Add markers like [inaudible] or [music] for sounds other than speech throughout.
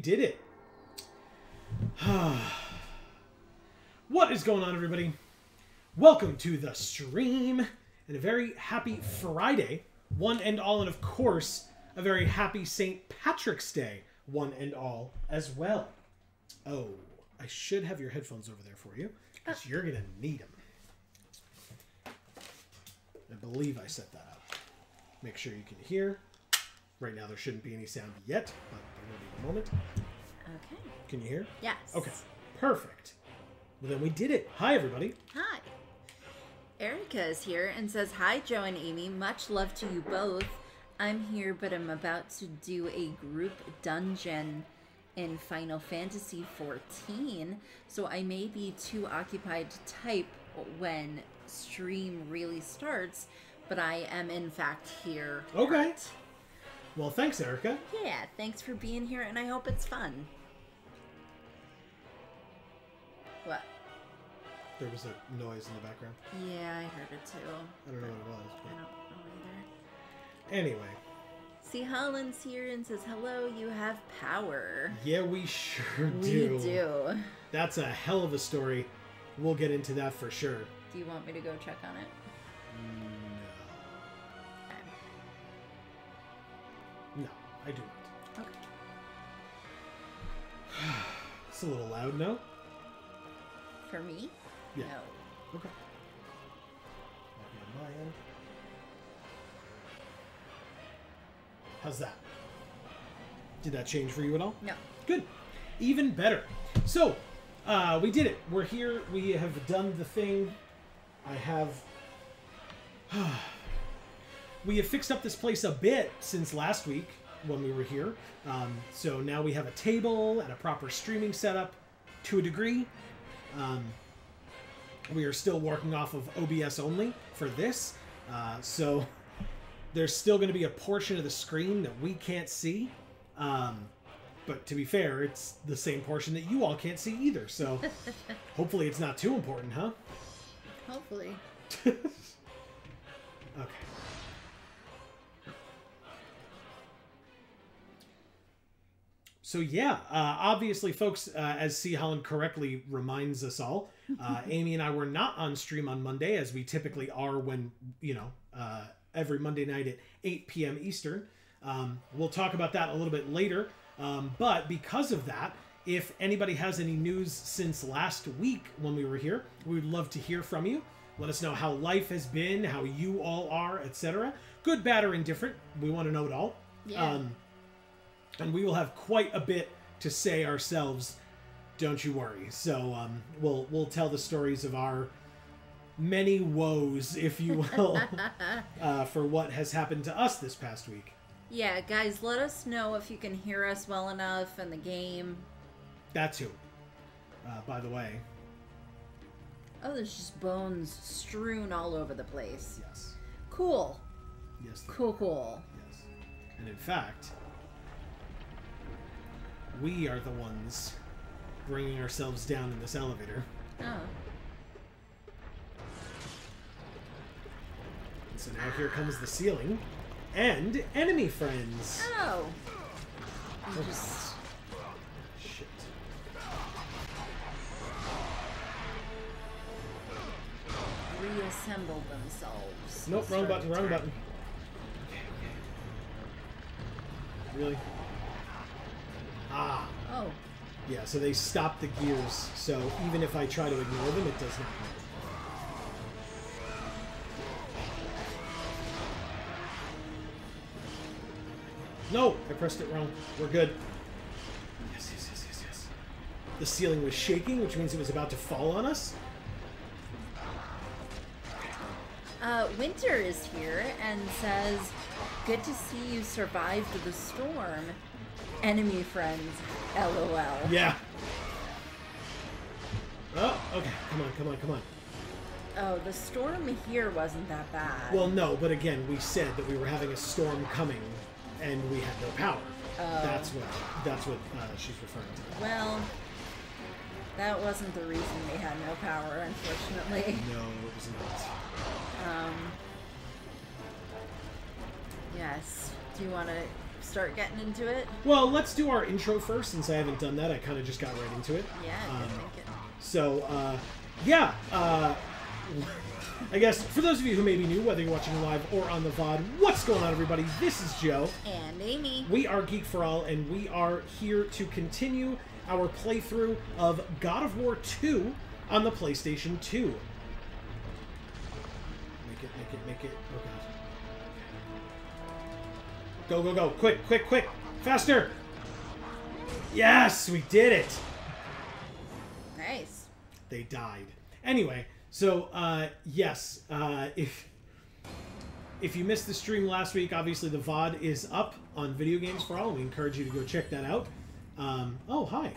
Did it. [sighs] what is going on, everybody? Welcome to the stream and a very happy Friday, one and all, and of course, a very happy St. Patrick's Day, one and all, as well. Oh, I should have your headphones over there for you because you're going to need them. I believe I set that up. Make sure you can hear. Right now, there shouldn't be any sound yet, but a moment. Okay. Can you hear? Yes. Okay, perfect. Well, then we did it. Hi, everybody. Hi. Erica is here and says, Hi, Joe and Amy. Much love to you both. I'm here, but I'm about to do a group dungeon in Final Fantasy XIV, so I may be too occupied to type when stream really starts, but I am in fact here. Okay. Well, thanks, Erica. Yeah, thanks for being here, and I hope it's fun. What? There was a noise in the background. Yeah, I heard it too. I don't know what it was. I don't know either. Anyway, C. Holland's here and says, Hello, you have power. yeah, we sure do. We do. That's a hell of a story. We'll get into that for sure. Do you want me to go check on it? No. I do not. Okay. [sighs] It's a little loud now. For me? Yeah. No. Okay. Might be on my end. How's that? Did that change for you at all? No. Good. Even better. So, uh, we did it. We're here. We have done the thing. I have. [sighs] we have fixed up this place a bit since last week when we were here. Um, so now we have a table and a proper streaming setup to a degree. Um, we are still working off of OBS only for this. Uh, so [laughs] there's still going to be a portion of the screen that we can't see. Um, but to be fair, it's the same portion that you all can't see either. So [laughs] hopefully it's not too important, huh? Hopefully. [laughs] okay. So yeah, uh, obviously, folks, uh, as C. Holland correctly reminds us all, uh, [laughs] Amy and I were not on stream on Monday, as we typically are when you know uh, every Monday night at 8 p.m. Eastern. Um, we'll talk about that a little bit later. Um, but because of that, if anybody has any news since last week when we were here, we would love to hear from you. Let us know how life has been, how you all are, etc. Good, bad, or indifferent. We want to know it all. Yeah. Um, and we will have quite a bit to say ourselves. Don't you worry. So um, we'll we'll tell the stories of our many woes, if you will, [laughs] uh, for what has happened to us this past week. yeah, guys, let us know if you can hear us well enough in the game. That too. Uh, by the way, Oh, there's just bones strewn all over the place. yes, Cool. yes, Cool, cool. yes. And in fact, we are the ones bringing ourselves down in this elevator. Oh. And so now here comes the ceiling and enemy friends. Oh. oh. Just. Shit. reassemble themselves. Nope, wrong button, wrong button. Really? Ah, Oh, yeah, so they stop the gears, so even if I try to ignore them, it does not matter. No, I pressed it wrong. We're good. Yes, yes, yes, yes, yes. The ceiling was shaking, which means it was about to fall on us. uh, Winter is here and says, "Good to see you survived the storm." Enemy friends, lol. Yeah. Oh, okay. Come on, come on, come on. Oh, the storm here wasn't that bad. Well, no, but again, we said that we were having a storm coming, and we had no power. Oh. That's what. That's what uh, she's referring to. well, that wasn't the reason we had no power, unfortunately. No, it was not. Um. Yes. Do you want to start getting into it? Well, let's do our intro first, since I haven't done that. I kind of just got right into it. Yeah, Um. So, uh, yeah. Uh, [laughs] I guess for those of you who may be new, whether you're watching live or on the VOD, what's going on, everybody? This is Joe. And Amy. We are Geek for All, and we are here to continue our playthrough of God of War 2 on the PlayStation 2. Go, go, go. Quick, quick, quick. Faster. Yes, we did it. Nice. They died. Anyway, so, uh, yes, uh, if if you missed the stream last week, obviously the VOD is up on Video Games for All. We encourage you to go check that out. Um, oh, hi.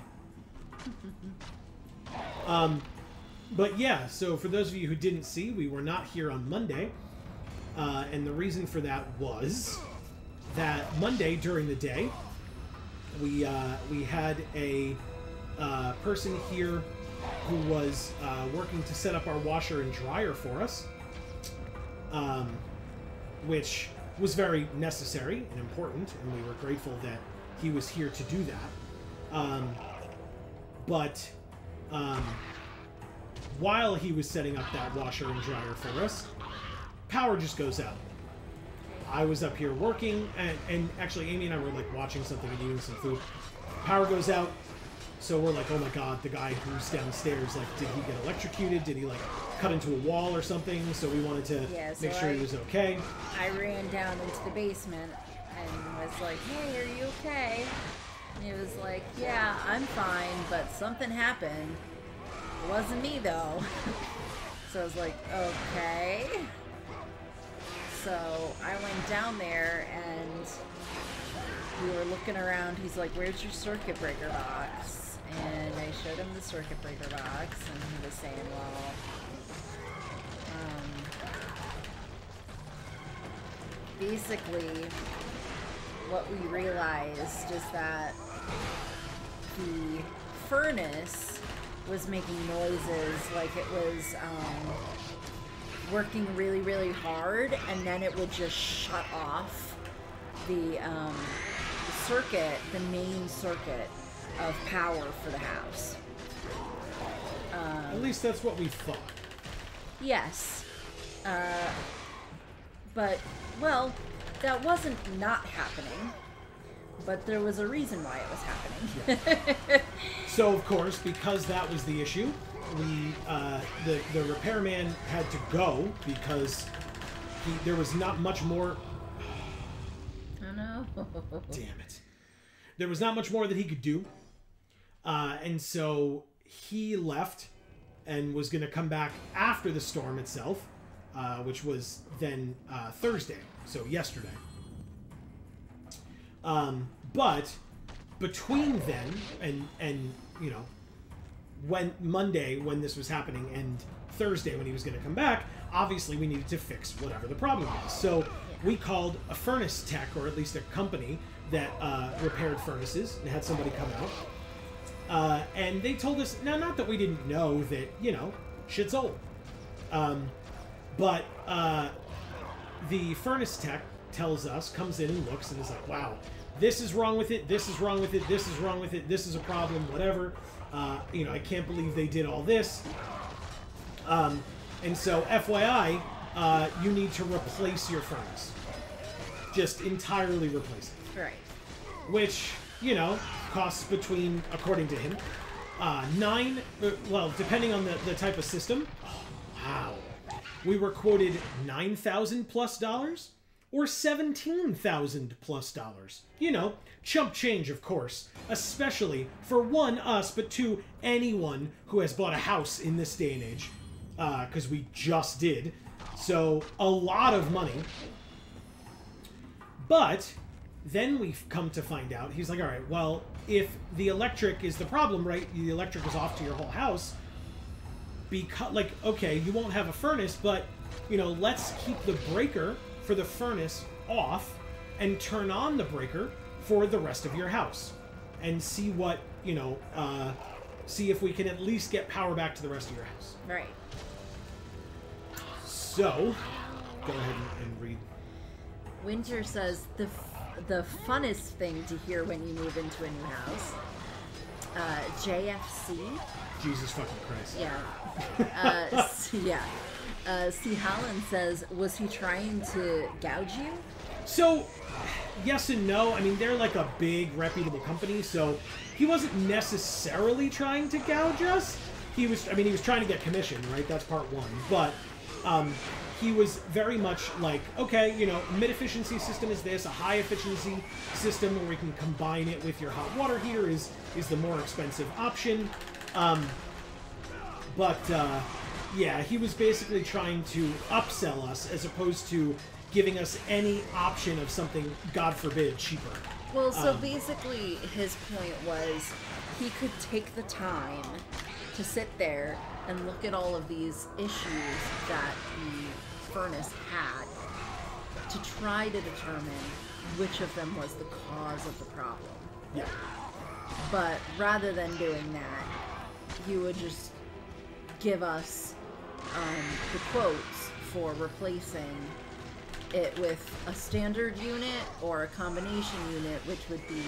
[laughs] um, but yeah, so for those of you who didn't see, we were not here on Monday. Uh, and the reason for that was that Monday during the day, we uh, we had a uh, person here who was uh, working to set up our washer and dryer for us, um, which was very necessary and important, and we were grateful that he was here to do that. Um, but um, while he was setting up that washer and dryer for us, power just goes out. I was up here working, and, and actually, Amy and I were like watching something and eating some food. Power goes out, so we're like, oh my god, the guy who's downstairs, like, did he get electrocuted? Did he like cut into a wall or something? So we wanted to Yeah, so make sure I- he was okay. I ran down into the basement and was like, hey, are you okay? And he was like, yeah, I'm fine, but something happened. It wasn't me, though. [laughs] so I was like, okay. So I went down there and we were looking around. He's like, where's your circuit breaker box? And I showed him the circuit breaker box, and he was saying, well, um, basically what we realized is that the furnace was making noises like it was um, working really really hard and then it would just shut off the, um, the circuit the main circuit of power for the house At least that's what we thought. Yes. Uh, but, well, that wasn't not happening. But there was a reason why it was happening. So of course, because that was the issue, we uh, the the repairman had to go because he, there was not much more. oh no. Damn it! There was not much more that he could do, uh, and so he left and was going to come back after the storm itself, uh, which was then uh, Thursday, so yesterday. Um, but between then and and you know when Monday when this was happening and Thursday when he was going to come back, obviously we needed to fix whatever the problem was. So we called a furnace tech or at least a company that uh, repaired furnaces and had somebody come out. Uh, and they told us now not that we didn't know that you know shit's old, um, but uh, the furnace tech tells us, comes in and looks and is like, wow, this is wrong with it, this is wrong with it, this is wrong with it, this is a problem, whatever. Uh, you know, I can't believe they did all this. Um, and so, FYI, uh, you need to replace your furnace. Just entirely replace it. right. Which, you know, costs between, according to him, uh, nine, uh, well, depending on the, the type of system. Oh, wow. We were quoted 9,000 plus dollars or 17,000 plus dollars. You know, chump change, of course, especially for one, us, but two, anyone who has bought a house in this day and age, uh, because we just did. So, a lot of money. But then we've come to find out, he's like, all right, well, if the electric is the problem, right? The electric is off to your whole house. Because, like, okay, you won't have a furnace, but, you know, let's keep the breaker for the furnace off and turn on the breaker for the rest of your house and see what, you know, uh, see if we can at least get power back to the rest of your house. Right. So, go ahead and, and read. Winter says the f- the funnest thing to hear when you move into a new house. Uh, JFC. Jesus fucking Christ. Yeah. [laughs] Uh, yeah. Uh, C. Holland says, was he trying to gouge you? So, yes and no. I mean, they're like a big, reputable company, so he wasn't necessarily trying to gouge us. He was, I mean, he was trying to get commission, right? That's part one. But um, he was very much like, okay, you know, mid efficiency system is this, a high efficiency system where we can combine it with your hot water heater is is the more expensive option. Um, but uh, yeah, he was basically trying to upsell us as opposed to giving us any option of something, God forbid, cheaper. Well, so Um, basically, his point was he could take the time to sit there and look at all of these issues that the furnace had to try to determine which of them was the cause of the problem. Yeah. But rather than doing that, he would just give us um, the quotes for replacing it with a standard unit or a combination unit, which would be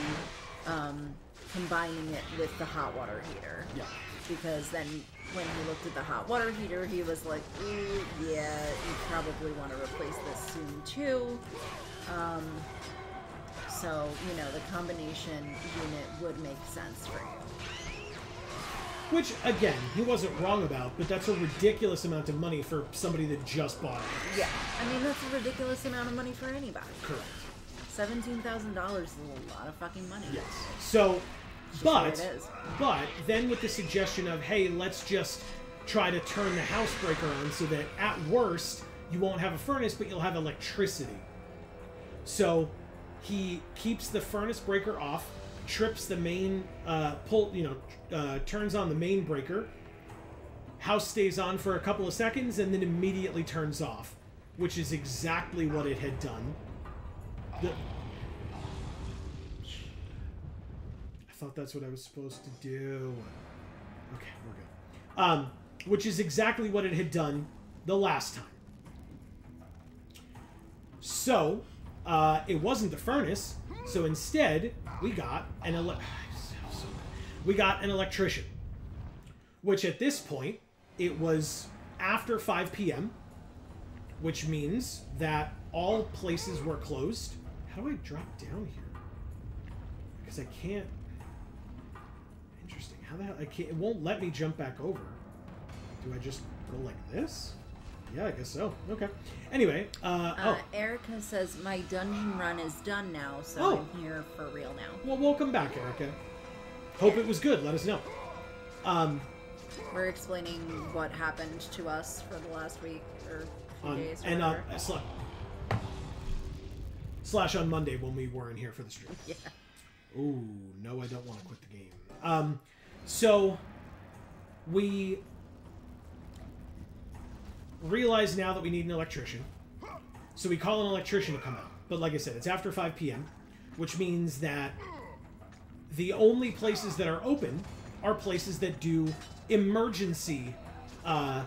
um, combining it with the hot water heater. Yeah. Because then when he looked at the hot water heater, he was like, Ooh, yeah, you probably want to replace this soon too. Um, so, you know, the combination unit would make sense for you. Which, again, he wasn't wrong about, but that's a ridiculous amount of money for somebody that just bought it. Yeah. I mean, that's a ridiculous amount of money for anybody. Correct. $17,000 is a lot of fucking money. Yes. So, just but, but then with the suggestion of, hey, let's just try to turn the house breaker on so that at worst you won't have a furnace, but you'll have electricity. So he keeps the furnace breaker off, trips the main uh, pull, you know, uh, turns on the main breaker. House stays on for a couple of seconds and then immediately turns off, which is exactly what it had done. The, I thought that's what I was supposed to do. Okay, we're good. Um, which is exactly what it had done the last time. So, uh, it wasn't the furnace. So instead, we got an ele- [sighs] we got an electrician. Which at this point, it was after 5 p.m., which means that all places were closed. How do I drop down here? Because I can't. Interesting. How the hell? I can't. It won't let me jump back over. Do I just go like this? Yeah, I guess so. Okay. Anyway, uh, Uh, oh, Erica says, My dungeon run is done now, so Oh. I'm here for real now. well, welcome back, Erica. Hope it was good. Let us know. Um, We're explaining what happened to us for the last week or few on, days. Or and uh, slash, slash on Monday when we were in here for the stream. [laughs] yeah. Ooh, no, I don't want to quit the game. Um, so we realize now that we need an electrician. So we call an electrician to come out. But like I said, it's after 5 p.m., which means that the only places that are open are places that do emergency uh,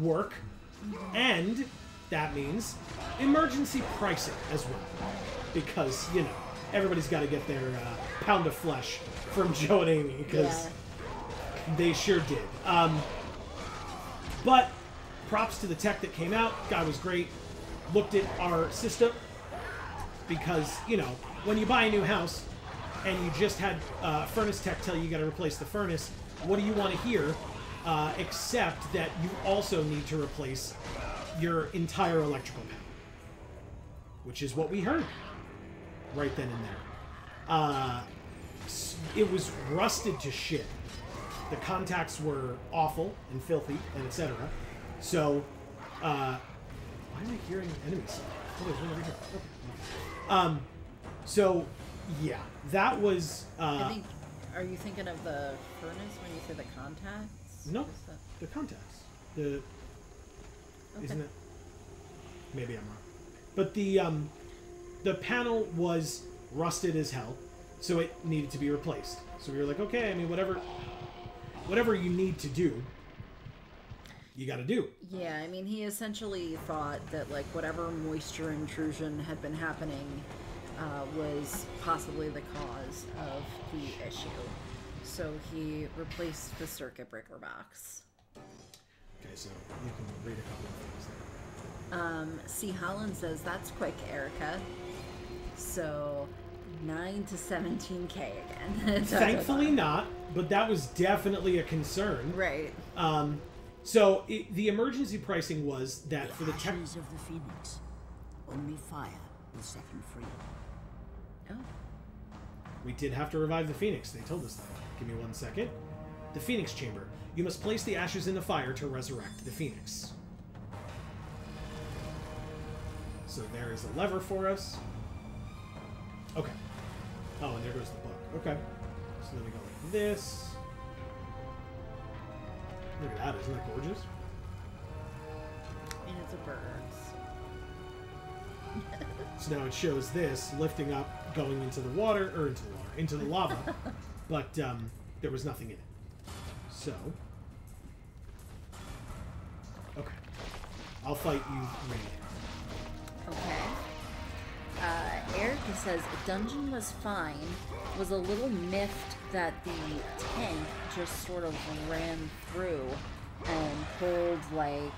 work, and that means emergency pricing as well. Because, you know, everybody's got to get their uh, pound of flesh from [laughs] Joe and Amy, because Yeah. they sure did. Um, but props to the tech that came out. Guy was great. Looked at our system because you know when you buy a new house and you just had uh, furnace tech tell you you got to replace the furnace, what do you want to hear? Uh, except that you also need to replace your entire electrical panel, which is what we heard right then and there. Uh, it was rusted to shit. The contacts were awful and filthy and etc. So, uh, why am I hearing enemies? Oh, there's one over here. Okay. Um, so yeah, that was I uh, think. Are you thinking of the furnace when you say the contacts? no that- the contacts. The isn't it? Maybe I'm wrong, but the um, the panel was rusted as hell, so it needed to be replaced. So we were like, okay, I mean, whatever, whatever you need to do, you got to do. Yeah, I mean, he essentially thought that like whatever moisture intrusion had been happening uh, was possibly the cause of the issue. So he replaced the circuit breaker box. Okay, so you can read a couple of things there. Um, C. Holland says that's quick, Erica. So nine to seventeen k again. [laughs] Thankfully not, but that was definitely a concern. right. Um, so it, the emergency pricing was that for the tech. ashes of the phoenix. Only fire will set him free. Oh, We did have to revive the phoenix. They told us that. Give me one second. The phoenix chamber. You must place the ashes in the fire to resurrect the phoenix. So there is a lever for us. Okay. Oh, and there goes the book. Okay. So then we go like this. Look at that. Isn't that gorgeous? and it's a bird. So now it shows this lifting up, going into the water, or into the water, into the lava, [laughs] but um, there was nothing in it. So, okay, I'll fight you, Rain. Okay. Uh, Erica says the dungeon was fine. Was a little miffed that the tank just sort of ran through and pulled like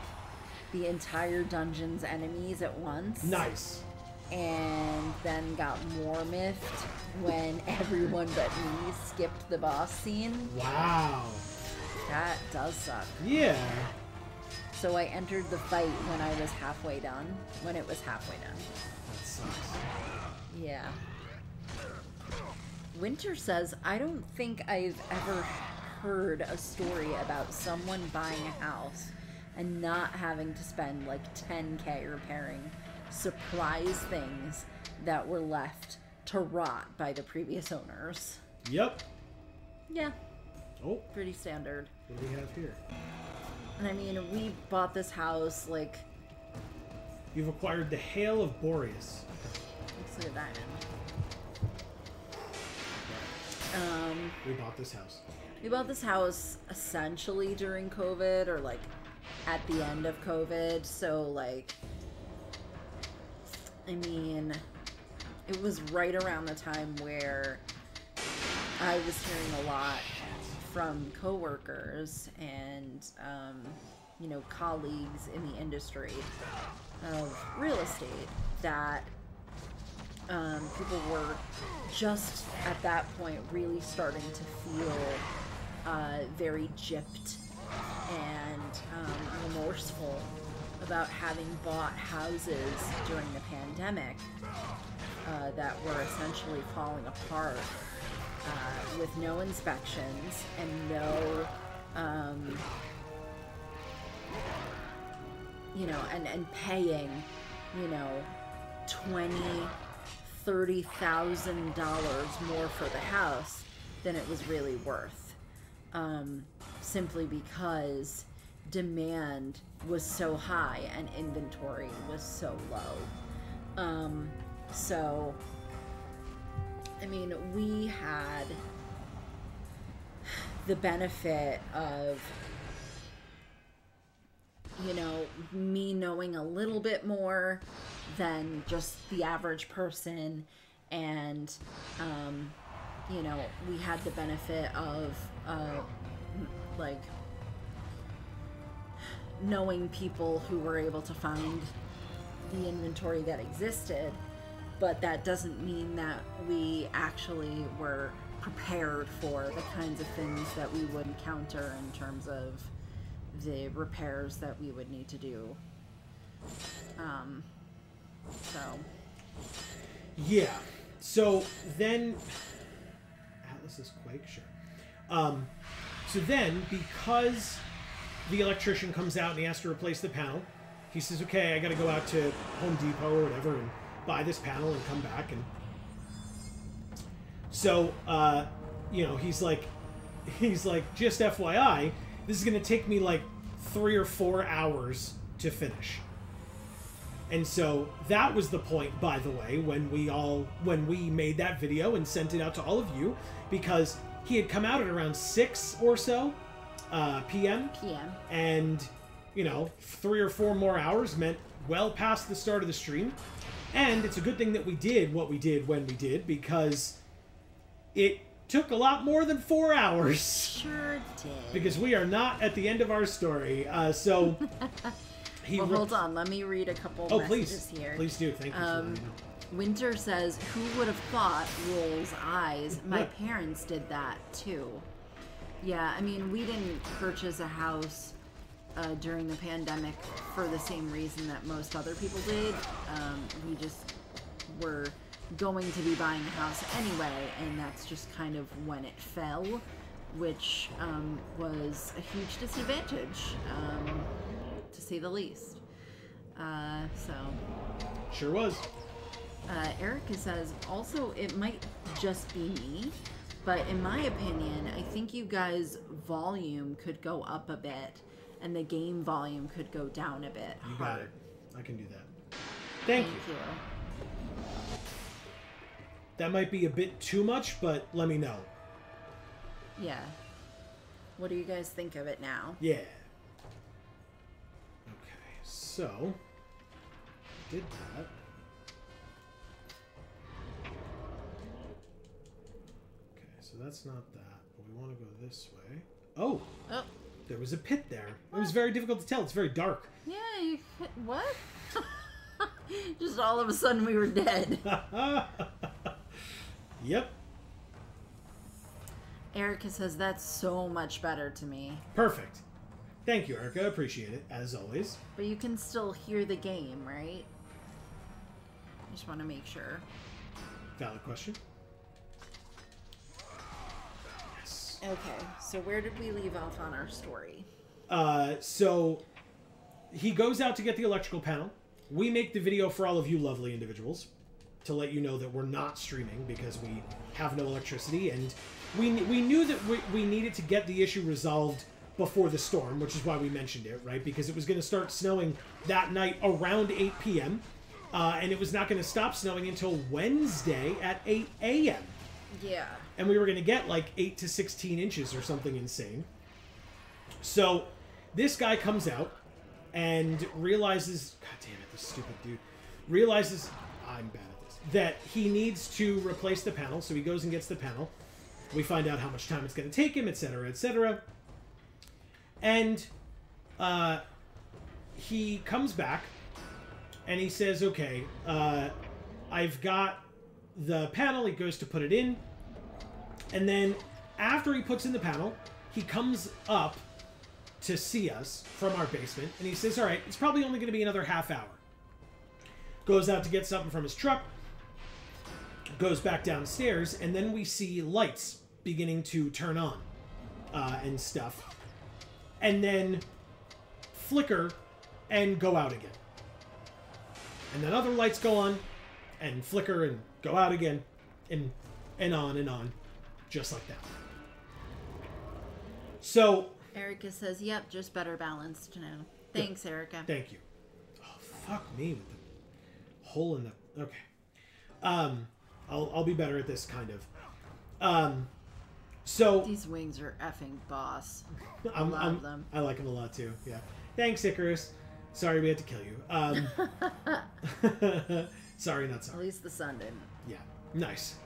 the entire dungeon's enemies at once. Nice. and then got more miffed when [laughs] everyone but me skipped the boss scene. Wow. That does suck. Yeah. So I entered the fight when I was halfway done. When it was halfway done. That sucks. Yeah. Winter says, I don't think I've ever heard a story about someone buying a house and not having to spend like 10k repairing surprise things that were left to rot by the previous owners. Yep. Yeah, Oh, pretty standard. what do we have here? And I mean, we bought this house like, You've acquired the Hail of Boreas. let's look at that. We bought this house. We bought this house essentially during COVID or like at the end of COVID. So, like, I mean, it was right around the time where I was hearing a lot from coworkers and, um, you know, colleagues in the industry of real estate that um, people were just at that point really starting to feel uh, very gypped and um, remorseful about having bought houses during the pandemic uh, that were essentially falling apart uh, with no inspections and no um, you know and and paying you know twenty thirty thousand dollars more for the house than it was really worth. Um, simply because demand was so high and inventory was so low. Um, so i mean we had the benefit of you know, me knowing a little bit more than just the average person. And, um, you know, we had the benefit of, uh, like, knowing people who were able to find the inventory that existed. But that doesn't mean that we actually were prepared for the kinds of things that we would encounter in terms of the repairs that we would need to do. Um, so, Yeah. So then, Atlas is Quake, sure. Um, so then, because the electrician comes out and he has to replace the panel, he says, "Okay, I got to go out to Home Depot or whatever and buy this panel and come back." And so, uh, you know, he's like, he's like, just FYI, this is going to take me like three or four hours to finish. And so that was the point, by the way, when we all when we made that video and sent it out to all of you, because he had come out at around six or so uh, p.m. PM. and you know three or four more hours meant well past the start of the stream. And it's a good thing that we did what we did when we did because it took a lot more than four hours Sure did. because we are not at the end of our story. Uh, so [laughs] he well, hold on. Let me read a couple Oh, messages please, here. please do. Thank you. Um, letting me know. Winter says, "Who would have thought?" Rolls eyes. My What? parents did that too. Yeah, I mean, we didn't purchase a house uh, during the pandemic for the same reason that most other people did. Um, we just were going to be buying a house anyway, and that's just kind of when it fell, which um, was a huge disadvantage, um, to say the least. Uh, so. Sure was. Uh, Erica says, also, it might just be me, but in my opinion, I think you guys' volume could go up a bit and the game volume could go down a bit. You got it. I can do that. Thank you. Thank you. That might be a bit too much, but let me know. Yeah. What do you guys think of it now? Yeah. So did that. Okay, so that's not that, but we want to go this way. Oh, Oh, there was a pit there. It was very difficult to tell. It's very dark. yeah, you. What? [laughs] just all of a sudden we were dead. [laughs] yep, Erica says, that's so much better to me. perfect. Thank you, Erica. Appreciate it as always. But you can still hear the game, right? I just want to make sure. Valid question. Yes. Okay, so where did we leave off on our story? Uh, so he goes out to get the electrical panel. We make the video for all of you lovely individuals to let you know that we're not streaming because we have no electricity and we we knew that we, we needed to get the issue resolved before the storm, which is why we mentioned it, right? Because it was going to start snowing that night around 8 p.m. Uh, and it was not going to stop snowing until Wednesday at 8 a.m. Yeah. and we were going to get like 8 to 16 inches or something insane. So this guy comes out and realizes, God damn it, this stupid dude, realizes, I'm bad at this, that he needs to replace the panel. So he goes and gets the panel. We find out how much time it's going to take him, etc., etc. And uh, he comes back and he says, okay, uh, I've got the panel. He goes to put it in. And then after he puts in the panel, he comes up to see us from our basement and he says, All right, it's probably only going to be another half hour. Goes out to get something from his truck, goes back downstairs, and then we see lights beginning to turn on uh, and stuff. And then flicker and go out again. And then other lights go on and flicker and go out again and and on and on just like that. So, Erica says, yep, just better balanced now. Thanks, Erica. thank you. Oh, fuck me with the hole in the. Okay. Um, I'll, I'll be better at this, kind of. Um, so, These wings are effing boss. [laughs] I'm, love I'm- them. I like them a lot too. Yeah. Thanks, Icarus. Sorry we had to kill you. Um, [laughs] [laughs] sorry, not sorry. At least the sun didn't. Yeah. Nice.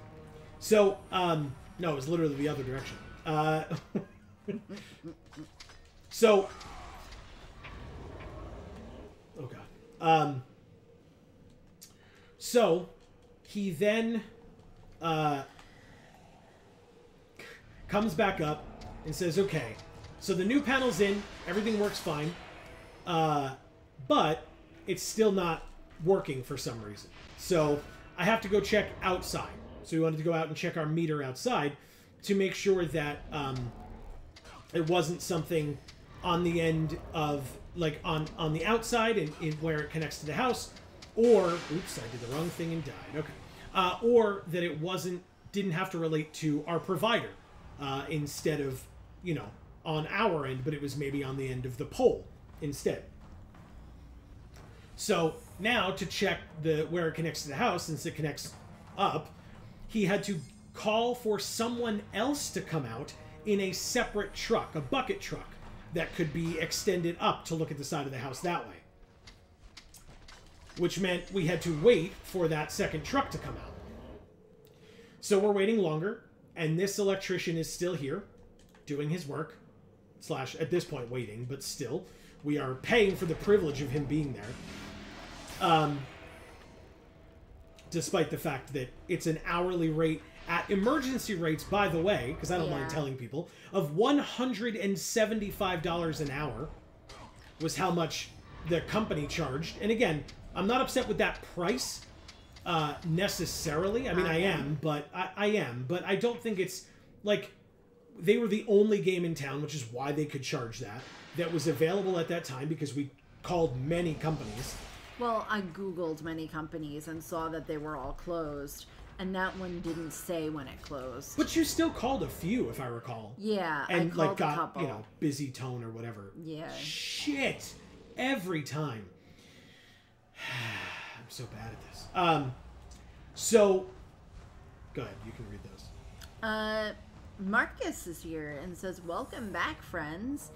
So, um, no, it was literally the other direction. Uh, so, oh god. Um, so he then uh, comes back up and says, "Okay, so the new panel's in, everything works fine, uh, but it's still not working for some reason. So I have to go check outside. So we wanted to go out and check our meter outside to make sure that um, it wasn't something on the end of like on on the outside and where it connects to the house, or oops, I did the wrong thing and died. Okay, uh, or that it wasn't didn't have to relate to our provider uh, instead of you know on our end, but it was maybe on the end of the pole instead. So now to check the where it connects to the house, since it connects up, he had to call for someone else to come out in a separate truck, a bucket truck that could be extended up to look at the side of the house that way. which meant we had to wait for that second truck to come out. So we're waiting longer, and this electrician is still here, doing his work, slash, at this point, waiting, but still, we are paying for the privilege of him being there. Um, despite the fact that it's an hourly rate at emergency rates, by the way, because I don't mind telling people, of $175 an hour was how much the company charged. And again, I'm not upset with that price uh, necessarily. I mean, I am, but I, I am, but I don't think it's like they were the only game in town, which is why they could charge that. That was available at that time because we called many companies. Well, I Googled many companies and saw that they were all closed, and that one didn't say when it closed. But you still called a few, if I recall. yeah, and I like a got you know busy tone or whatever. Yeah. Shit, every time. [sighs] I'm so bad at this. Um, so go ahead. You can read those. Uh, Marcus is here and says, "Welcome back, friends.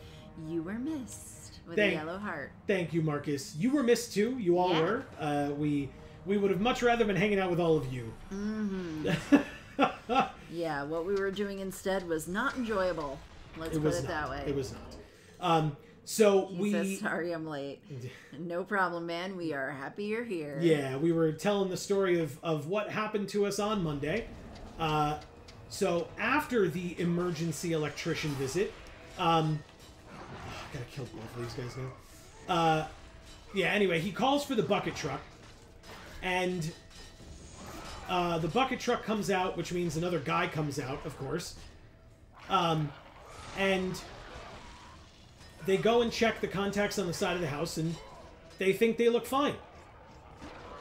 You were missed with Thank- a yellow heart." Thank you, Marcus. You were missed too. You all Yeah. were. Uh, we we would have much rather been hanging out with all of you. Mm. [laughs] Yeah, what we were doing instead was not enjoyable. Let's it put it not. that way. It was not. Um, so He we says, "Sorry, I'm late." [laughs] no problem, man. We are happy you're here. Yeah, we were telling the story of, of what happened to us on Monday. Uh, so after the emergency electrician visit, um, I gotta kill both of these guys now. Uh, yeah. Anyway, he calls for the bucket truck, and uh, the bucket truck comes out, which means another guy comes out, of course. Um, and they go and check the contacts on the side of the house, and they think they look fine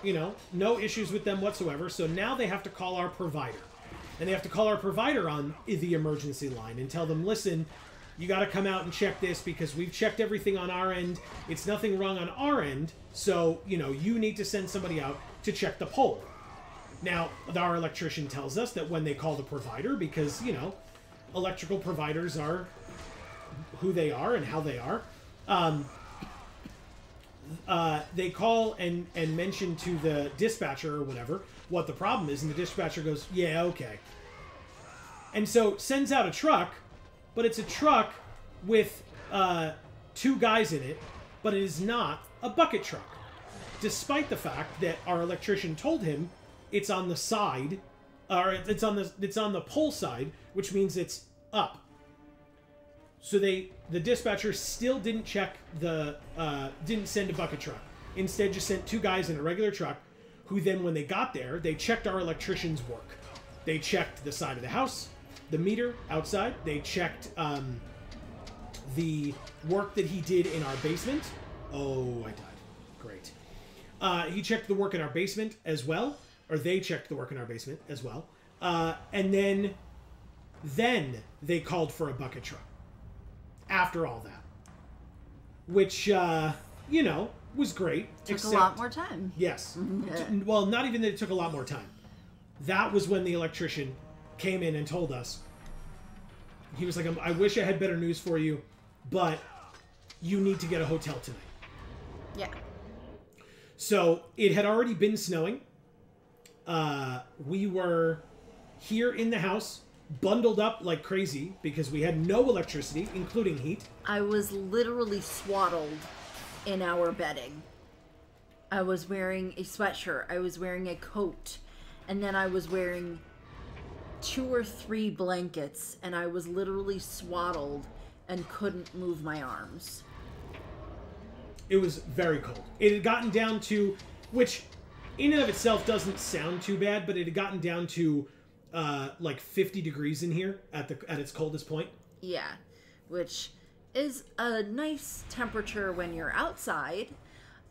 you know, no issues with them whatsoever. So now they have to call our provider. And they have to call our provider on the emergency line and tell them, listen, you got to come out and check this because we've checked everything on our end. It's nothing wrong on our end. So, you know, you need to send somebody out to check the pole. Now, our electrician tells us that when they call the provider, because, you know, electrical providers are who they are and how they are, um, uh, they call and and mention to the dispatcher or whatever what the problem is, and the dispatcher goes, "Yeah, okay," and so sends out a truck, but it's a truck with uh, two guys in it, but it is not a bucket truck, despite the fact that our electrician told him it's on the side, or it's on the it's on the pole side, which means it's up. So they, the dispatcher still didn't check the, uh, didn't send a bucket truck. Instead, just sent two guys in a regular truck, who then, when they got there, they checked our electrician's work. They checked the side of the house, the meter outside. They checked um, the work that he did in our basement. Oh, I died. Great. Uh, he checked the work in our basement as well, or they checked the work in our basement as well. Uh, and then, then they called for a bucket truck after all that. Which, uh, you know, was great. Took except, a lot more time. Yes. Well, not even that it took a lot more time. That was when the electrician came in and told us. He was like, "Um, I wish I had better news for you, but you need to get a hotel tonight. Yeah. So it had already been snowing. Uh, we were here in the house, bundled up like crazy because we had no electricity, including heat. I was literally swaddled in our bedding. I was wearing a sweatshirt. I was wearing a coat. And then I was wearing two or three blankets. And I was literally swaddled and couldn't move my arms. It was very cold. It had gotten down to, which in and of itself doesn't sound too bad, but it had gotten down to uh, like 50 degrees in here at the at its coldest point. Yeah. Which is a nice temperature when you're outside.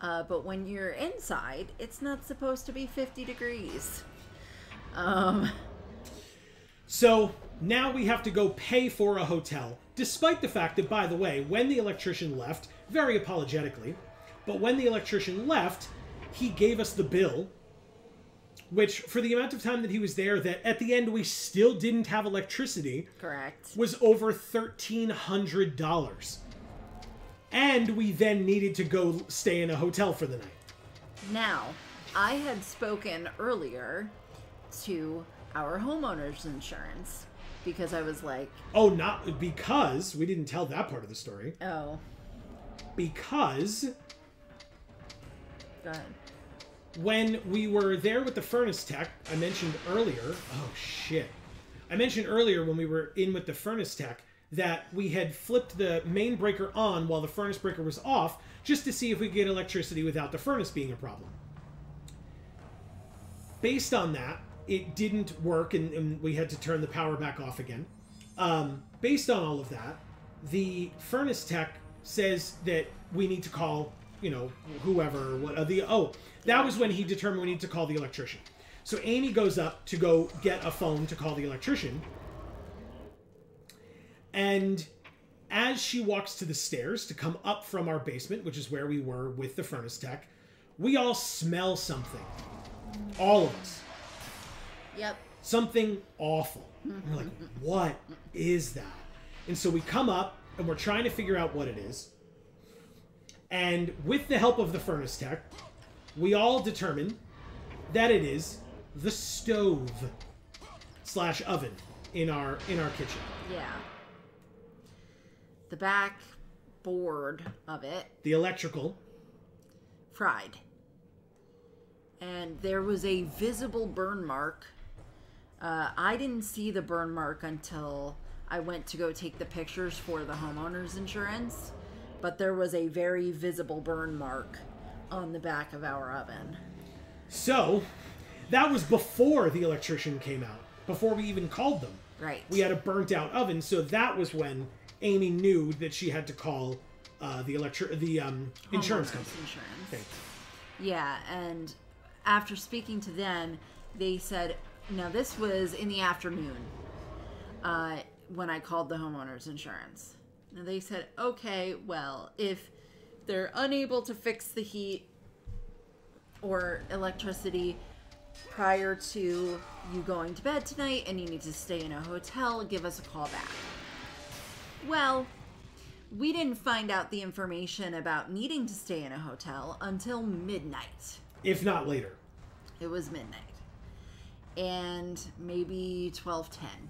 Uh, but when you're inside, it's not supposed to be 50 degrees. Um, So now we have to go pay for a hotel, despite the fact that, by the way, when the electrician left, very apologetically, but when the electrician left, he gave us the bill, which for the amount of time that he was there, that at the end we still didn't have electricity, correct. was over $1,300. And we then needed to go stay in a hotel for the night. Now, I had spoken earlier to our homeowners insurance because I was like, Oh, not because we didn't tell that part of the story. oh, Because go ahead. When we were there with the furnace tech, I mentioned earlier. Oh shit! I mentioned earlier when we were in with the furnace tech that we had flipped the main breaker on while the furnace breaker was off, just to see if we could get electricity without the furnace being a problem. Based on that, it didn't work, and, and we had to turn the power back off again. Um, based on all of that, the furnace tech says that we need to call, you know, whoever. What uh, the oh, that was when he determined we need to call the electrician. So Amy goes up to go get a phone to call the electrician, and as she walks to the stairs to come up from our basement, which is where we were with the furnace tech, we all smell something. All of us Yep. something awful. And we're like, what is that? And so we come up and we're trying to figure out what it is. And with the help of the furnace tech, we all determine that it is the stove slash oven in our in our kitchen. Yeah. The back board of it The electrical. fried. And there was a visible burn mark. Uh, I didn't see the burn mark until I went to go take the pictures for the homeowner's insurance, but there was a very visible burn mark on the back of our oven. So that was before the electrician came out, before we even called them. Right. We had a burnt out oven, so that was when Amy knew that she had to call uh, the electri- the um, insurance company. Insurance. Yeah, and after speaking to them, they said, now this was in the afternoon uh, when I called the homeowners insurance. And they said, okay, well, if they're unable to fix the heat or electricity prior to you going to bed tonight and you need to stay in a hotel, give us a call back. Well, we didn't find out the information about needing to stay in a hotel until midnight. If not later. It was midnight. And maybe 12:10.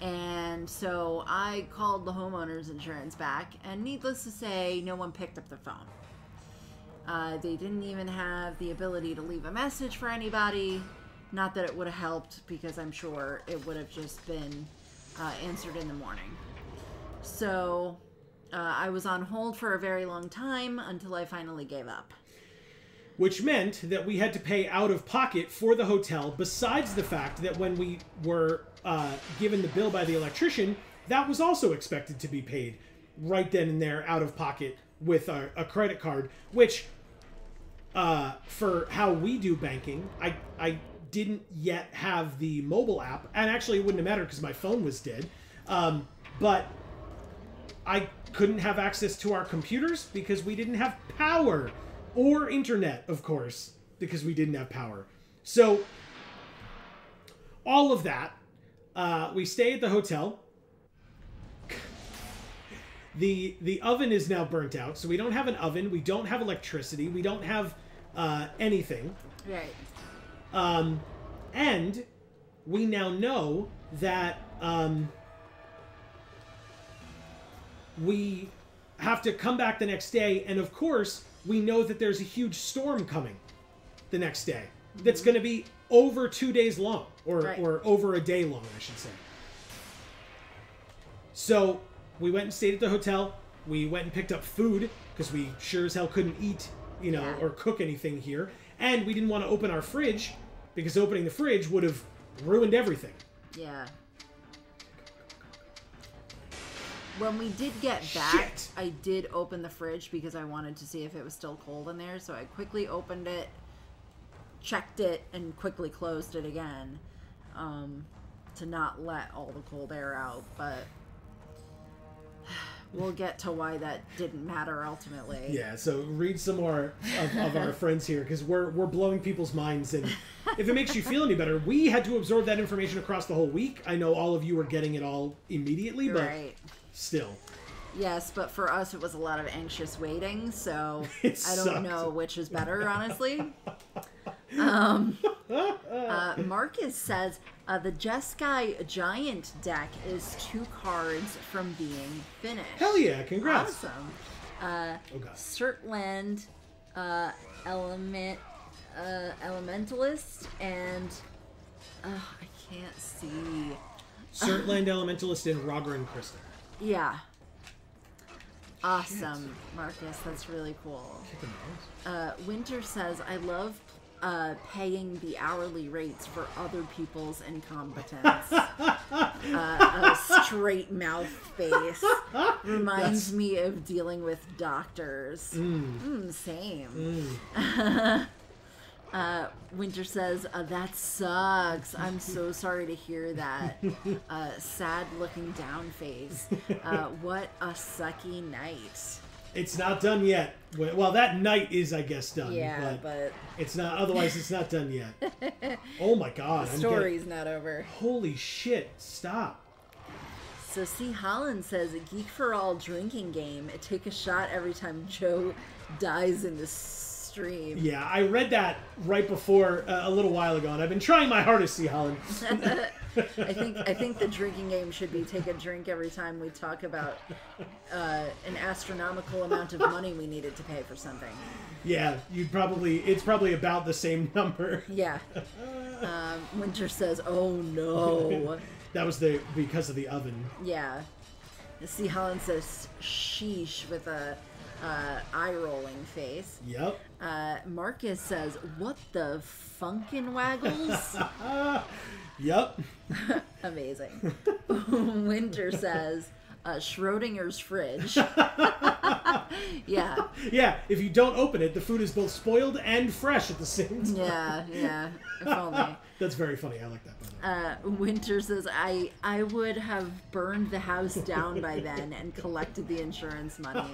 And so I called the homeowners insurance back and needless to say no one picked up the phone. Uh, they didn't even have the ability to leave a message for anybody. Not that it would have helped because I'm sure it would have just been uh, answered in the morning. So uh, I was on hold for a very long time until I finally gave up. Which meant that we had to pay out of pocket for the hotel, besides the fact that when we were uh, given the bill by the electrician, that was also expected to be paid right then and there out of pocket with a, a credit card, which uh, for how we do banking, I, I didn't yet have the mobile app, and actually it wouldn't have mattered because my phone was dead. Um, but I couldn't have access to our computers because we didn't have power or internet, of course, because we didn't have power. So all of that, uh, we stay at the hotel. the The oven is now burnt out, so we don't have an oven. We don't have electricity. We don't have uh, anything. Right. Um, and we now know that um, we have to come back the next day, and of course, we know that there's a huge storm coming the next day that's going to be over two days long, or, Right. or over a day long, I should say. So we went and stayed at the hotel. We went and picked up food because we sure as hell couldn't eat, you know, Yeah. or cook anything here. And we didn't want to open our fridge because opening the fridge would have ruined everything. Yeah. When we did get back, Shit. I did open the fridge because I wanted to see if it was still cold in there. So I quickly opened it, checked it, and quickly closed it again um, to not let all the cold air out. But [sighs] we'll get to why that didn't matter ultimately. Yeah, so read some more of, of our [laughs] friends here because we're we're blowing people's minds, and if it makes you feel any better, we had to absorb that information across the whole week. I know all of you are getting it all immediately, but Right. Still. Yes, but for us it was a lot of anxious waiting, so [laughs] It I don't sucked. know which is better, [laughs] honestly. [laughs] um, uh, Marcus says uh, the Jeskai Giant deck is two cards from being finished. Hell yeah! Congrats. Awesome. Uh, Oh god. Surtland, uh, Element, uh, Elementalist, and uh, I can't see. Surtland Elementalist and Roger and Krista. Yeah. Awesome, Marcus. That's really cool. Uh, Winter says, I love uh, paying the hourly rates for other people's incompetence. [laughs] uh, a straight mouth face reminds me of dealing with doctors. Mm, same. [laughs] Uh, Winter says, uh, that sucks. I'm so [laughs] sorry to hear that. Uh, sad looking down face. Uh, [laughs] what a sucky night. It's not done yet. Well, that night is, I guess, done. Yeah, but, but it's not. Otherwise, it's not done yet. [laughs] Oh my god! the story's not over. holy shit! Stop. So C. Holland says, a Geek for All drinking game. Take a shot every time Joe dies in the stream. Yeah, I read that right before uh, a little while ago, and I've been trying my hardest, C. Holland. [laughs] [laughs] I think I think the drinking game should be take a drink every time we talk about uh, an astronomical amount of money we needed to pay for something. Yeah, you'd probably. It's probably about the same [laughs] number. Yeah. Um, Winter says, "Oh no." That was the because of the oven. Yeah. C. Holland says, "Sheesh" with a uh, eye rolling face. Yep. Uh, Marcus says, "What the funkin' waggles?" [laughs] Yep. [laughs] Amazing. [laughs] Winter says, uh, "Schrodinger's fridge." yeah, Yeah. If you don't open it, the food is both spoiled and fresh at the same time. yeah, yeah. If only. That's very funny. I like that. By the way. Uh, Winter says, "I I would have burned the house down by [laughs] then and collected the insurance money."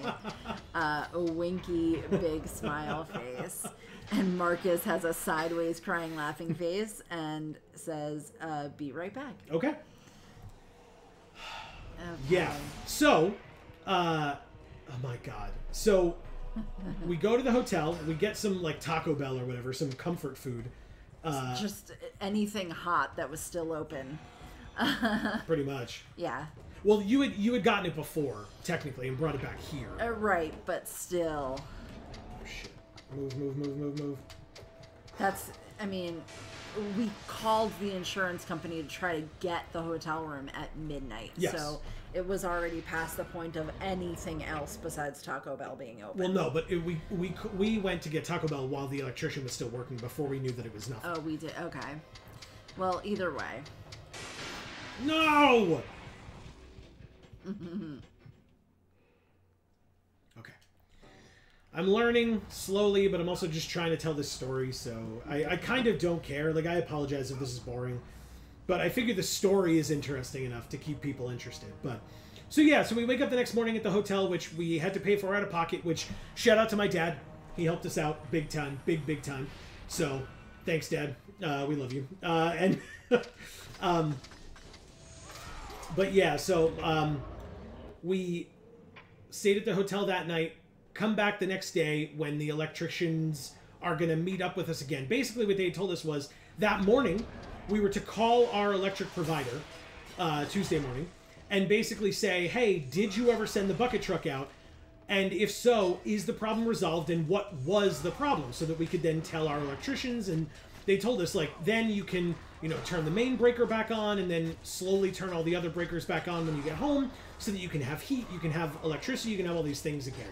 Uh, a winky, big smile face. And Marcus has a sideways crying, laughing face and says, uh, "Be right back." Okay. Okay. Yeah. So, uh, oh my god. So, we go to the hotel. We get some like Taco Bell or whatever, some comfort food. Uh, Just anything hot that was still open. [laughs] pretty much. Yeah. Well, you had you had gotten it before technically and brought it back here. Uh, right, but still. Oh, shit. Move, move, move, move, move. That's, I mean, we called the insurance company to try to get the hotel room at midnight. Yes. So it was already past the point of anything else besides Taco Bell being open. Well, no, but it, we we we went to get Taco Bell while the electrician was still working before we knew that it was nothing. oh, we did. Okay. Well, either way. No. [laughs] okay. I'm learning slowly, but I'm also just trying to tell this story, so I, I kind of don't care. Like, I apologize if this is boring, but I figure the story is interesting enough to keep people interested. But so yeah, so we wake up the next morning at the hotel, which we had to pay for out of pocket. Which shout out to my dad, he helped us out big time, big big time. So thanks, Dad. Uh, we love you. Uh, and [laughs] um, but yeah, so um, we stayed at the hotel that night. Come back the next day when the electricians are going to meet up with us again. Basically, what they told us was that morning we were to call our electric provider uh, Tuesday morning and basically say, "Hey, did you ever send the bucket truck out? And if so, is the problem resolved? And what was the problem?" So that we could then tell our electricians. And they told us like, then you can you know turn the main breaker back on and then slowly turn all the other breakers back on when you get home, so that you can have heat, you can have electricity, you can have all these things again.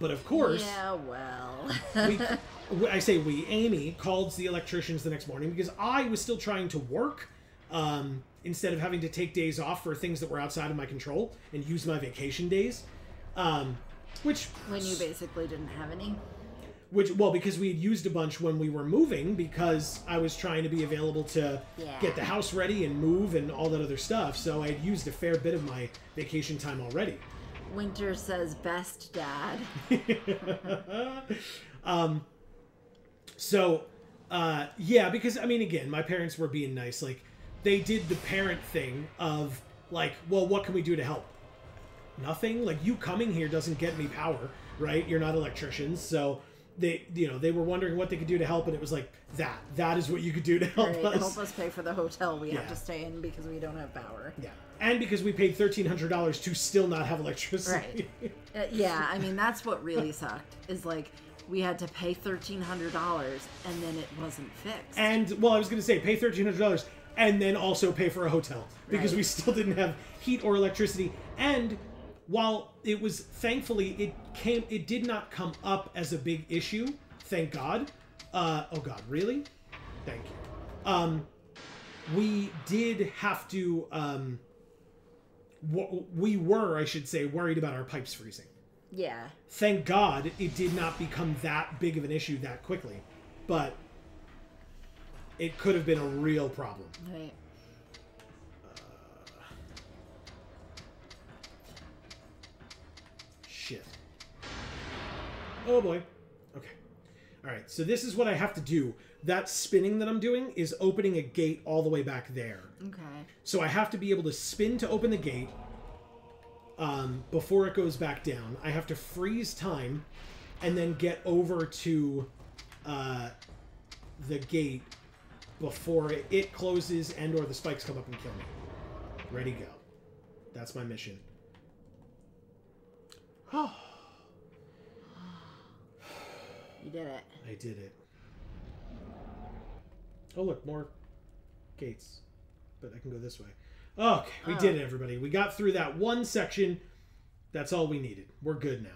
But of course, Yeah, well. we, [laughs] I say we, Amy called the electricians the next morning because I was still trying to work um, instead of having to take days off for things that were outside of my control and use my vacation days. Um, which, when you basically didn't have any. which, well, because we had used a bunch when we were moving because I was trying to be available to Yeah. get the house ready and move and all that other stuff. So I had used a fair bit of my vacation time already. Winter says, best dad. [laughs] So, uh, yeah, because I mean, again, my parents were being nice. Like, they did the parent thing of like, well, what can we do to help? nothing. Like you coming here doesn't get me power, right? You're not electricians, so they you know they were wondering what they could do to help, and it was like that. That is what you could do to help Right, us. help us pay for the hotel we Yeah. have to stay in because we don't have power. Yeah, and because we paid thirteen hundred dollars to still not have electricity. [laughs] Uh, yeah, I mean that's what really sucked. Is like we had to pay thirteen hundred dollars and then it wasn't fixed. and well, I was going to say pay thirteen hundred dollars and then also pay for a hotel because Right. we still didn't have heat or electricity. And while it was thankfully it came, it did not come up as a big issue. Thank God. Uh, oh God, really? Thank you. Um, we did have to. Um, we were, I should say, worried about our pipes freezing. yeah, Thank God it did not become that big of an issue that quickly, but it could have been a real problem. right. Shit. Oh boy. Okay. All right. So this is what I have to do. That spinning that I'm doing is opening a gate all the way back there. Okay. So I have to be able to spin to open the gate um, before it goes back down. I have to freeze time and then get over to uh, the gate before it, it closes and or the spikes come up and kill me. Ready, go. That's my mission. Oh, [sighs] You did it. I did it. Oh, look, more gates. But I can go this way. Okay, we did it, everybody. We got through that one section. That's all we needed. We're good now.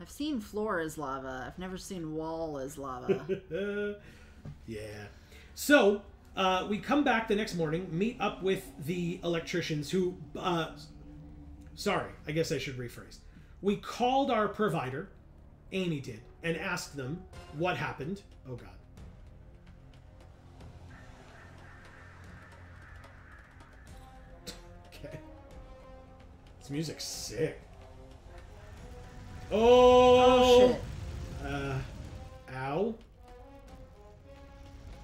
I've seen floor as lava. I've never seen wall as lava. [laughs] yeah. So, uh, we come back the next morning, meet up with the electricians who. Uh, sorry, I guess I should rephrase. We called our provider, Amy did, and asked them what happened. Oh, God. This music's sick. oh Oh! shit! Uh, ow.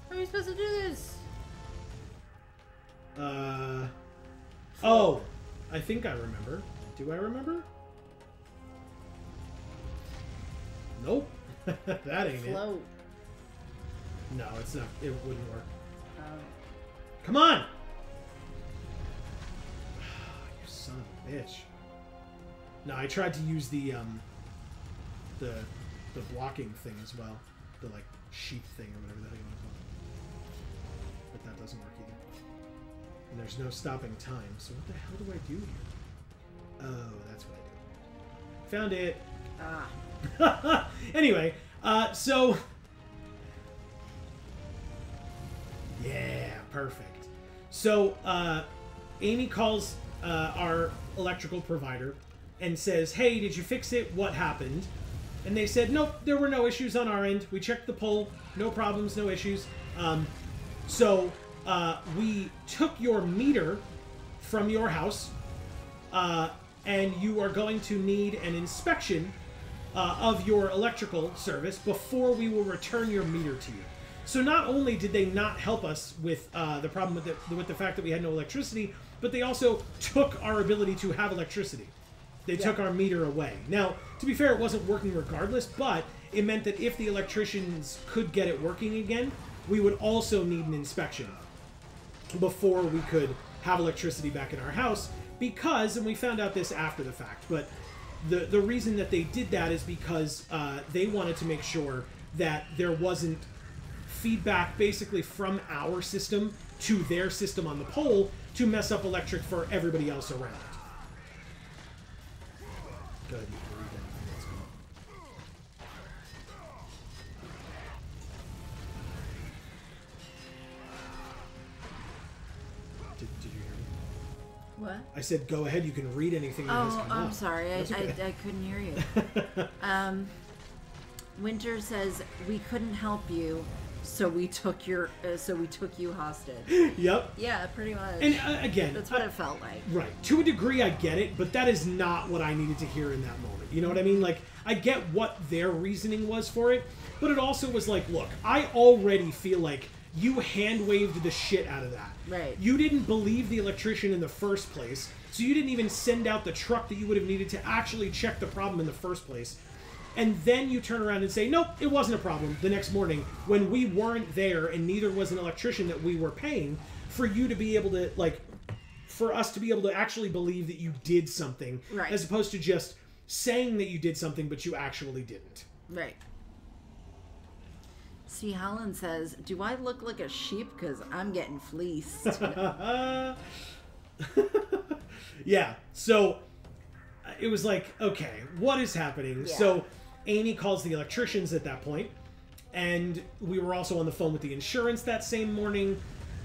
How are you supposed to do this? Uh. Oh, I think I remember. Do I remember? Nope. [laughs] that ain't it. Float. No, it's not. It wouldn't work. Oh. Come on! Bitch. No, I tried to use the um the the blocking thing as well. The like sheep thing or whatever the hell you want to call it. But that doesn't work either. And there's no stopping time, so what the hell do I do here? Oh, that's what I do. Found it. Ah. [laughs] anyway, uh, so yeah, perfect. So uh, Amy calls uh, our electrical provider and says, "Hey, did you fix it? What happened?" And they said, "Nope, there were no issues on our end. We checked the pole, no problems, no issues." Um, so uh, we took your meter from your house, uh, and you are going to need an inspection uh, of your electrical service before we will return your meter to you. So not only did they not help us with uh, the problem with the, with the fact that we had no electricity, but they also took our ability to have electricity. They took our meter away. Now, to be fair, it wasn't working regardless, but it meant that if the electricians could get it working again, we would also need an inspection before we could have electricity back in our house because and we found out this after the fact but the the reason that they did that is because uh, they wanted to make sure that there wasn't feedback basically from our system to their system on the pole to mess up electric for everybody else around Good, you can read anything that's going on. Did, did you hear me? What? I said, go ahead. You can read anything that Oh, I'm up. sorry. I, okay. I, I couldn't hear you. [laughs] um, Winter says we couldn't help you, so we took your uh, so we took you hostage. [laughs] Yep. yeah, pretty much. And uh, again, That's what I- it felt like. right to a degree, I get it, but that is not what I needed to hear in that moment. You know what I mean? Like, I get what their reasoning was for it, but it also was like, look, I already feel like you hand waved the shit out of that. Right. You didn't believe the electrician in the first place, so you didn't even send out the truck that you would have needed to actually check the problem in the first place. And then you turn around and say, nope, it wasn't a problem the next morning when we weren't there and neither was an electrician that we were paying for you to be able to, like, for us to be able to actually believe that you did something Right. as opposed to just saying that you did something but you actually didn't. Right. C. Holland says, "Do I look like a sheep? Because I'm getting fleeced." [laughs] yeah. So uh, it was like, okay, what is happening? Yeah. So Amy calls the electricians at that point, and we were also on the phone with the insurance that same morning.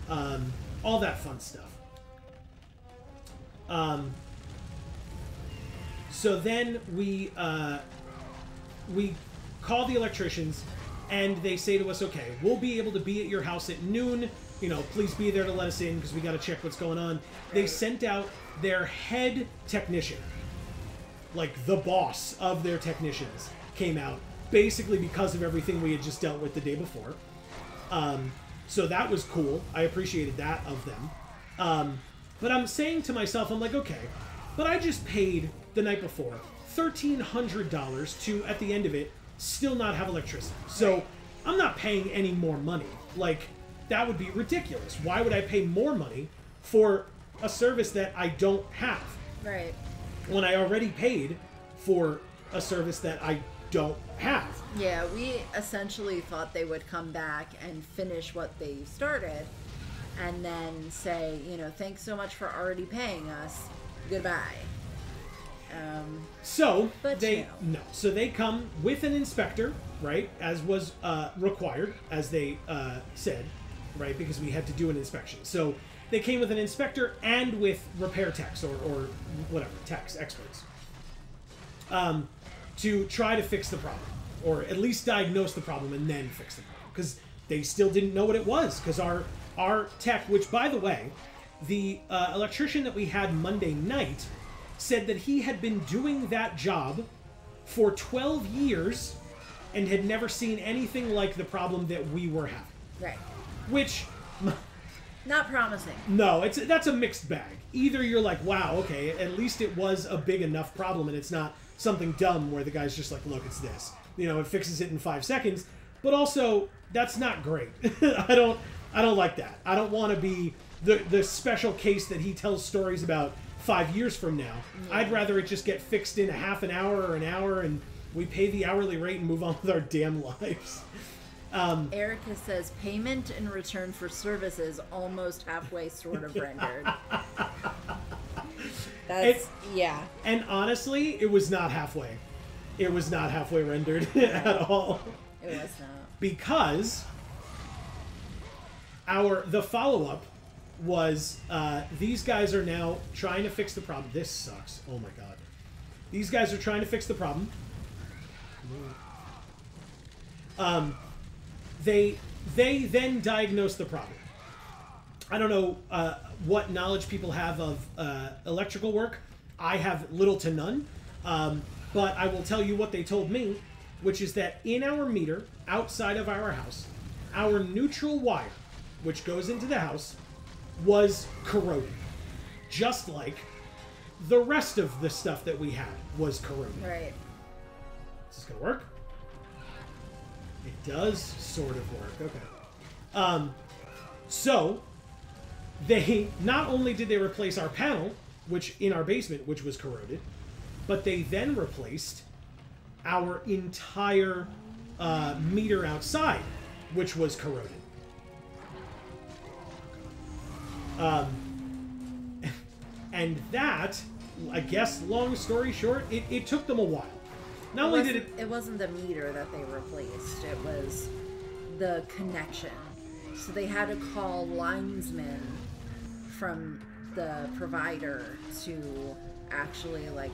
Um, all that fun stuff. Um, so then we uh, we call the electricians, and they say to us, "Okay, we'll be able to be at your house at noon. You know, please be there to let us in because we got to check what's going on." They sent out their head technician, like the boss of their technicians, came out basically because of everything we had just dealt with the day before. Um, so that was cool. I appreciated that of them. Um, but I'm saying to myself, I'm like, okay, but I just paid the night before thirteen hundred dollars to, at the end of it, still not have electricity. So I'm not paying any more money. Like that would be ridiculous. Why would I pay more money for a service that I don't have right. when I already paid for a service that I don't have? Yeah, we essentially thought they would come back and finish what they started, and then say, you know, thanks so much for already paying us. Goodbye. Um, So But they no. no. So they come with an inspector, right, as was uh, required, as they uh, said, right, because we had to do an inspection. So they came with an inspector and with repair techs or, or whatever techs experts um, to try to fix the problem, or at least diagnose the problem and then fix the problem, because they still didn't know what it was. Because our our tech, which by the way, the uh, electrician that we had Monday night said that he had been doing that job for 12 years and had never seen anything like the problem that we were having. right. Which [laughs] Not promising. no, it's that's a mixed bag. Either you're like, wow, okay, at least it was a big enough problem and it's not something dumb where the guy's just like, look, it's this. You know, it fixes it in five seconds. But also, that's not great. [laughs] I don't I don't like that. I don't want to be the the special case that he tells stories about five years from now. I'd rather it just get fixed in a half an hour or an hour and we pay the hourly rate and move on with our damn lives. Um, Erica says payment in return for services almost halfway sort of [laughs] rendered. That's yeah. And honestly, it was not halfway. It was not halfway rendered [laughs] at all. It was not. because our the follow up was uh, these guys are now trying to fix the problem. This sucks. Oh my god. These guys are trying to fix the problem. Um, they they then diagnose the problem. I don't know uh, what knowledge people have of uh, electrical work. I have little to none. Um, but I will tell you what they told me, which is that in our meter, outside of our house, our neutral wire, which goes into the house, was corroded. Just like the rest of the stuff that we had was corroded. Right. Is this gonna work? It does sort of work. Okay. Um, so they not only did they replace our panel, which in our basement, which was corroded, but they then replaced our entire uh, meter outside, which was corroded. Um, [laughs] and that, I guess, long story short, it, it took them a while. Not only did it it wasn't the meter that they replaced, it was the connection. So they had to call linesmen from the provider to actually like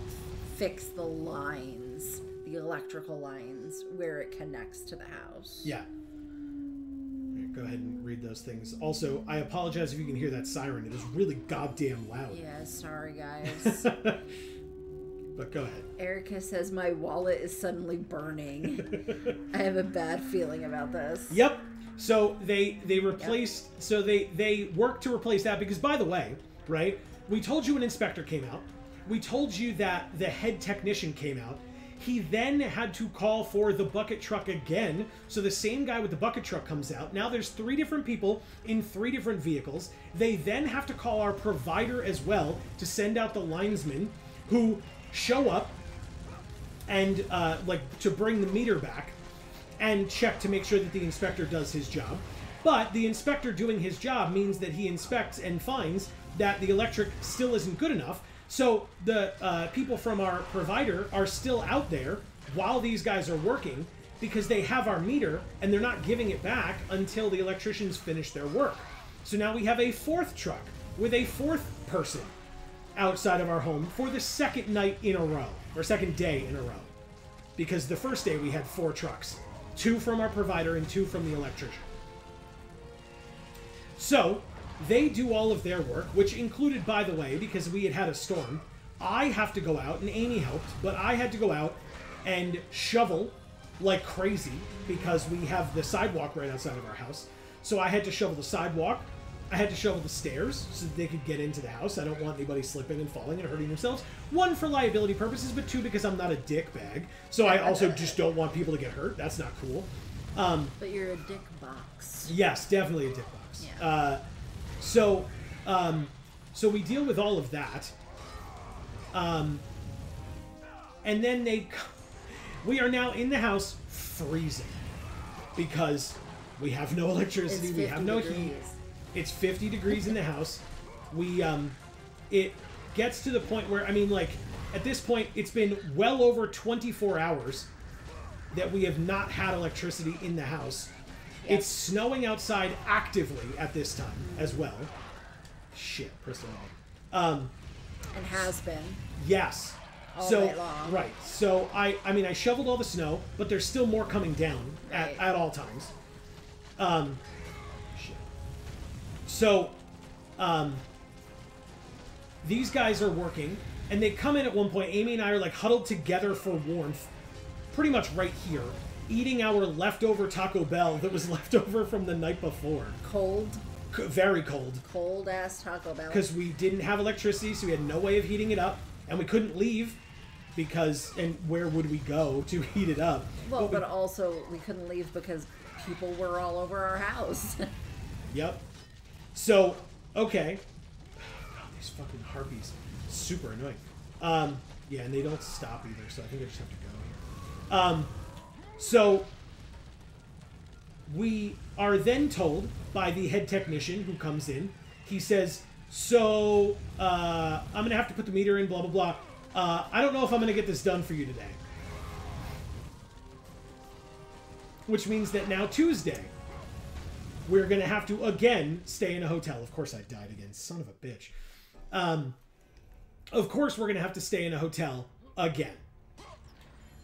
fix the lines, the electrical lines where it connects to the house. Yeah. Here, Go ahead and read those things. Also, I apologize if you can hear that siren. It is really goddamn loud. Yeah, sorry guys. [laughs] But go ahead. Erica says my wallet is suddenly burning. [laughs] I have a bad feeling about this. Yep. So they they replaced. So they they worked to replace that because by the way, right? We told you an inspector came out. We told you that the head technician came out. He then had to call for the bucket truck again. So the same guy with the bucket truck comes out. Now there's three different people in three different vehicles. They then have to call our provider as well to send out the linesmen who show up and uh, like to bring the meter back and check to make sure that the inspector does his job. But the inspector doing his job means that he inspects and finds that the electric still isn't good enough. So the uh, people from our provider are still out there while these guys are working because they have our meter and they're not giving it back until the electricians finish their work. So now we have a fourth truck with a fourth person outside of our home for the second night in a row, or second day in a row. Because the first day we had four trucks two from our provider and two from the electrician. So they do all of their work, which included, by the way, because we had had a storm, I have to go out, and Amy helped, but I had to go out and shovel like crazy because we have the sidewalk right outside of our house. So I had to shovel the sidewalk. I had to shovel the stairs so that they could get into the house. I don't want anybody slipping and falling and hurting themselves. One, for liability purposes, but two, because I'm not a dick bag. So I also just don't want people to get hurt. That's not cool. Um, But you're a dick box. Yes, definitely a dick box. Yeah. Uh, so, um, so we deal with all of that, um, and then they, we are now in the house freezing because we have no electricity, we have 50 no heat. It's 50 degrees in the house. We, um, it gets to the point where I mean, like, at this point, it's been well over 24 hours that we have not had electricity in the house. It's snowing outside actively at this time as well. Shit, press. Um, And has been. yes. All so night long. right. So I I mean I shoveled all the snow, but there's still more coming down at, Right. at all times. Um. So um these guys are working and they come in at one point Amy and I are like huddled together for warmth pretty much right here eating our leftover Taco Bell that was [laughs] left over from the night before. Cold, C- very cold cold ass Taco Bell. because we didn't have electricity, so we had no way of heating it up, and we couldn't leave because and where would we go to [laughs] heat it up? Well, we- but also we couldn't leave because people were all over our house. [laughs] Yep. So, okay. God, these fucking harpies. Super annoying. Um, yeah, and they don't stop either, so I think I just have to go here. Um, so, we are then told by the head technician who comes in, he says, So, uh, I'm going to have to put the meter in, blah, blah, blah. Uh, I don't know if I'm going to get this done for you today. Which means that now Tuesday, we're gonna have to again stay in a hotel. Of course, I died again. Son of a bitch. Um, of course, we're gonna have to stay in a hotel again.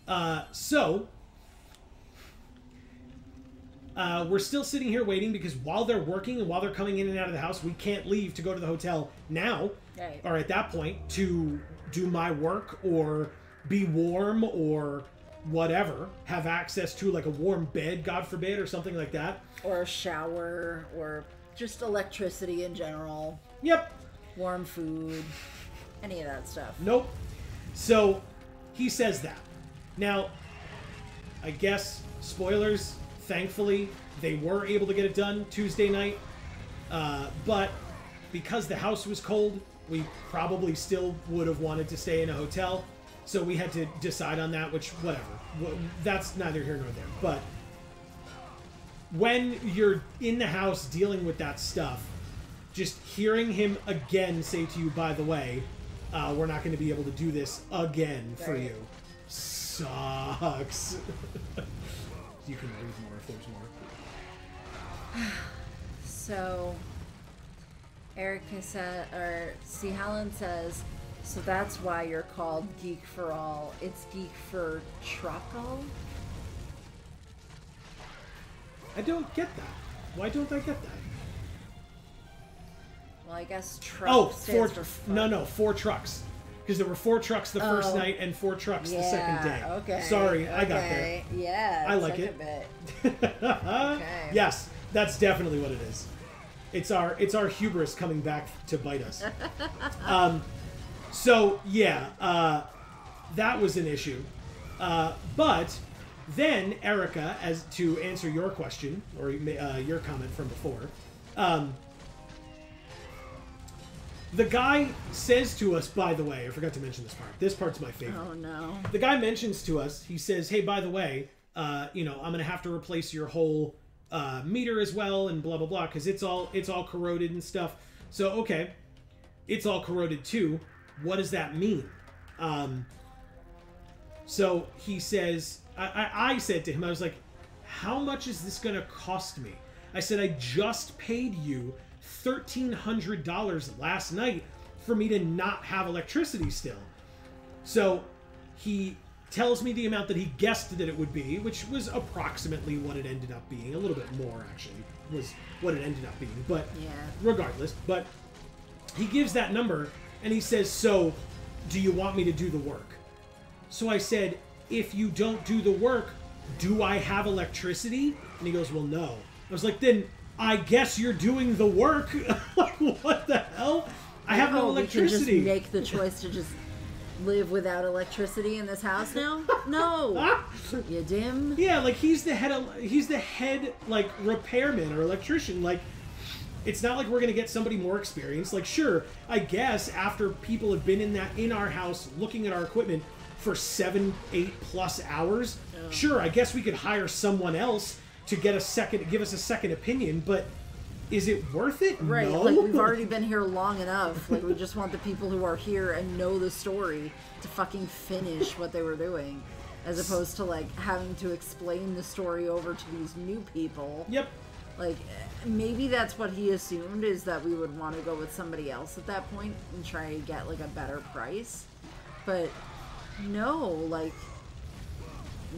Uh, so uh, we're still sitting here waiting because while they're working and while they're coming in and out of the house, we can't leave to go to the hotel now, Right. or at that point to do my work or be warm or whatever, have access to like a warm bed, God forbid, or something like that. or a shower, or just electricity in general, Yep. warm food, any of that stuff. Nope. So he says that. Now, I guess, spoilers, thankfully, they were able to get it done Tuesday night. Uh, but because the house was cold, we probably still would have wanted to stay in a hotel. So we had to decide on that, which, whatever. That's neither here nor there. But when you're in the house dealing with that stuff, just hearing him again say to you, by the way, uh, we're not going to be able to do this again for Right. you, sucks. [laughs] you can read more if there's more. [sighs] So, Erica said, or C. Helen says, so that's why you're called Geek for All. It's Geek for Truckle. I don't get that. Why don't I get that? Well, I guess truck Oh, four. for. No, no, four trucks. Because there were four trucks the first Oh. night and four trucks Yeah, the second day. Okay. Sorry, I got there. okay, Yeah. I like it. bit. [laughs] yes. That's definitely what it is. It's our it's our hubris coming back to bite us. [laughs] um, so yeah, uh, that was an issue. Uh, but then Erica, as to answer your question or uh, your comment from before, um, the guy says to us. By the way, I forgot to mention this part. This part's my favorite. Oh no. The guy mentions to us. He says, "Hey, by the way, uh, you know, I'm gonna have to replace your whole uh, meter as well, and blah blah blah, because it's all it's all corroded and stuff." So okay, it's all corroded too. What does that mean? Um, so he says, I, I, I said to him, I was like, how much is this going to cost me? I said, I just paid you $1,300 last night for me to not have electricity still. So he tells me the amount that he guessed that it would be, which was approximately what it ended up being. A little bit more, actually, was what it ended up being. But Yeah. regardless, but he gives that number and he says, So, do you want me to do the work? So I said, If you don't do the work, do I have electricity? And he goes, Well, no. I was like, Then I guess you're doing the work. [laughs] like, what the hell? I have no Oh, can electricity. make the choice to just live without electricity in this house now? No. [laughs] you dim? Yeah, like he's the head of, he's the head like repairman or electrician. Like it's not like we're gonna get somebody more experienced. Like sure, I guess after people have been in that in our house looking at our equipment for seven, eight plus hours, sure, I guess we could hire someone else to get a second give us a second opinion, but is it worth it? Right, No. like we've already [laughs] been here long enough. Like we just want the people who are here and know the story to fucking finish what they were doing, as opposed to like having to explain the story over to these new people. Yep. Like maybe that's what he assumed is that we would want to go with somebody else at that point and try to get like a better price. But no, like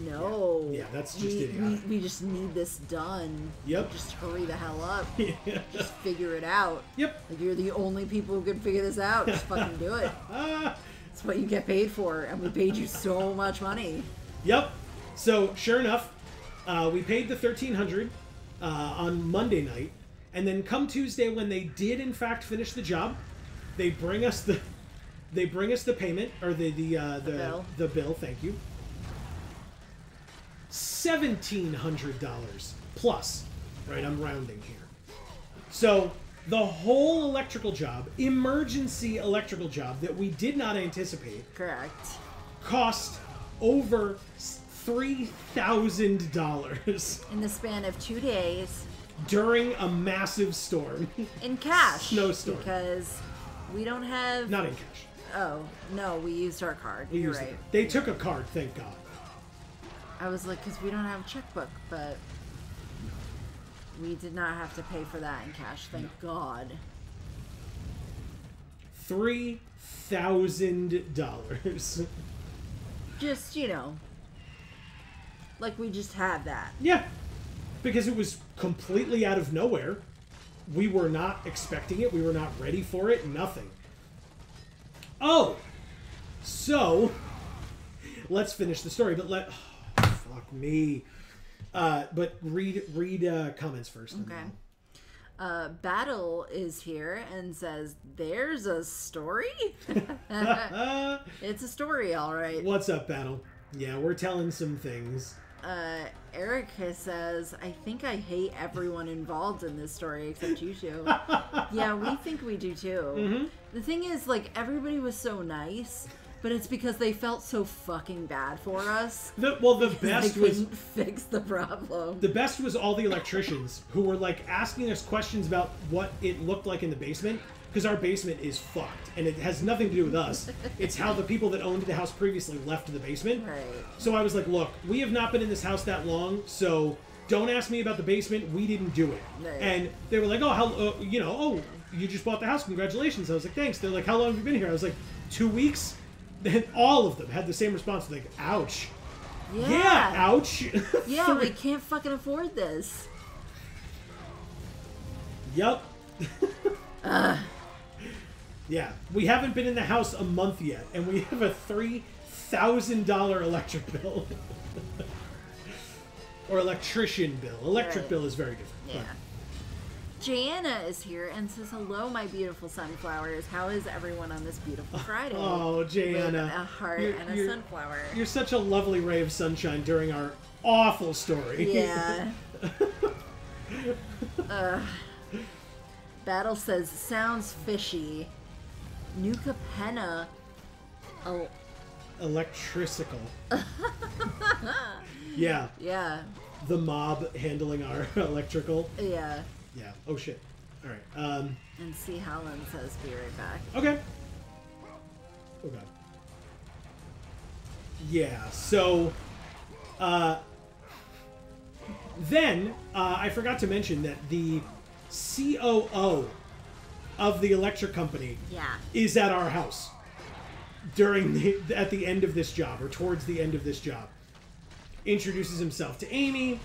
no. Yeah, that's just we, we, we just need this done. Yep. Just hurry the hell up. [laughs] Just figure it out. Yep. Like you're the only people who can figure this out. Just [laughs] fucking do it. [laughs] It's what you get paid for, and we paid you so much money. Yep. So sure enough, uh, we paid the thirteen hundred uh, on Monday night, and then come Tuesday when they did in fact finish the job, they bring us the they bring us the payment or the the uh, the bill. the bill. Thank you. Seventeen hundred dollars plus, right? I'm rounding here. So the whole electrical job, emergency electrical job that we did not anticipate, Correct. cost over three thousand dollars In the span of two days, during a massive storm. in cash. Snowstorm. Because we don't have. Not in cash. Oh no, we used our card. We You're right. it. They took a card, thank God. I was like, because we don't have a checkbook, but we did not have to pay for that in cash. Thank God. Three thousand dollars. Just you know, like we just had that. Yeah, because it was completely out of nowhere. We were not expecting it. We were not ready for it. Nothing. Oh, so let's finish the story. But let oh, fuck me. Uh, but read read uh, comments first. Okay. Uh, Battle is here and says, "There's a story. [laughs] [laughs] It's a story, all right." what's up, Battle? Yeah, we're telling some things. Uh, Erica says, "I think I hate everyone involved in this story except you two." [laughs] yeah, we think we do too. Mm-hmm. The thing is, like, everybody was so nice, but it's because they felt so fucking bad for us. The, well, the [laughs] They best was couldn't [laughs] fix the problem. The best was all the electricians who were like asking us questions about what it looked like in the basement because our basement is fucked and it has nothing to do with us. [laughs] It's how the people that owned the house previously left the basement. Right. So I was like, look, we have not been in this house that long, so don't ask me about the basement. We didn't do it. Right. And they were like, oh, how, uh, you know, oh, you just bought the house. Congratulations. I was like, thanks. They're like, how long have you been here? I was like, two weeks. [laughs] Then all of them had the same response. Like, ouch. Yeah. Yeah, ouch. [laughs] Yeah, we can't fucking afford this. Yep. Yeah, we haven't been in the house a month yet, and we have a three thousand dollar electric bill. [laughs] or electrician bill. Electric Right. bill is very different. but- Yeah. Jana is here and says, "Hello, my beautiful sunflowers. How is everyone on this beautiful [laughs] Friday?" Oh, With a heart You're- and a you're- sunflower. You're such a lovely ray of sunshine during our awful story. Yeah. [laughs] Ugh. Battle says, "Sounds fishy." Nuka Penna. Oh, Electricical. [laughs] yeah, yeah, the mob handling our [laughs] electrical. yeah. Yeah. Oh shit. All right. Um. And C. Holland says, "Be right back." Okay. Oh god. Yeah. So, uh, then uh, I forgot to mention that the COO of the electric company Yeah. is at our house during the at the end of this job or towards the end of this job. Introduces himself to Amy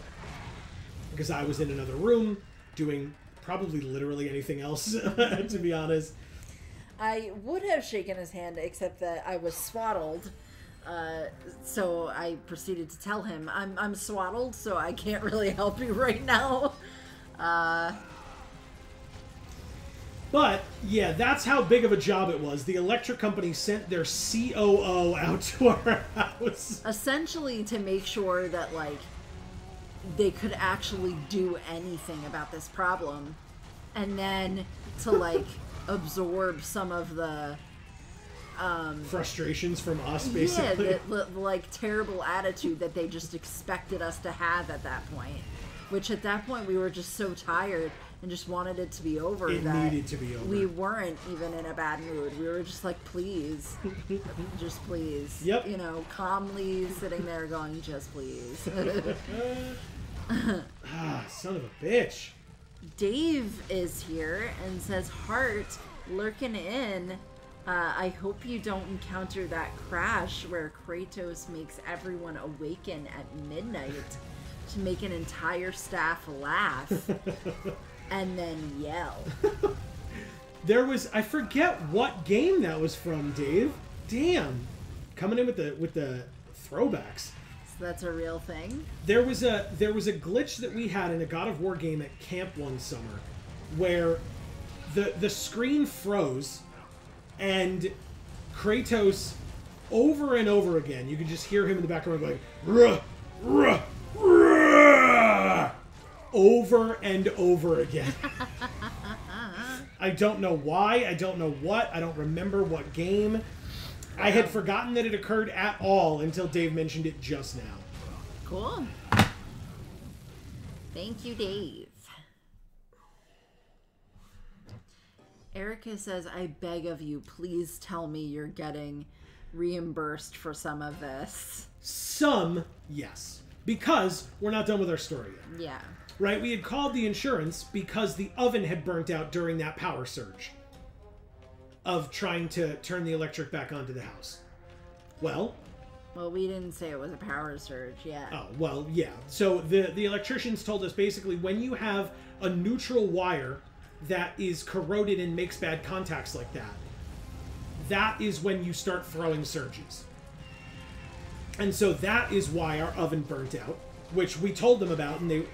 because I was in another room doing probably literally anything else [laughs] to be honest. I would have shaken his hand, except that I was swaddled. Uh, so I proceeded to tell him, "I'm I'm swaddled, so I can't really help you right now." Uh, But yeah, that's how big of a job it was. The electric company sent their COO out to our house. essentially, to make sure that like they could actually do anything about this problem, and then to like [laughs] absorb some of the um, Frustrations from us, yeah, basically. the, the, the, like terrible attitude that they just expected us to have at that point. Which at that point we were just so tired and just wanted it to be over. It that needed to be over. We weren't even in a bad mood. We were just like, please, [laughs] just please. Yep. You know, calmly sitting there going, just please. [laughs] [laughs] ah, son of a bitch. Dave is here and says, Heart, lurking in. Uh, I hope you don't encounter that crash where Kratos makes everyone awaken at midnight to make an entire staff laugh and then yell. [laughs] There was I forget what game that was from, Dave. Damn. Coming in with the with the throwbacks. So that's a real thing. There was a there was a glitch that we had in a God of War game at camp one summer where the the screen froze and Kratos over and over again you could just hear him in the background going ruh, ruh, ruh, over and over again. [laughs] I don't know why, I don't know what, I don't remember what game. I had forgotten that it occurred at all until Dave mentioned it just now. Cool. Thank you, Dave. Erica says, I beg of you, please tell me you're getting reimbursed for some of this. Some, yes. Because we're not done with our story yet. Yeah. Right? We had called the insurance because the oven had burnt out during that power surge of trying to turn the electric back onto the house. Well, Well, we didn't say it was a power surge yet. oh, well, yeah. So the the electricians told us basically when you have a neutral wire that is corroded and makes bad contacts like that, that is when you start throwing surges. And so that is why our oven burnt out, which we told them about. And they,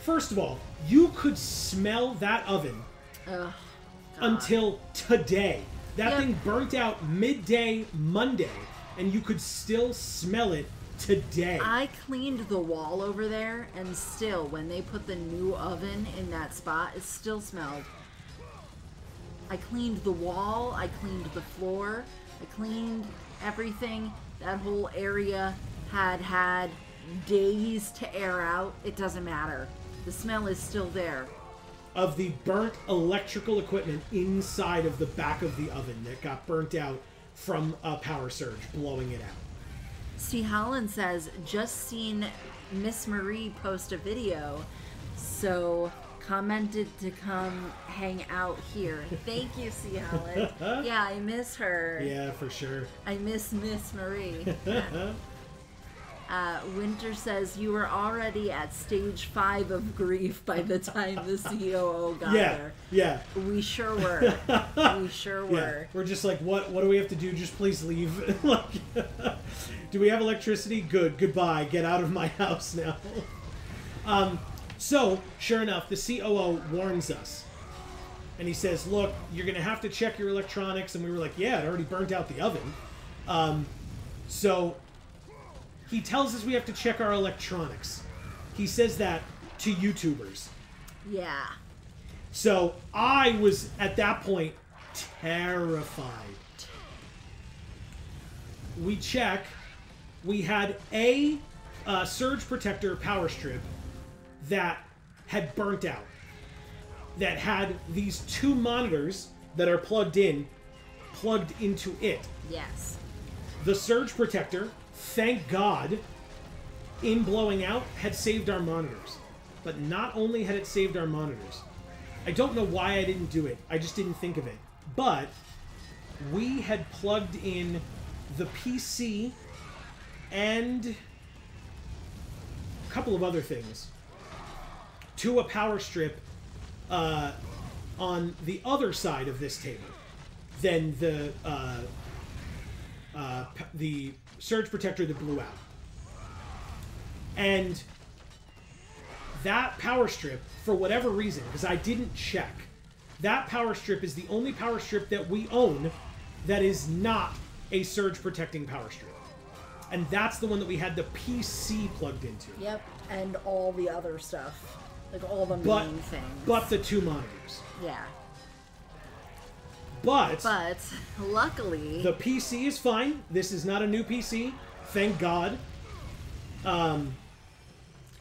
first of all, you could smell that oven Ugh. until today. That Yep. thing burnt out midday Monday, and you could still smell it today. I cleaned the wall over there, and still, when they put the new oven in that spot, it still smelled. I cleaned the wall, I cleaned the floor, I cleaned everything. That whole area had had days to air out. It doesn't matter. The smell is still there. of the burnt electrical equipment inside of the back of the oven that got burnt out from a power surge blowing it out. C. Holland says, just seen Miss Marie post a video, so commented to come hang out here. Thank you, C. Holland. [laughs] yeah, I miss her. Yeah, for sure. I miss Miss Marie. [laughs] Uh, Winter says you were already at stage five of grief by the time the COO got Yeah, there. yeah, We sure were. [laughs] we sure yeah. were. We're just like, what? What do we have to do? Just please leave. [laughs] like, [laughs] do we have electricity? Good. Goodbye. Get out of my house now. Um, so, sure enough, the COO warns us. And he says, Look, you're going to have to check your electronics. And we were like, Yeah, it already burnt out the oven. Um, so, he tells us we have to check our electronics. He says that to YouTubers. Yeah. So, I was at that point terrified. We check. We had a uh, surge protector power strip that had burnt out. That had these two monitors that are plugged in, plugged into it. Yes. The surge protector, thank God, in blowing out, had saved our monitors. But not only had it saved our monitors, I don't know why I didn't do it. I just didn't think of it. But we had plugged in the PC and a couple of other things to a power strip uh, on the other side of this table than the uh, uh, the surge protector that blew out. And that power strip, for whatever reason, because I didn't check, that power strip is the only power strip that we own that is not a surge protecting power strip. And that's the one that we had the PC plugged into. Yep. And all the other stuff. Like all the But main things. but the two monitors. yeah. But, But luckily the PC is fine. This is not a new PC, thank God. Um,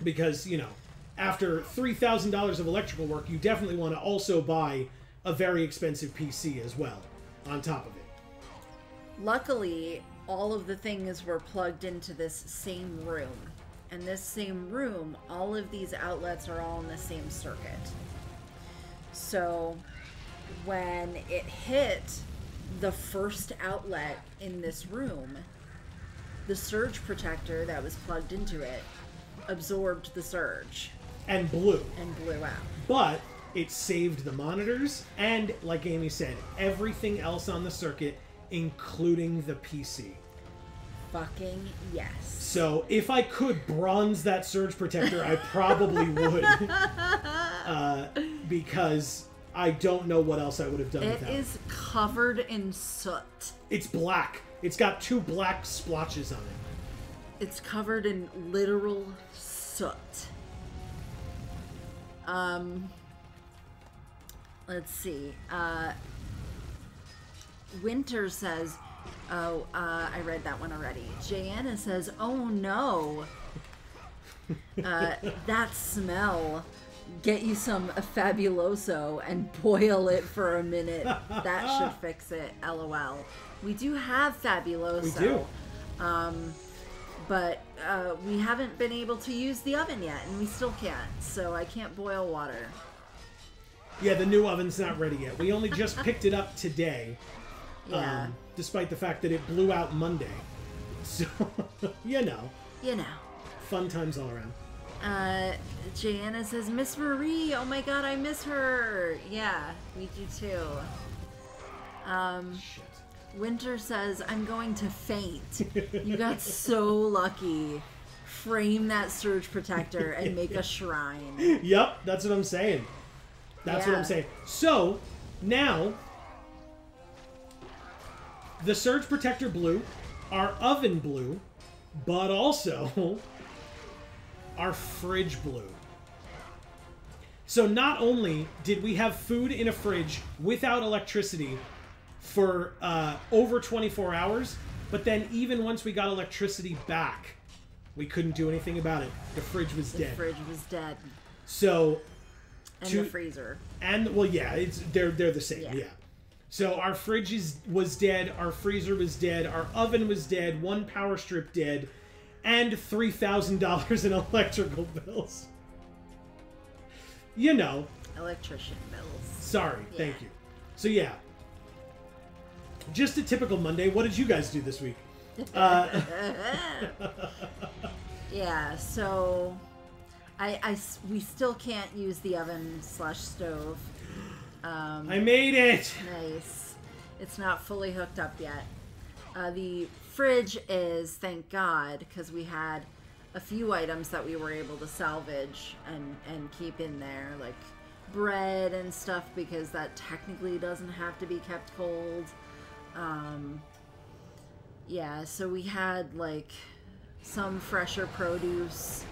because you know, after three thousand dollars of electrical work, you definitely want to also buy a very expensive PC as well on top of it. luckily all of the things were plugged into this same room. And this same room, all of these outlets are all in the same circuit. So when it hit the first outlet in this room, the surge protector that was plugged into it absorbed the surge And blew and blew out. but it saved the monitors and, like Amy said, everything else on the circuit, including the PC. Fucking yes. So if I could bronze that surge protector, I probably would, [laughs] uh, because I don't know what else I would have done It without. is covered in soot. It's black. It's got two black splotches on it. It's covered in literal soot. Um, let's see. Uh, Winter says, "Oh, uh, I read that one already." Jayanna says, "Oh no, [laughs] uh, that smell." Get you some Fabuloso and boil it for a minute. That should [laughs] fix it. LOL. We do have Fabuloso We do. but uh, we haven't been able to use the oven yet, and we still can't. So I can't boil water. Yeah, the new oven's not ready yet. We only just [laughs] picked it up today, Yeah, um, despite the fact that it blew out Monday. [laughs] So, you know, you know. fun times all around. Uh, Jana says, Miss Marie, oh my god, I miss her. Yeah, we do too. Um, Winter says, I'm going to faint. You got [laughs] so lucky. Frame that surge protector and make a shrine. Yep, that's what I'm saying. That's what I'm saying. So now the surge protector blue, our oven blue, but also our fridge blew. So not only did we have food in a fridge without electricity for uh, over 24 hours, but then even once we got electricity back, we couldn't do anything about it. The fridge was The dead. The fridge was dead. So And To- the freezer. and well, yeah, it's they're they're the same. Yeah. Yeah. So our fridge is, was dead, our freezer was dead, our oven was dead, one power strip dead, and three thousand dollars in electrical bills. You know, Electrician bills. sorry, Yeah. thank you. So yeah, just a typical Monday. What did you guys do this week? [laughs] Uh, [laughs] Yeah, so I we still can't use the oven slash stove. Um, I made it. nice. It's not fully hooked up yet. Uh, the fridge is, thank God, because we had a few items that we were able to salvage and and keep in there, like bread and stuff, because that technically doesn't have to be kept cold. Um, yeah, so we had like some fresher produce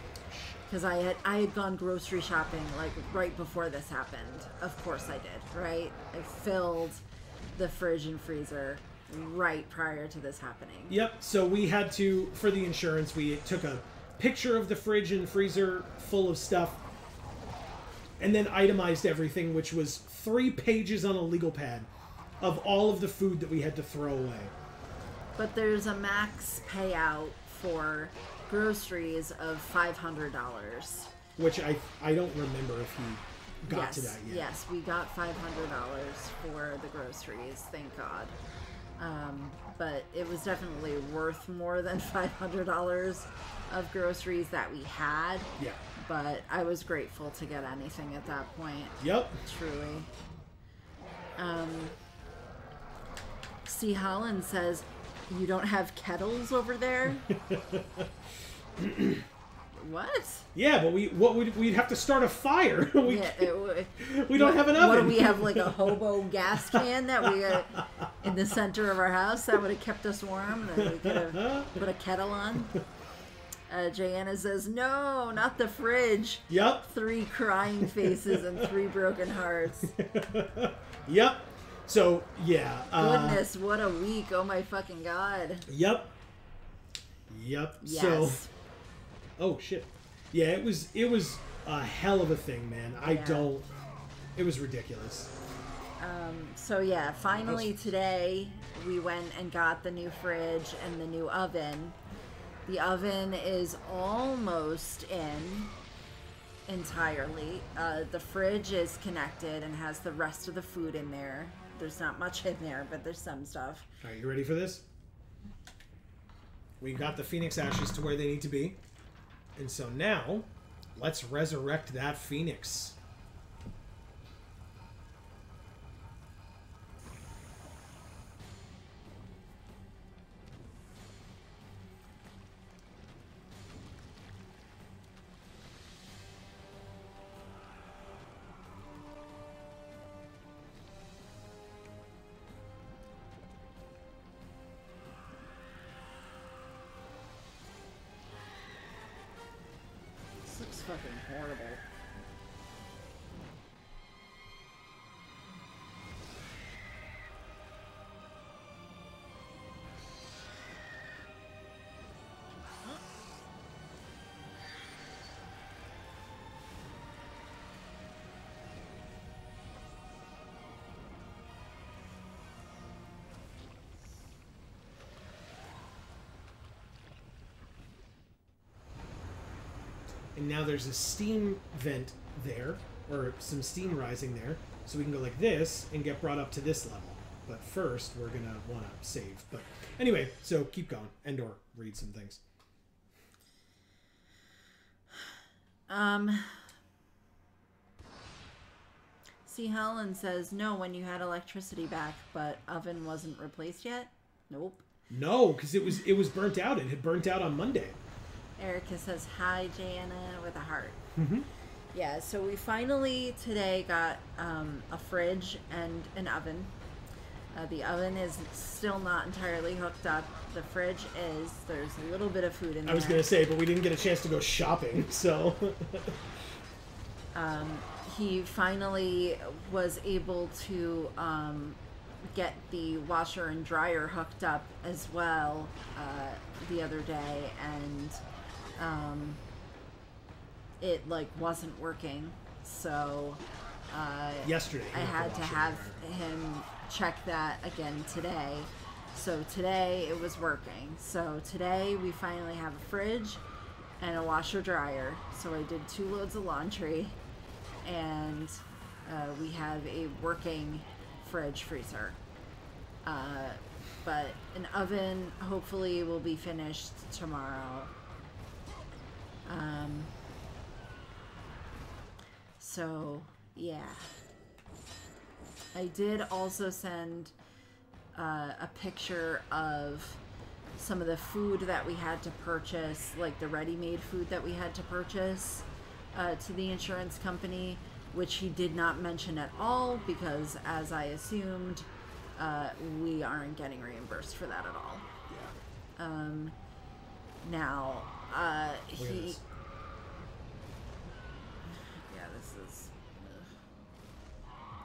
because I had I had gone grocery shopping like right before this happened. Of course I did, right? I filled the fridge and freezer right prior to this happening. Yep. So we had to for the insurance. We took a picture of the fridge and freezer full of stuff, and then itemized everything, which was three pages on a legal pad of all of the food that we had to throw away. But there's a max payout for groceries of five hundred dollars. Which I I don't remember if he got yes, to that yet. yes, we got five hundred dollars for the groceries. Thank God. Um, but it was definitely worth more than [laughs] five hundred dollars of groceries that we had. Yeah. But I was grateful to get anything at that point. Yep. Truly. Um, C. Holland says, "You don't have kettles over there." [laughs] what? Yeah, but we what would we'd have to start a fire. [laughs] we Yeah, it, [laughs] we don't have an What oven. do we have like a [laughs] hobo gas can that we got in the center of our house that would have kept us warm and we could have put a kettle on? Uh, Joanna says, "No, not the fridge." Yep. Three crying faces and three broken hearts. Yep. So yeah. Uh, Goodness, what a week! Oh my fucking god! Yep. Yep. Yes. So oh shit. Yeah, it was it was a hell of a thing, man. I Yeah. don't. It was ridiculous. Um, so yeah, finally today we went and got the new fridge and the new oven. The oven is almost in entirely. Uh, the fridge is connected and has the rest of the food in there. There's not much in there, but there's some stuff. Are you ready for this? We got the phoenix ashes to where they need to be, and so now let's resurrect that phoenix. Fucking horrible. And now there's a steam vent there, or some steam rising there, so we can go like this and get brought up to this level. But first, we're gonna want to save. But anyway, so keep going and or read some things. Um. C. Holland says no when you had electricity back, but oven wasn't replaced yet. Nope. No, because it was it was burnt out. It had burnt out on Monday. Erica says hi, Jana, with a heart. Mm-hmm. Yeah, so we finally today got um, a fridge and an oven. Uh, the oven is still not entirely hooked up. The fridge is. There's a little bit of food in there. I was gonna say, but we didn't get a chance to go shopping, so [laughs] he finally was able to um, get the washer and dryer hooked up as well uh, the other day, and um, it like wasn't working. So uh, yesterday I had to have him check that again today. So today it was working. So today we finally have a fridge and a washer dryer. So I did two loads of laundry and uh, we have a working fridge freezer. Uh, but an oven hopefully will be finished tomorrow. Um, so yeah. I did also send uh, a picture of some of the food that we had to purchase, like the ready-made food that we had to purchase uh, to the insurance company, which he did not mention at all because, as I assumed, uh, we aren't getting reimbursed for that at all. Yeah. Um, now, uh, he. this. Yeah, this is.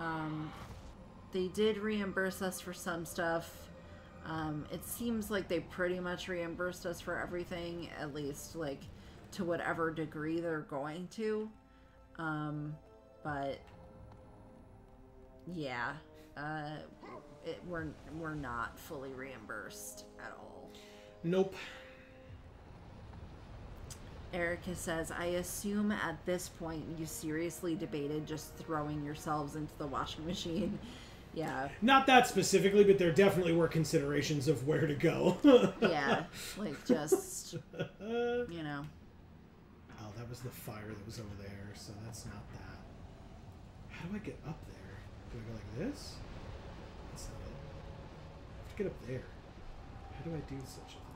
ugh. Um, they did reimburse us for some stuff. Um, it seems like they pretty much reimbursed us for everything, at least like to whatever degree they're going to. Um, but yeah, uh, it, we're we're not fully reimbursed at all. Nope. Erica says, I assume at this point you seriously debated just throwing yourselves into the washing machine. [laughs] Yeah, Not that specifically, but there definitely were considerations of where to go. [laughs] yeah. Like, just, you know. oh, that was the fire that was over there, so that's not that. How do I get up there? Do I go like this? That's not it. I have to get up there. How do I do such a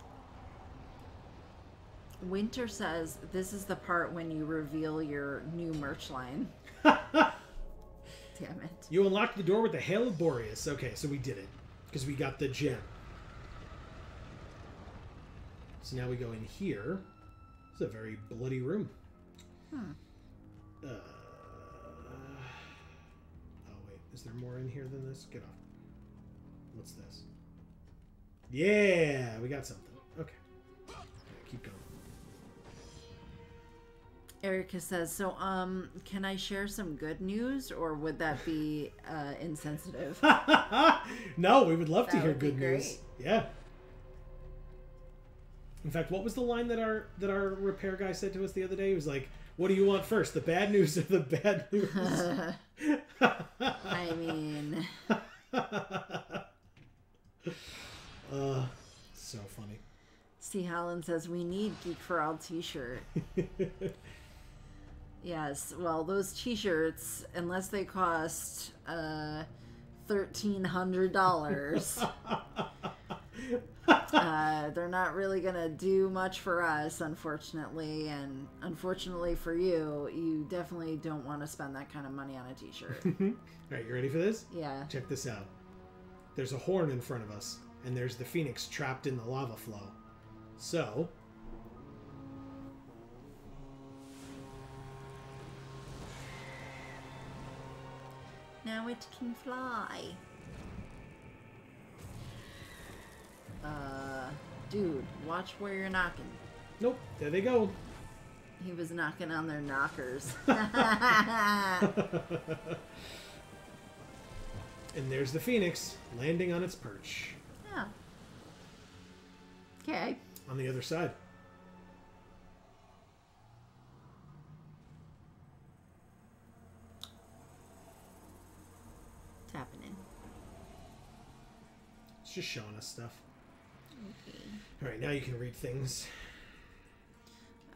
Winter says, This is the part when you reveal your new merch line. [laughs] Damn it. you unlocked the door with the Hail of Boreas. Okay, so we did it. Because we got the gem. So now we go in here. It's a very bloody room. Uh, oh, wait. Is there more in here than this? Get off. What's this? Yeah, we got something. Erica says, So, um, can I share some good news or would that be uh, insensitive? [laughs] no, we would love to hear good news. Yeah. In fact, what was the line that our that our repair guy said to us the other day? He was like, "What do you want first, the bad news or the bad [laughs] news?" I mean, [laughs] uh, so funny. C. Holland says, We need Geek for All t shirt. Yes, well, those t shirts, unless they cost uh, $1,300, uh, they're not really going to do much for us, unfortunately. And unfortunately for you, you definitely don't want to spend that kind of money on a t shirt. [laughs] All right, you ready for this? yeah. Check this out. There's a horn in front of us, and there's the phoenix trapped in the lava flow. So, it can fly. Uh, dude, watch where you're knocking. nope, there they go. He was knocking on their knockers. [laughs] [laughs] And there's the phoenix landing on its perch yeah. Okay. on the other side. It's happening. It's just showing us stuff. Okay. All right, now you can read things.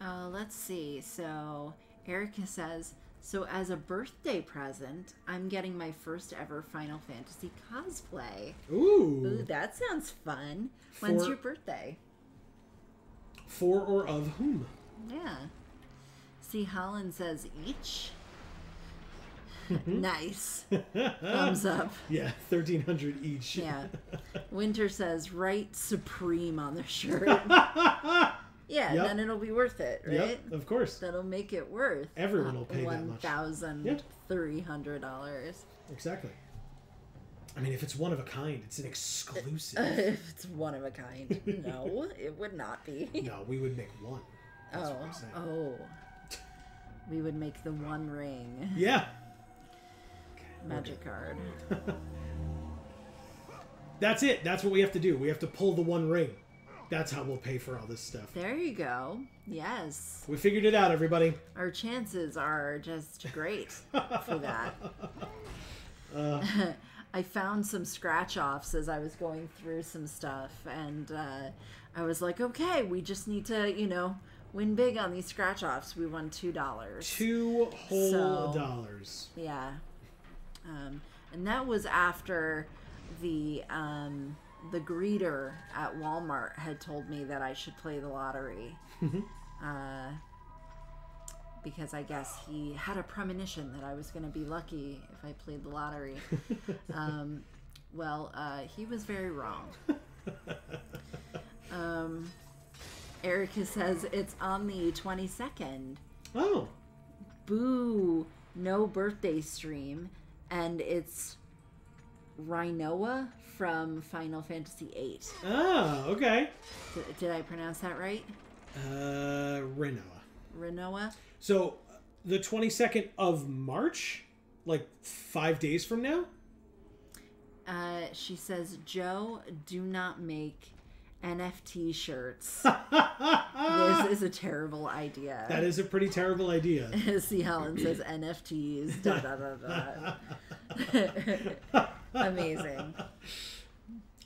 Uh, let's see. So, Erica says, so as a birthday present, I'm getting my first ever Final Fantasy cosplay. Ooh. Ooh, that sounds fun. When's your birthday? For or of whom? Yeah. C. Holland says each. Mm-hmm. nice. [laughs] Thumbs up. Yeah, 1300 each. Yeah. Winter says write supreme on the shirt. [laughs] Yeah, Yep. then it'll be worth it, right? Yep, of course. That'll make it worth Everyone will uh, pay that much. thousand three hundred dollars. Exactly. I mean, if it's one of a kind, it's an exclusive. [laughs] if it's one of a kind. No, it would not be. no, we would make one. That's oh, what I'm oh, saying. oh. We would make the one ring Yeah. Magic card. [laughs] That's it. That's what we have to do. We have to pull the one ring. That's how we'll pay for all this stuff. There you go. Yes. We figured it out, everybody. Our chances are just great [laughs] for that. Uh, [laughs] I found some scratch offs as I was going through some stuff, and uh, I was like, okay, we just need to, you know, win big on these scratch offs. We won $2. Two whole So- dollars. Yeah. Um, and that was after the um, the greeter at Walmart had told me that I should play the lottery. uh, because I guess he had a premonition that I was going to be lucky if I played the lottery. [laughs] um, well, uh, he was very wrong. um, Erica says it's on the 22nd. Oh, Boo! No birthday stream. And it's Rhinoa from Final Fantasy VIII. oh, okay. Did, did I pronounce that right? Uh, Renoa. Rhinoa? So the 22nd of March, like five days from now. Uh, she says, Joe, do not make NFT shirts. [laughs] this is a terrible idea. That is a pretty terrible idea. [laughs] C. Holland says NFTs. Da da da da. [laughs] Amazing.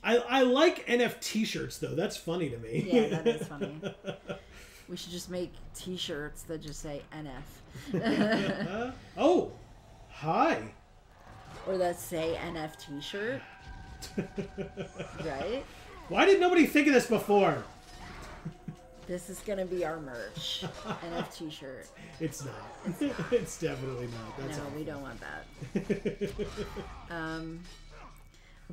I, I like NFT shirts though. That's funny to me. Yeah, that is funny. We should just make T-shirts that just say NF, oh, hi. or that say NF T-shirt, right? Why did nobody think of this before? [laughs] This is gonna be our merch, [laughs] NF T-shirt. It's [laughs] not. it's definitely not. That's No, all. we don't want that. Um,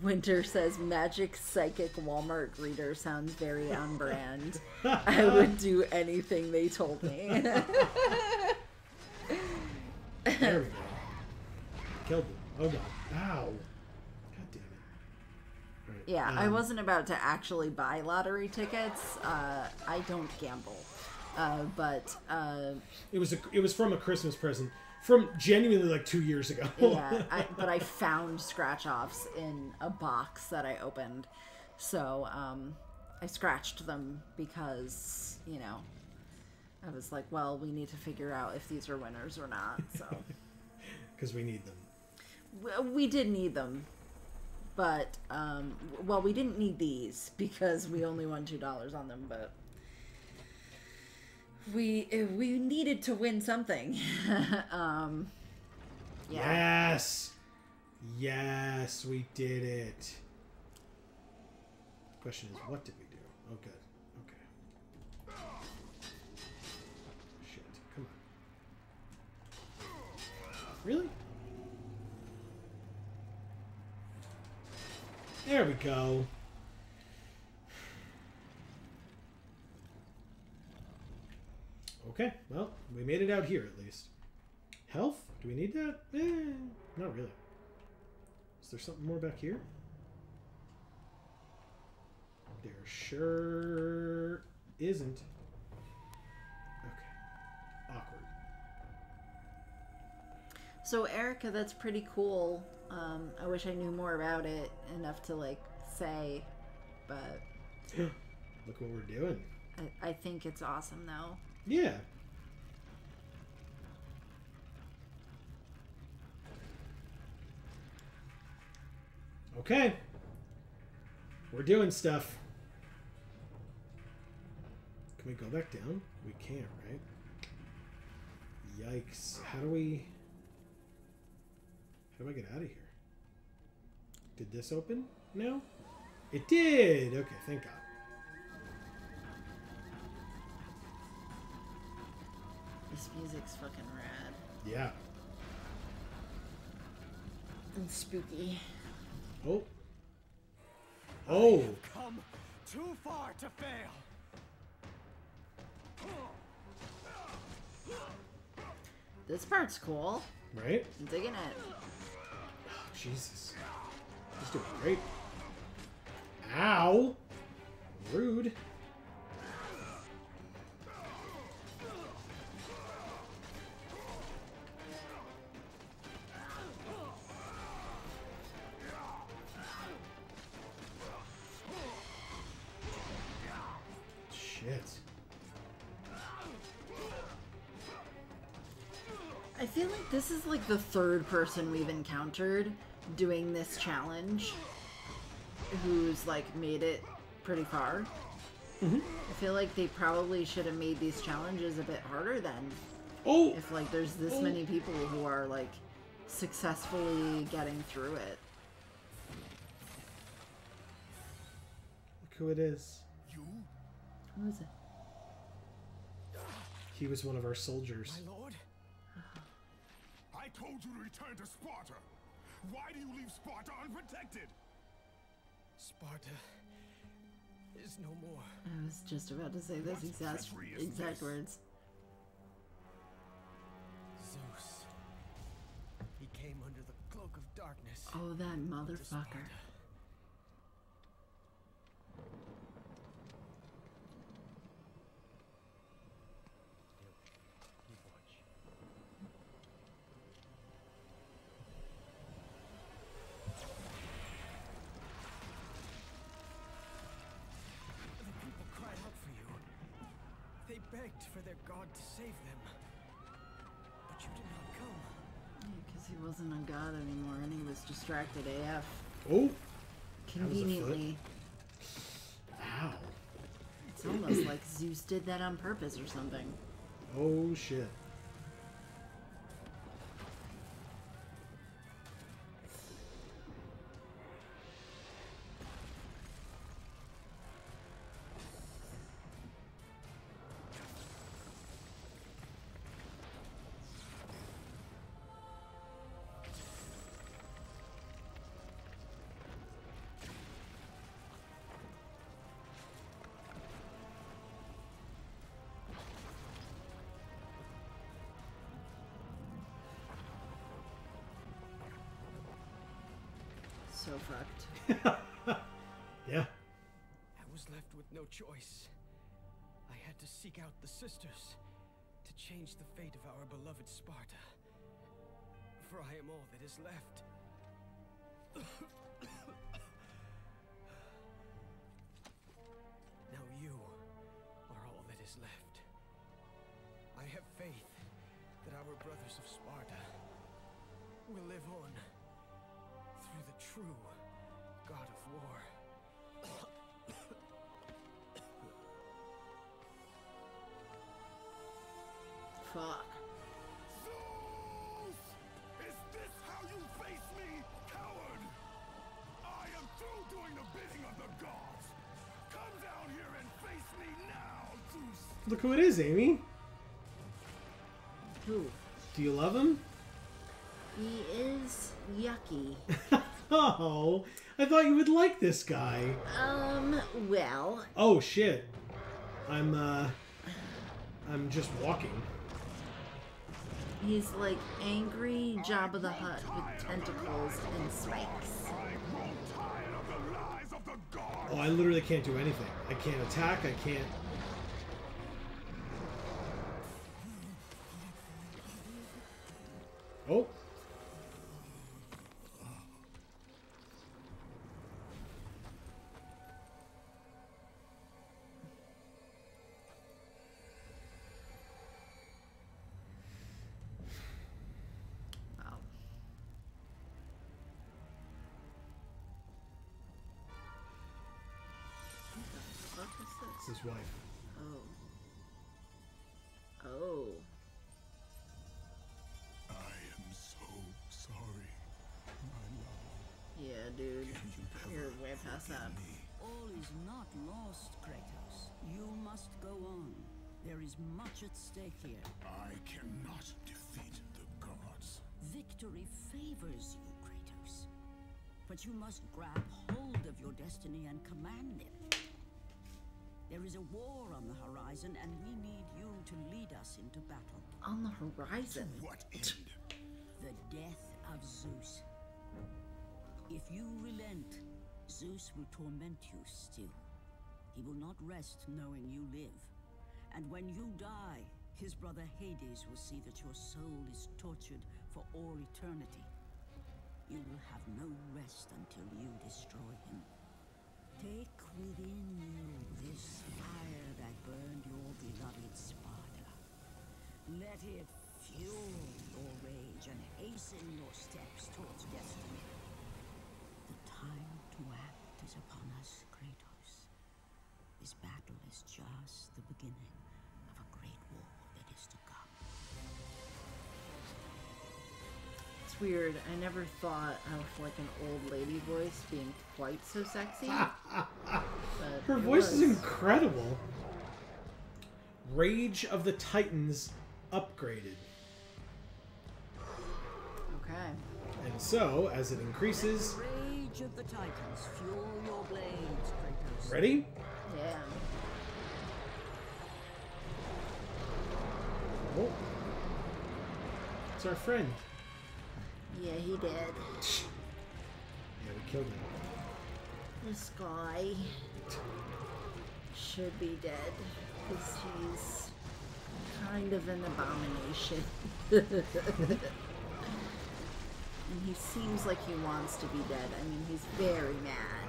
Winter says magic psychic Walmart greeter sounds very on brand. I would do anything they told me. There we go. Killed him. Oh god. Ow. God damn it. Right. yeah, I um, wasn't about to actually buy lottery tickets. Uh, I don't gamble. Uh, but uh, It was a. It was from a Christmas present from genuinely like two years ago. yeah, I, but I found scratch offs in a box that I opened. So um, I scratched them because, you know, I was like, well, we need to figure out if these are winners or not. So [laughs] Because we need them. w- we did need them. But, um, well, we didn't need these [laughs] because we only won $2 on them, but. We eh, we needed to win something. [laughs] um, yeah. Yes. Yes, we did it. Question is, what did we do? Oh, good. Okay. Shit. Come on. Really? There we go. Okay, well, we made it out here at least. Health? Do we need that? Eh, not really. Is there something more back here? There sure isn't. Okay. Awkward. So Erica, that's pretty cool. Um, I wish I knew more about it enough to like say, but [gasps] Look what we're doing. I, I think it's awesome though. Yeah. Okay. We're doing stuff. Can we go back down? We can't, right? Yikes. How do we. How do I get out of here? Did this open now? It did! Okay, thank God. This music's fucking rad Yeah. and spooky. Oh. Oh! Come too far to fail. This part's cool. Right? I'm digging it. Oh, Jesus. He's doing great. Ow! Rude. Shit. I feel like this is like the third person we've encountered doing this challenge who's like made it pretty far. Mm-hmm. I feel like they probably should have made these challenges a bit harder then. Oh! If like there's this oh! many people who are like successfully getting through it. Look who it is. You, Who is it? He was one of our soldiers. my lord? Uh-huh. I told you to return to Sparta. Why do you leave Sparta unprotected? Sparta is no more. I was just about to say those exact exact this? words. Zeus. He came under the cloak of darkness. Oh, that to motherfucker. Sparta. Keep watch. The people cried out for you. They begged for their god to save them. But you did not come. Because he wasn't a god anymore and he was distracted AF. Oh! was a foot. Conveniently. Ow. It's almost like Zeus did that on purpose or something. Oh shit. So fucked. [laughs] yeah. I was left with no choice. I had to seek out the sisters to change the fate of our beloved Sparta. For I am all that is left. [coughs] now you are all that is left. I have faith that our brothers of Sparta will live on through the true God of War. Fuck. Zeus! Is this how you face me, coward? I am through doing the bidding of the gods. Come down here and face me now, Zeus. Look who it is, Amy. Who? Do you love him? He is yucky. [laughs] Oh, I thought you would like this guy. um, well, Oh shit. I'm uh I'm just walking. he's like angry Jabba the Hutt with tentacles and spikes. I grow tired of the lies of the gods. Oh, I literally can't do anything. I can't attack, I can't way past that. All is not lost, Kratos. You must go on. There is much at stake here. I cannot defeat the gods. Victory favors you, Kratos. But you must grab hold of your destiny and command it. There is a war on the horizon, and we need you to lead us into battle. On the horizon. What end? The death of Zeus. If you relent, Zeus will torment you still. He will not rest knowing you live. And when you die, his brother Hades will see that your soul is tortured for all eternity. You will have no rest until you destroy him. Take within you this fire that burned your beloved Sparta. Let it fuel your rage and hasten your steps towards destiny. The to act is upon us, Kratos. This battle is just the beginning of a great war that is to come. It's weird. I never thought of like an old lady voice being quite so sexy. [laughs] but Her it voice is incredible. Rage of the Titans upgraded. Okay. And so, as it increases, Rage of the Titans, fuel your blades, Kratos. ready? Yeah. Oh. It's our friend. Yeah, he did. Yeah, we killed him. This guy should be dead because he's kind of an abomination. [laughs] and he seems like he wants to be dead. I mean, he's very mad.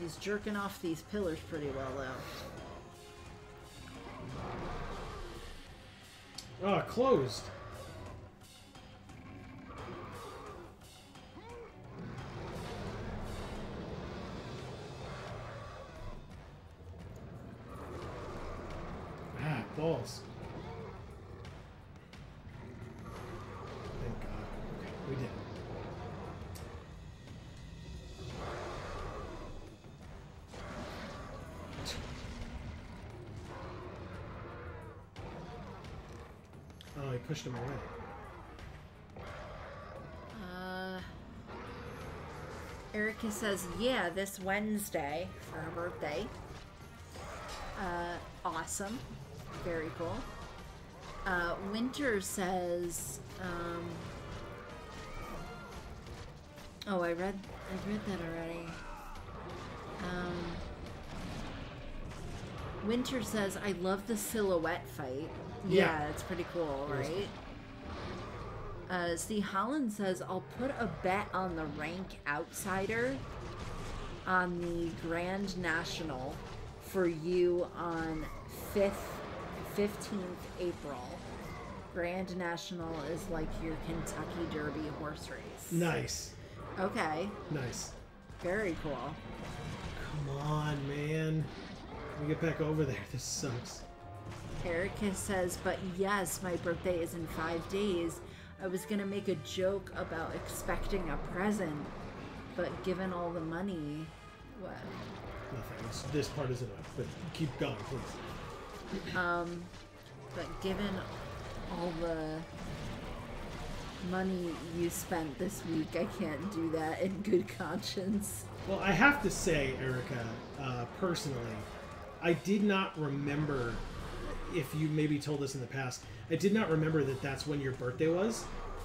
He's jerking off these pillars pretty well, though. Oh, closed. Balls. Thank God. We did. Oh, he pushed him away. Uh, Erica says, yeah, this Wednesday for her birthday. Uh, awesome. Very cool. Uh, Winter says, um, oh, I read, I read that already. Um, Winter says, I love the silhouette fight. Yeah. Yeah, it's pretty cool, right? Uh, C. Holland says, I'll put a bet on the rank outsider on the Grand National for you on 5th, 15th April. Grand National is like your Kentucky Derby horse race. Nice. Okay, Nice. very cool. Come on, man. We get back over there. This sucks. Erica says, but yes, my birthday is in five days. I was gonna make a joke about expecting a present, but given all the money, what? Nothing. It's, this part isn't enough, but keep going, please. Um, but given all the money you spent this week, I can't do that in good conscience. Well, I have to say, Erica, uh, personally, I did not remember if you maybe told us in the past. I did not remember that that's when your birthday was,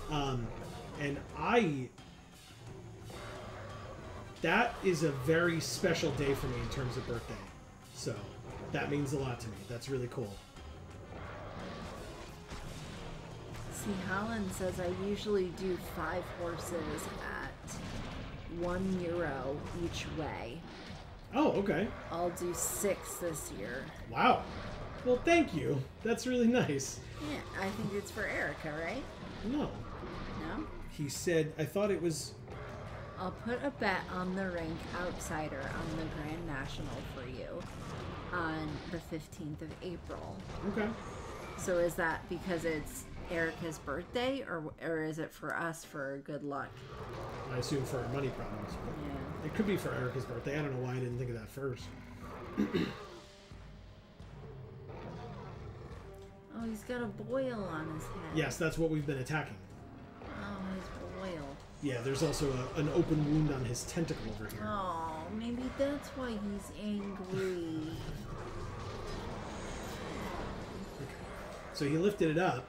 um, and I. That is a very special day for me in terms of birthday, so that means a lot to me. That's really cool. C. Holland says I usually do five horses at one euro each way. Oh, okay. I'll do six this year. Wow. Well, thank you. That's really nice. Yeah, I think it's for Erica, right? No, No? he said. I thought it was. I'll put a bet on the rank outsider on the Grand National for you on the 15th of April. Okay. So is that because it's Erica's birthday or or is it for us for good luck? I assume for our money problems. Yeah. It could be for Erica's birthday. I don't know why I didn't think of that first. [clears throat] Oh, he's got a boil on his head. Yes, that's what we've been attacking. Oh, his boil. Yeah, there's also a, an open wound on his tentacle over here. Oh, maybe that's why he's angry. So he lifted it up.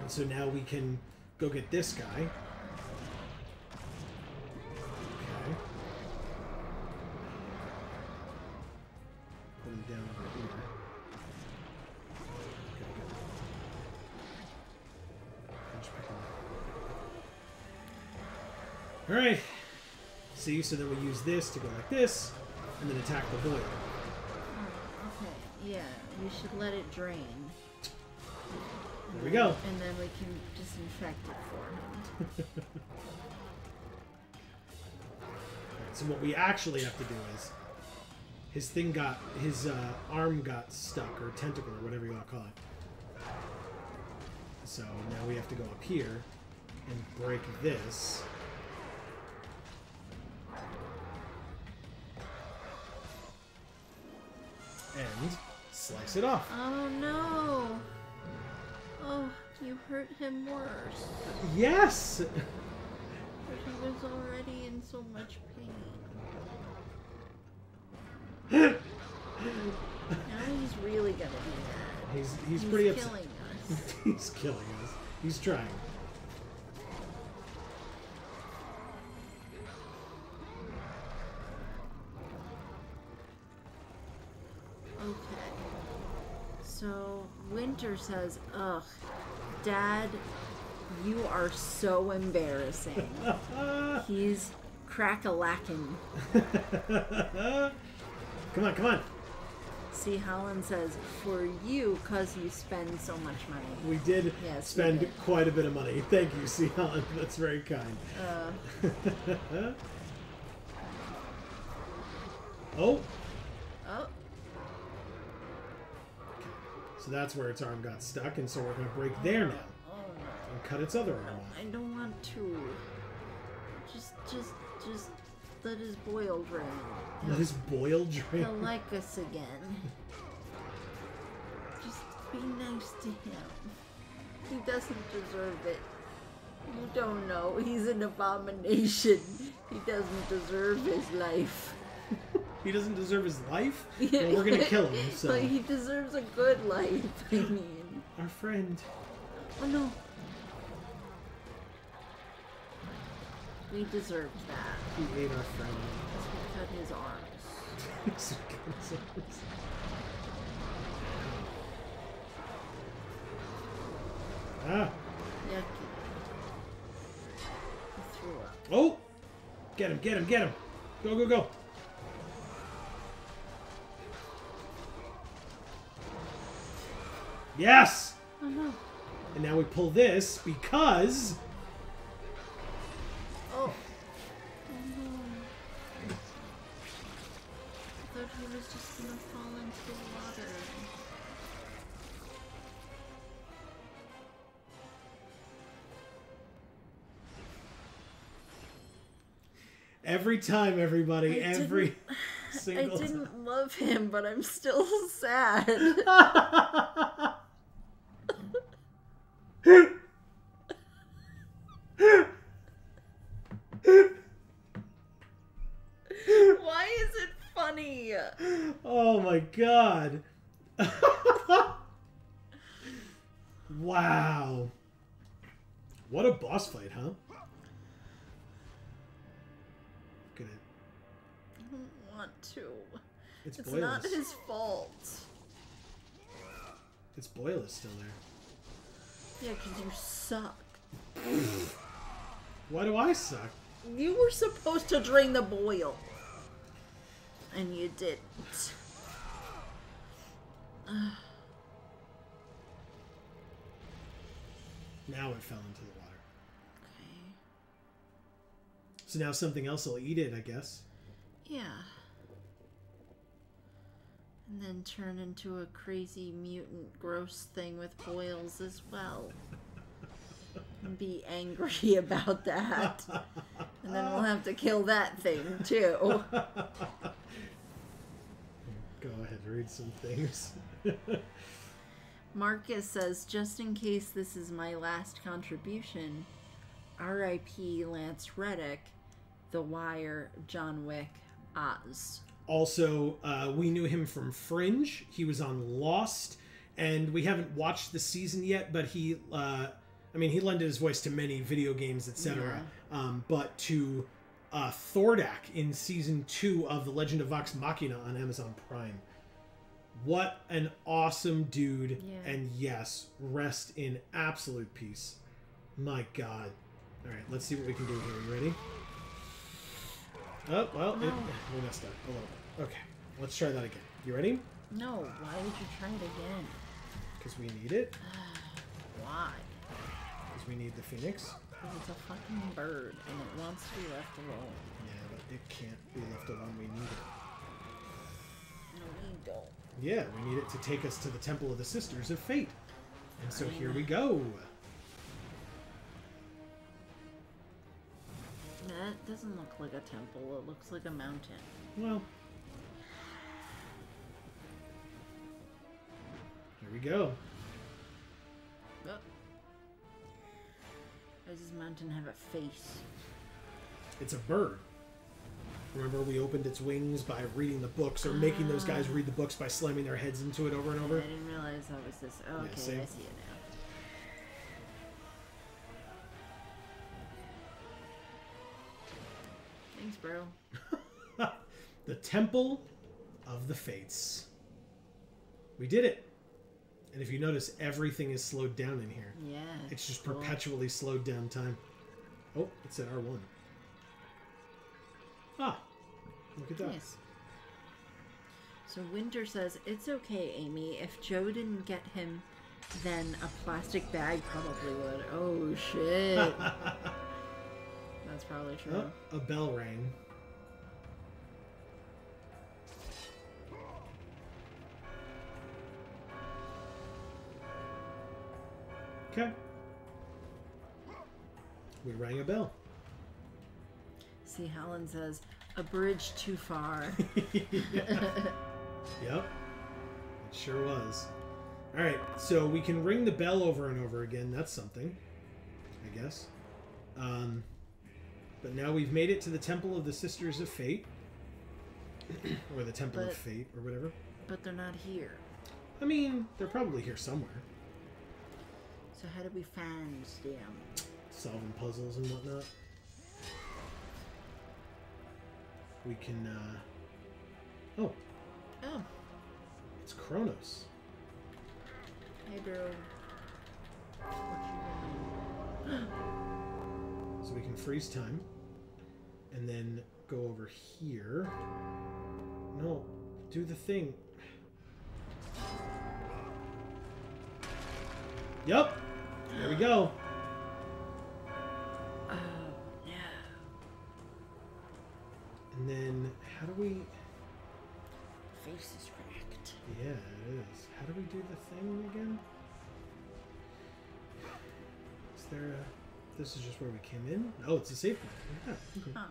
And so now we can go get this guy. Okay. Put him down over here. Alright. See, so then we use this to go like this, and then attack the boil. Oh, okay, yeah, we should let it drain. There we go. And then we can disinfect it for him. So what we actually have to do is his thing got his uh, arm got stuck or tentacle or whatever you want to call it. So now we have to go up here and break this. And slice it off. Oh no! Oh, you hurt him worse. Yes! But he was already in so much pain. Now he's really gonna be mad. He's he's, He's pretty upset. killing us. [laughs] he's killing us. He's trying. So Winter says, "Ugh, Dad, you are so embarrassing." [laughs] He's crack a lacking. [laughs] come on, come on. C. Holland says, "For you, cause you spend so much money." We did Yes, we spend did. quite a bit of money. Thank you, C. Holland. That's very kind. Uh, [laughs] oh, so that's where its arm got stuck, and so we're going to break there now oh and cut its other arm off. I don't want to. Just, just, just let his boil drain. Let his boil drain. He'll like us again. Just be nice to him. He doesn't deserve it. You don't know. He's an abomination. He doesn't deserve his life. He doesn't deserve his life. [laughs] Well, we're going to kill him. So But he deserves a good life. [laughs] I mean, our friend. oh no. We deserved that. He ate our friend. We [laughs] cut his arms. ah. Yucky. He threw up. Oh! Get him, get him, get him! Go, go, go! Yes! Oh no. And now we pull this because Oh. Oh no. I thought he was just gonna fall into the water. every time, everybody, I every I didn't love him, but I'm still [laughs] sad. Why is it funny? oh my god. [laughs] wow. What a boss fight, huh? Want to. It's, It's not his fault. It's Boyle is still there. Yeah, because you suck. Why do I suck? You were supposed to drain the boil. And you didn't. [sighs] Now it fell into the water. Okay. So now something else will eat it, I guess. Yeah. And then turn into a crazy mutant gross thing with boils as well. And be angry [laughs] about that. And then we'll have to kill that thing too. [laughs] Go ahead, read some things. Marcus says, just in case this is my last contribution, R.I.P. Lance Reddick, The Wire, John Wick, Oz. Also, uh, we knew him from Fringe. He was on Lost, and we haven't watched the season yet. But he, uh, I mean, he lended his voice to many video games, etc. Um, but to uh, Thordak in season two of The Legend of Vox Machina on Amazon Prime. What an awesome dude! Yeah. And yes, rest in absolute peace. My God. All right, let's see what we can do here. You ready? Oh well, it, we messed up a little bit. Okay, let's try that again. You ready? No, why would you try it again? Because we need it. [sighs] Why? Because we need the phoenix. 'Cause it's a fucking bird and it wants to be left alone. Yeah, but it can't be left alone. We need it. No needle. Yeah, we need it to take us to the Temple of the Sisters of Fate. And so here we go. That doesn't look like a temple. It looks like a mountain. Well, here we go. Oh. Does this mountain have a face? It's a bird. Remember, we opened its wings by reading the books, or making those guys ah. read the books by slamming their heads into it over and over? I didn't realize that was this. Oh, okay. I see it now. Bro. [laughs] The Temple of the Fates. We did it. And if you notice, everything is slowed down in here. Yeah. It's just cool. perpetually slowed down time. Oh, it's at R1. Ah, look at that. Nice. So Winter says, It's okay, Amy. If Joe didn't get him, then a plastic bag probably would. Oh, shit. [laughs] That's probably true. Oh, a bell rang. Okay. We rang a bell. See, Helen says, A bridge too far. [laughs] Yep. It sure was. Alright, so we can ring the bell over and over again. That's something. I guess. Um, but now we've made it to the Temple of the Sisters of Fate. [coughs] or the Temple of Fate, or whatever. but they're not here. I mean, they're probably here somewhere. So how do we find them? Solving puzzles and whatnot. We can, uh... Oh, Oh, it's Kronos. hey, bro. What you doing? [gasps] So we can freeze time. And then go over here. No, do the thing. Yup. There we go. Oh, no. And then how do we Face is cracked. Yeah, it is. How do we do the thing again? Is there a this is just where we came in? Oh, it's a safe point. Yeah, okay. Huh.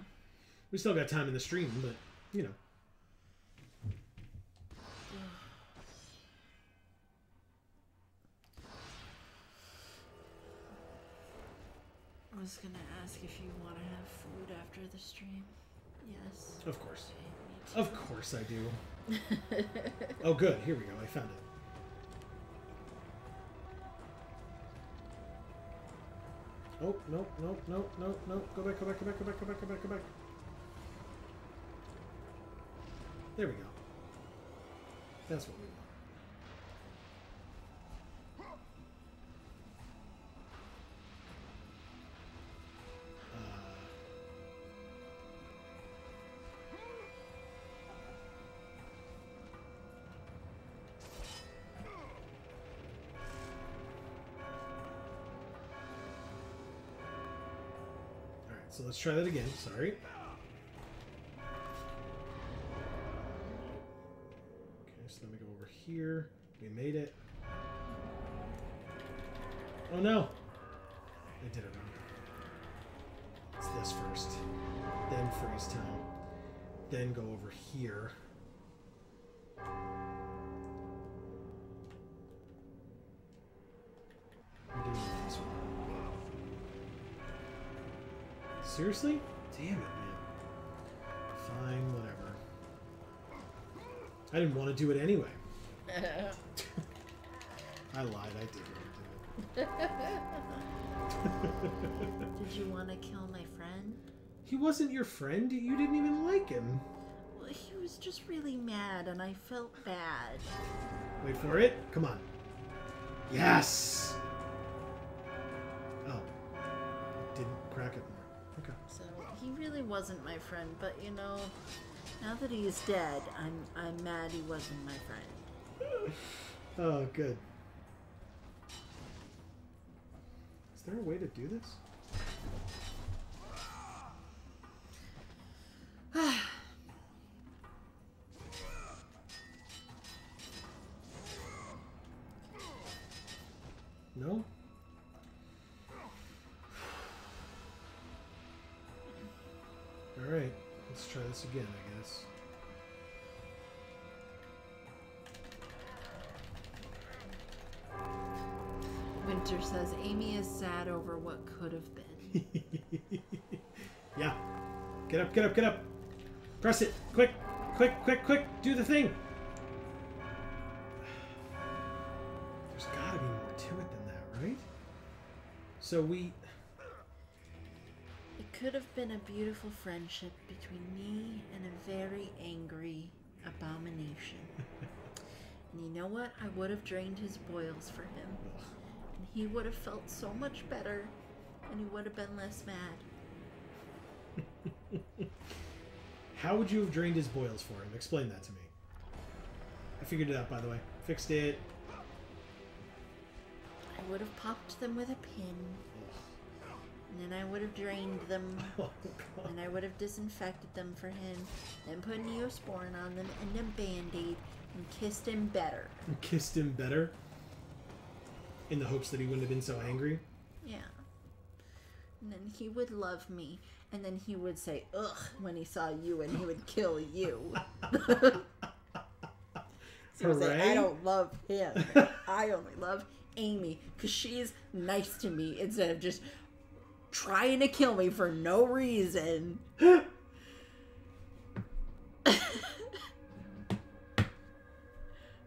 We still got time in the stream, but you know. I was gonna ask if you want to have food after the stream. Yes. Of course. Okay, Of course I do. [laughs] Oh good, here we go. I found it. Oh, no, no, no, no, no. Go back, go back, go back, go back, go back, go back, go back. There we go. That's what we want. Uh, so let's try that again. Sorry. Here. We made it. Oh no! I did it wrong. It's this first. Then freeze time. Then go over here. Seriously? Damn it, man. Fine, whatever. I didn't want to do it anyway. [laughs] I lied. I did do it. [laughs] Did you want to kill my friend? he wasn't your friend. You didn't even like him. Well, he was just really mad, and I felt bad. Wait for it. Come on. Yes. Oh, it didn't crack it more. Okay. So he really wasn't my friend, but you know, now that he is dead, I'm I'm mad he wasn't my friend oh, good. Is there a way to do this? [sighs] no? [sighs] Alright, let's try this again, I guess. Says Amy is sad over what could have been. [laughs] yeah. Get up, get up, get up. Press it. Quick, quick, quick, quick. Do the thing. [sighs] There's gotta be more to it than that, right? So we. It could have been a beautiful friendship between me and a very angry abomination. [laughs] and you know what? I would have drained his boils for him. He would have felt so much better and he would have been less mad. [laughs] How would you have drained his boils for him? Explain that to me. I figured it out, by the way. Fixed it. I would have popped them with a pin. And then I would have drained them. [laughs] Oh, And I would have disinfected them for him. Then put Neosporin on them and a band-aid and kissed him better. And Kissed him better. In the hopes that he wouldn't have been so angry. Yeah. And then he would love me. And then he would say, ugh, when he saw you and he would kill you. [laughs] so say, I don't love him. I only love Amy because she's nice to me instead of just trying to kill me for no reason. [laughs]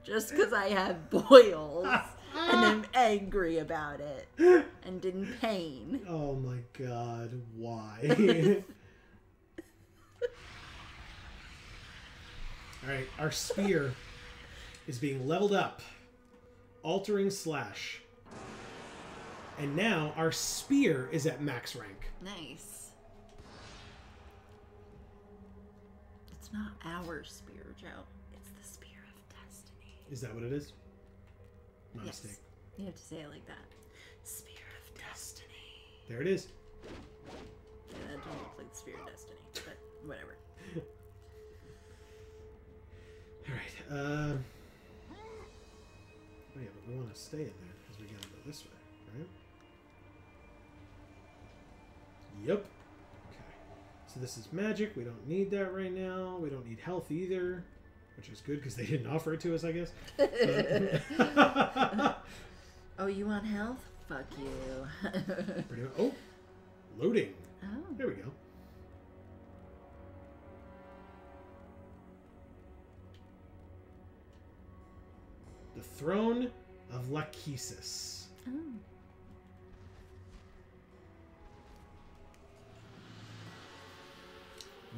just because I have boils [laughs] and [gasps] I'm angry about it and in pain. [gasps] Oh my god, why? [laughs] Alright, our spear is being leveled up. Altering slash. And now our spear is at max rank. Nice. It's not our spear, Joe. It's the spear of destiny. Is that what it is? My Yes. mistake. You have to say it like that. Spear of destiny. There it is. Yeah, that doesn't look like the spear of destiny, but whatever. [laughs] Alright, uh. Oh yeah, but we want to stay in there because we gotta go this way, right? Yep. Okay. So this is magic. We don't need that right now. We don't need health either, which is good because they didn't offer it to us, I guess. But- [laughs] Oh, you want health? Fuck you. [laughs] Oh, loading. oh. There we go. The throne of Lachesis. Oh.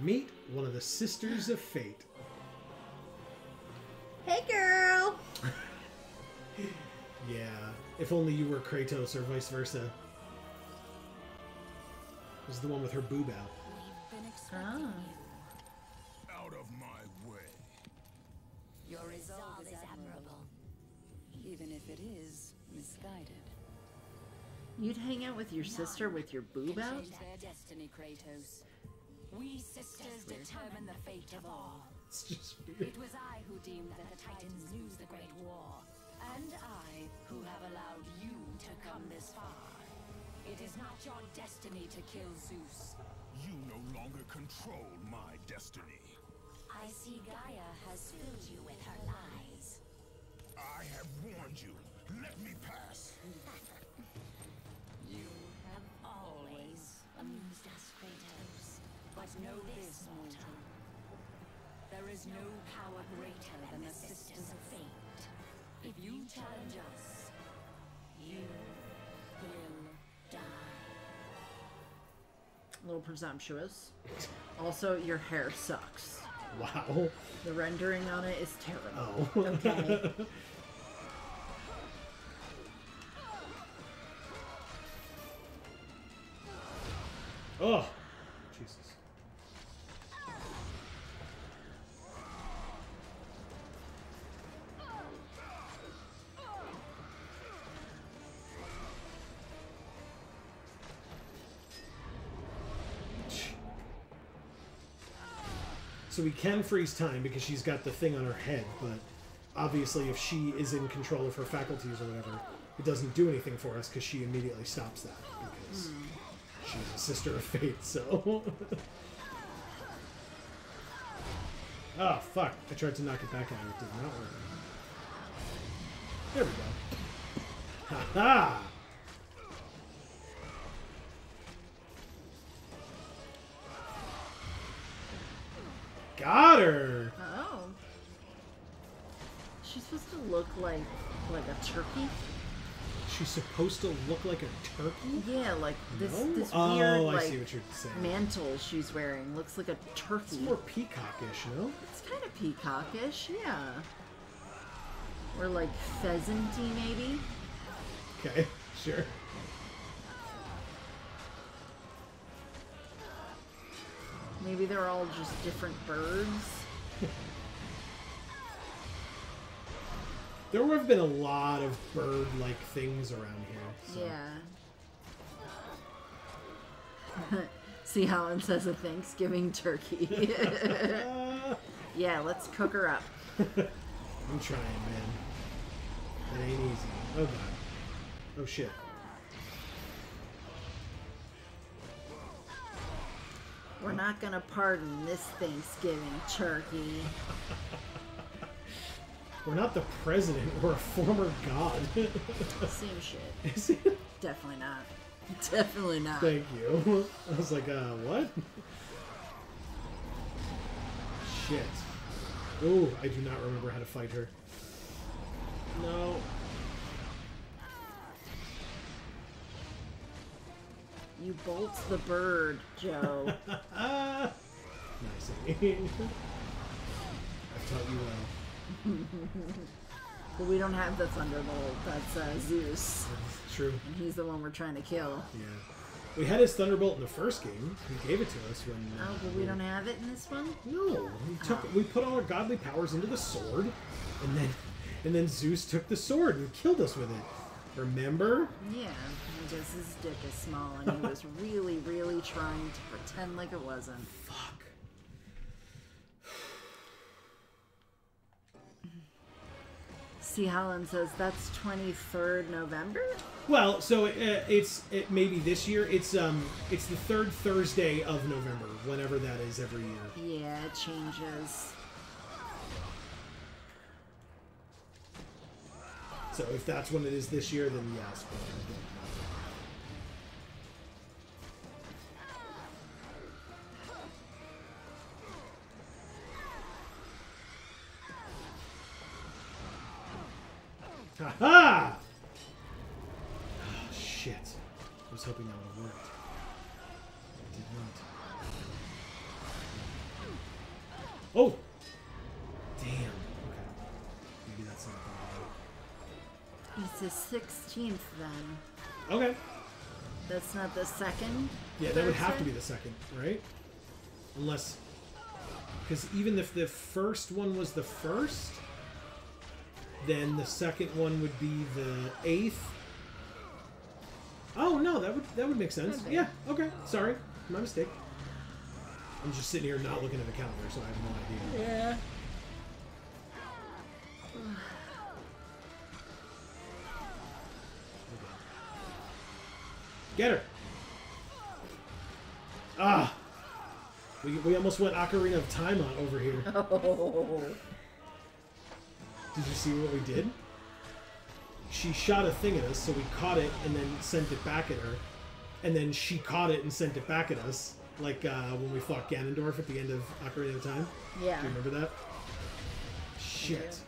Meet one of the Sisters of Fate. Hey, girl! [laughs] Yeah, if only you were Kratos or vice versa. This is the one with her boob out. We've been expecting Ah. you. Out of my way. Your resolve is admirable. even if it is misguided. You'd hang out with your sister with your boob out? Their destiny, Kratos. We sisters determine the fate of all. It's just weird. It was I who deemed that the Titans lose the Great War, and I who have allowed you to come this far. It is not your destiny to kill Zeus. You no longer control my destiny. I see Gaia has filled you with her lies. I have warned you. Let me pass. Is no power greater than the Sisters of Fate. If you challenge us, you will die. A little presumptuous. Also, your hair sucks. Wow. The rendering on it is terrible. Oh. Okay. [laughs] oh. So we can freeze time because she's got the thing on her head, but obviously if she is in control of her faculties or whatever, it doesn't do anything for us because she immediately stops that because she's a sister of fate. So Oh, [laughs] fuck. I tried to knock it back out. It did not work. There we go. Ha ha! Got her! Oh. She's supposed to look like like a turkey. She's supposed to look like a turkey? Yeah, like this No? this oh, weird I like see what you're saying. mantle she's wearing looks like a It's turkey. more peacockish, no? It's kind of peacockish, yeah. Or like pheasanty, maybe. Okay, [laughs] sure. Maybe they're all just different birds. There have been a lot of bird-like things around here. So. Yeah. [laughs] See, how Helen says a Thanksgiving turkey. [laughs] Yeah, let's cook her up. [laughs] I'm trying, man. It ain't easy. Oh god. Oh shit. We're not gonna pardon this Thanksgiving turkey. We're not the president. We're a former god. Same shit. [laughs] Is it? Definitely not. Definitely not. Thank you. I was like, uh, what? Shit. Ooh, I do not remember how to fight her. No. You bolt the bird, Joe. [laughs] Nice. [laughs] I've taught you well. but we don't have the Thunderbolt. That's uh, Zeus. It's true. And he's the one we're trying to kill. Yeah. We had his Thunderbolt in the first game. He gave it to us when. uh, Oh, but we don't have it in this one? No, we took Oh. we put all our godly powers into the sword, and then and then Zeus took the sword and killed us with it. Remember? Yeah. Because his dick is small and he was [laughs] really, really trying to pretend like it wasn't. Fuck. See, Helen says that's 23rd November? Well, so uh, it's it maybe this year. It's um it's the third Thursday of November, whenever that is every year. Yeah, it changes. So if that's when it is this year, then yes. Ha ha! Oh, shit. I was hoping that would have worked. It did not. Oh! Damn. Okay. Maybe that's not It's the 16th then. Okay. That's not the second? Yeah, that would have to be the second, right? Unless. Because even if the first one was the first, then the second one would be the eighth. Oh no, that would that would make sense. Be. Yeah. Okay. Sorry, my mistake. I'm just sitting here not looking at the calendar, so I have no idea. Yeah. Get her. Ah. We, we almost went Ocarina of Time on over here. [laughs] Oh. Did you see what we did? She shot a thing at us, so we caught it and then sent it back at her. And then she caught it and sent it back at us, like uh, when we fought Ganondorf at the end of Ocarina of Time. Yeah. Do you remember that? Shit.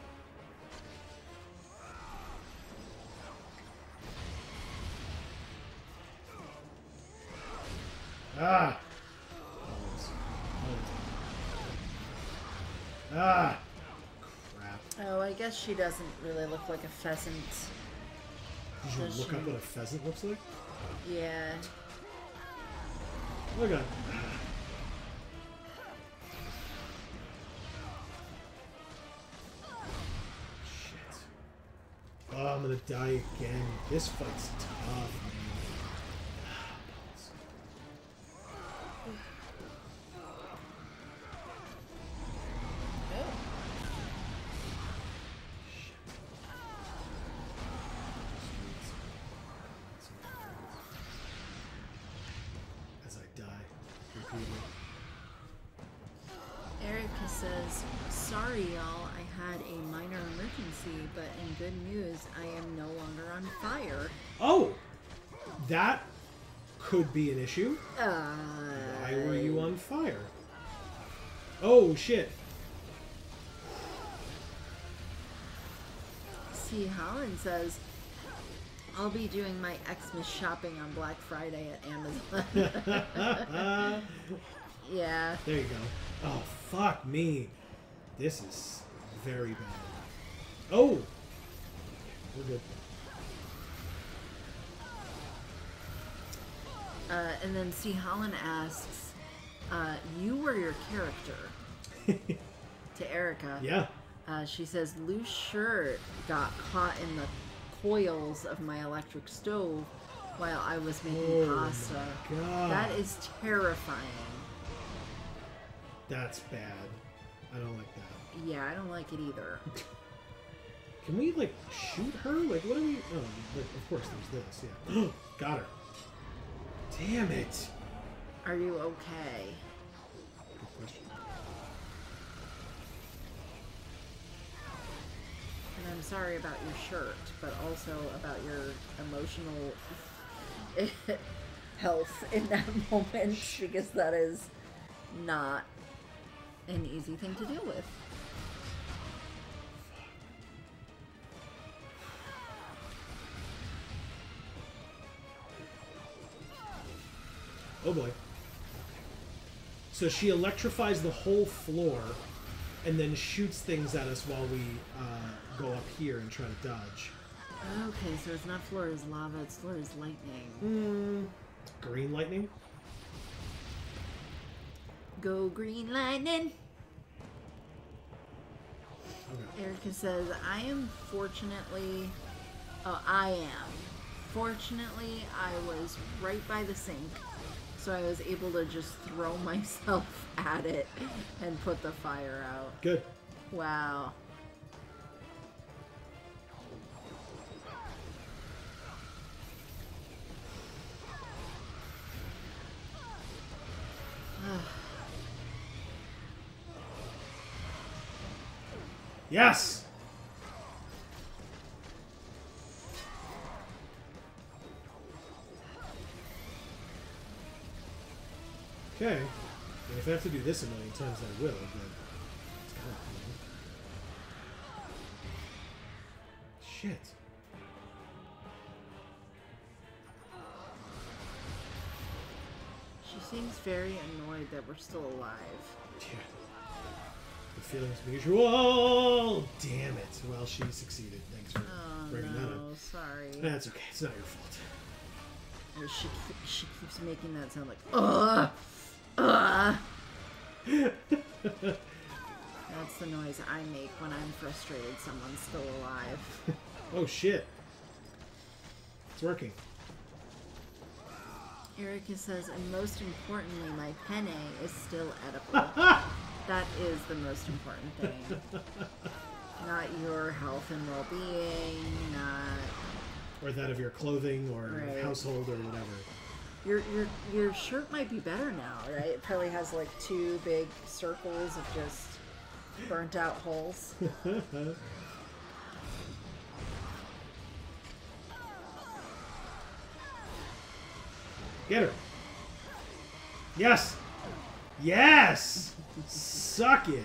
Ah! Ah! Oh, I guess she doesn't really look like a pheasant. Did you Does look up what a pheasant looks like? Yeah. Look at Shit. Oh, I'm gonna die again. This fight's tough, could be an issue. Uh, Why were you on fire? Oh shit. C. Holland says, I'll be doing my Xmas shopping on Black Friday at Amazon. Uh, [laughs] yeah. there you go. Oh fuck me. This is very bad. Oh. We're good. Uh, and then C. Holland asks, uh, You were your character [laughs] to Erica. Yeah. Uh, she says, Loose shirt got caught in the coils of my electric stove while I was making Oh pasta. God. That is terrifying. That's bad. I don't like that. Yeah, I don't like it either. [laughs] Can we like shoot her? Like what do we? Oh, like, of course there's this. Yeah. [gasps] Got her. Damn it. Are you okay? Good question. And I'm sorry about your shirt, but also about your emotional [laughs] health in that [laughs] moment because that is not an easy thing to deal with. Oh boy. So she electrifies the whole floor and then shoots things at us while we uh, go up here and try to dodge. Okay, so it's not floor is lava, it's floor is lightning. Mm, green lightning? Go green lightning! Okay. Erica says, I am fortunately. Oh, I am. Fortunately, I was right by the sink, so I was able to just throw [laughs] myself at it and put the fire out. Good. Wow. Yes! Okay. And if I have to do this a million times, I will, but it's kind of cool. Shit. She seems very annoyed that we're still alive. Yeah. The feeling's mutual. Damn it. Well, she succeeded. Thanks for Oh bringing that no, up. sorry. That's okay. It's not your fault. She, she keeps making that sound like, ugh, ugh. That's the noise I make when I'm frustrated someone's still alive. [laughs] Oh shit. It's working. Erica says, and most importantly, my penne is still edible. [laughs] that is the most important thing. [laughs] Not your health and well being, not Or that of your clothing or Right. household or whatever. Your your your shirt might be better now, right? It probably has like two big circles of just burnt out holes. [laughs] Get her. Yes. Yes. Suck it.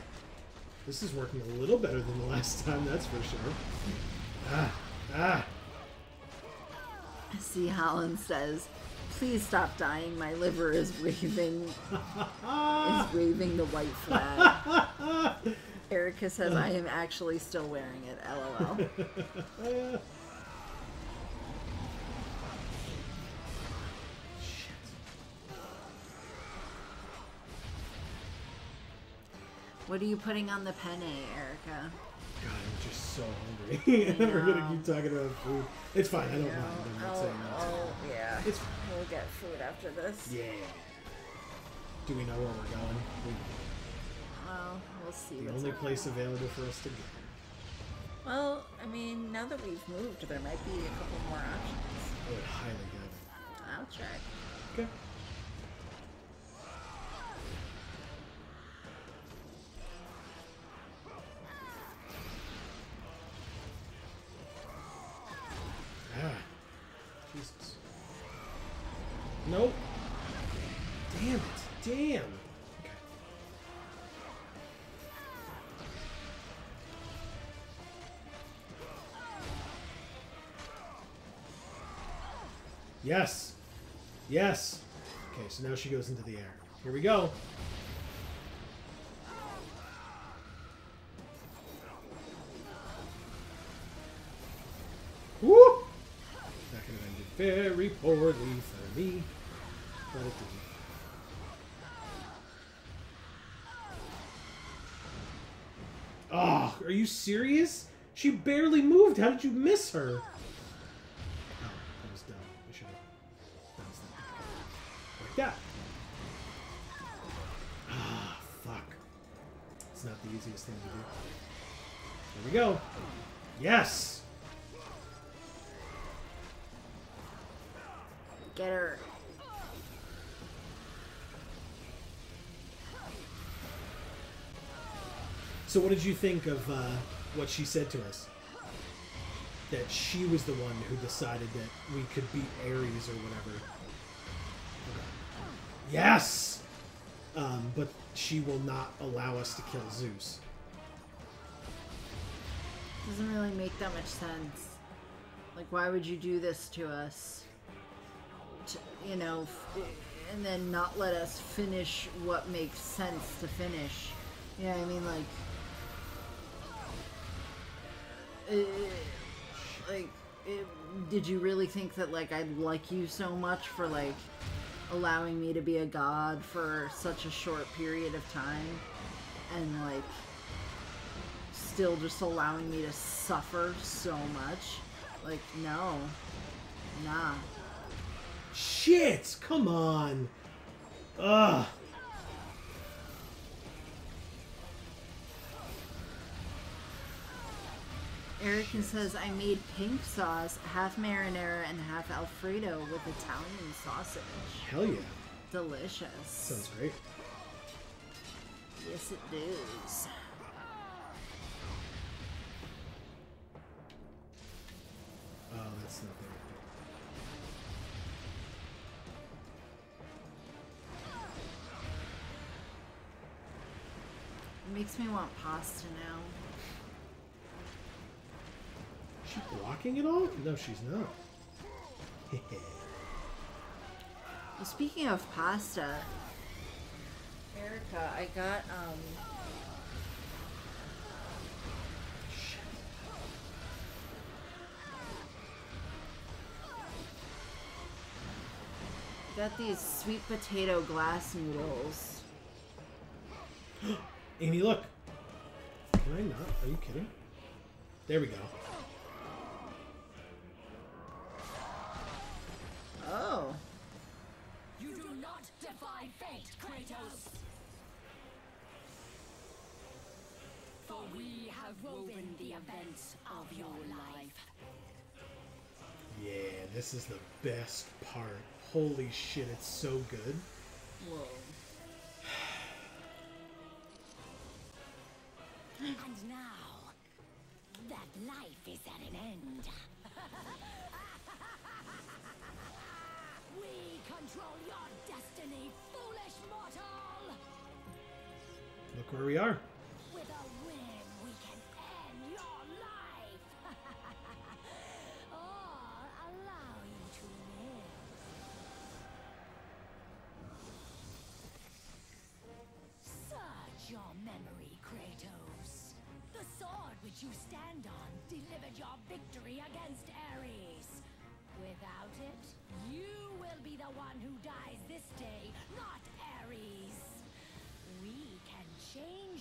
This is working a little better than the last time, that's for sure. Ah. Ah. C. Holland says, "Please stop dying. My liver is waving, is [laughs] waving the white flag." Erica says, "I am actually still wearing it." LOL. What are you putting on the penne, Erica? God, I'm just so hungry. [laughs] We're gonna keep talking about food. It's fine. I don't mind. I'm not Oh, saying that. oh, yeah. It's We'll get food after this. yeah. Do we know where we're going? We, Well, we'll see. the what's only up. place available for us to go. Well, I mean, now that we've moved, there might be a couple more options. I would highly doubt it. I'll try. Okay. Jesus. Nope. Damn it. Damn. Yes. Yes. Okay, so now she goes into the air. Here we go. Very poorly for me. But it didn't. Oh, are you serious? She barely moved. How did you miss her? Oh, that was dumb. I should have done something. Like that. Ah, fuck. It's not the easiest thing to do. There we go. Yes! Get her. So, what did you think of uh, what she said to us? That she was the one who decided that we could beat Ares or whatever. Okay. Yes! Um, but she will not allow us to kill Zeus. Doesn't really make that much sense. Like, why would you do this to us? You know, and then not let us finish what makes sense to finish. You know what I mean? Like, uh, like, it, did you really think that like I'd like you so much for like allowing me to be a god for such a short period of time, and like still just allowing me to suffer so much? Like, no, nah. Shit! Come on! Ugh! Erica says I made pink sauce, half marinara and half Alfredo with Italian sausage. Hell yeah. Delicious. Sounds great. Yes, it does. Oh, that's not there. It makes me want pasta now. Is she blocking it all? No, she's not. [laughs] Well, speaking of pasta, Erica, I got um. Got these sweet potato glass noodles. [gasps] [gasps] Amy, look. Can I not? Are you kidding? There we go. Oh, You do not defy fate, Kratos! For we have woven the events of your life. Yeah, this is the best part. Holy shit, it's so good. whoa. Where we are.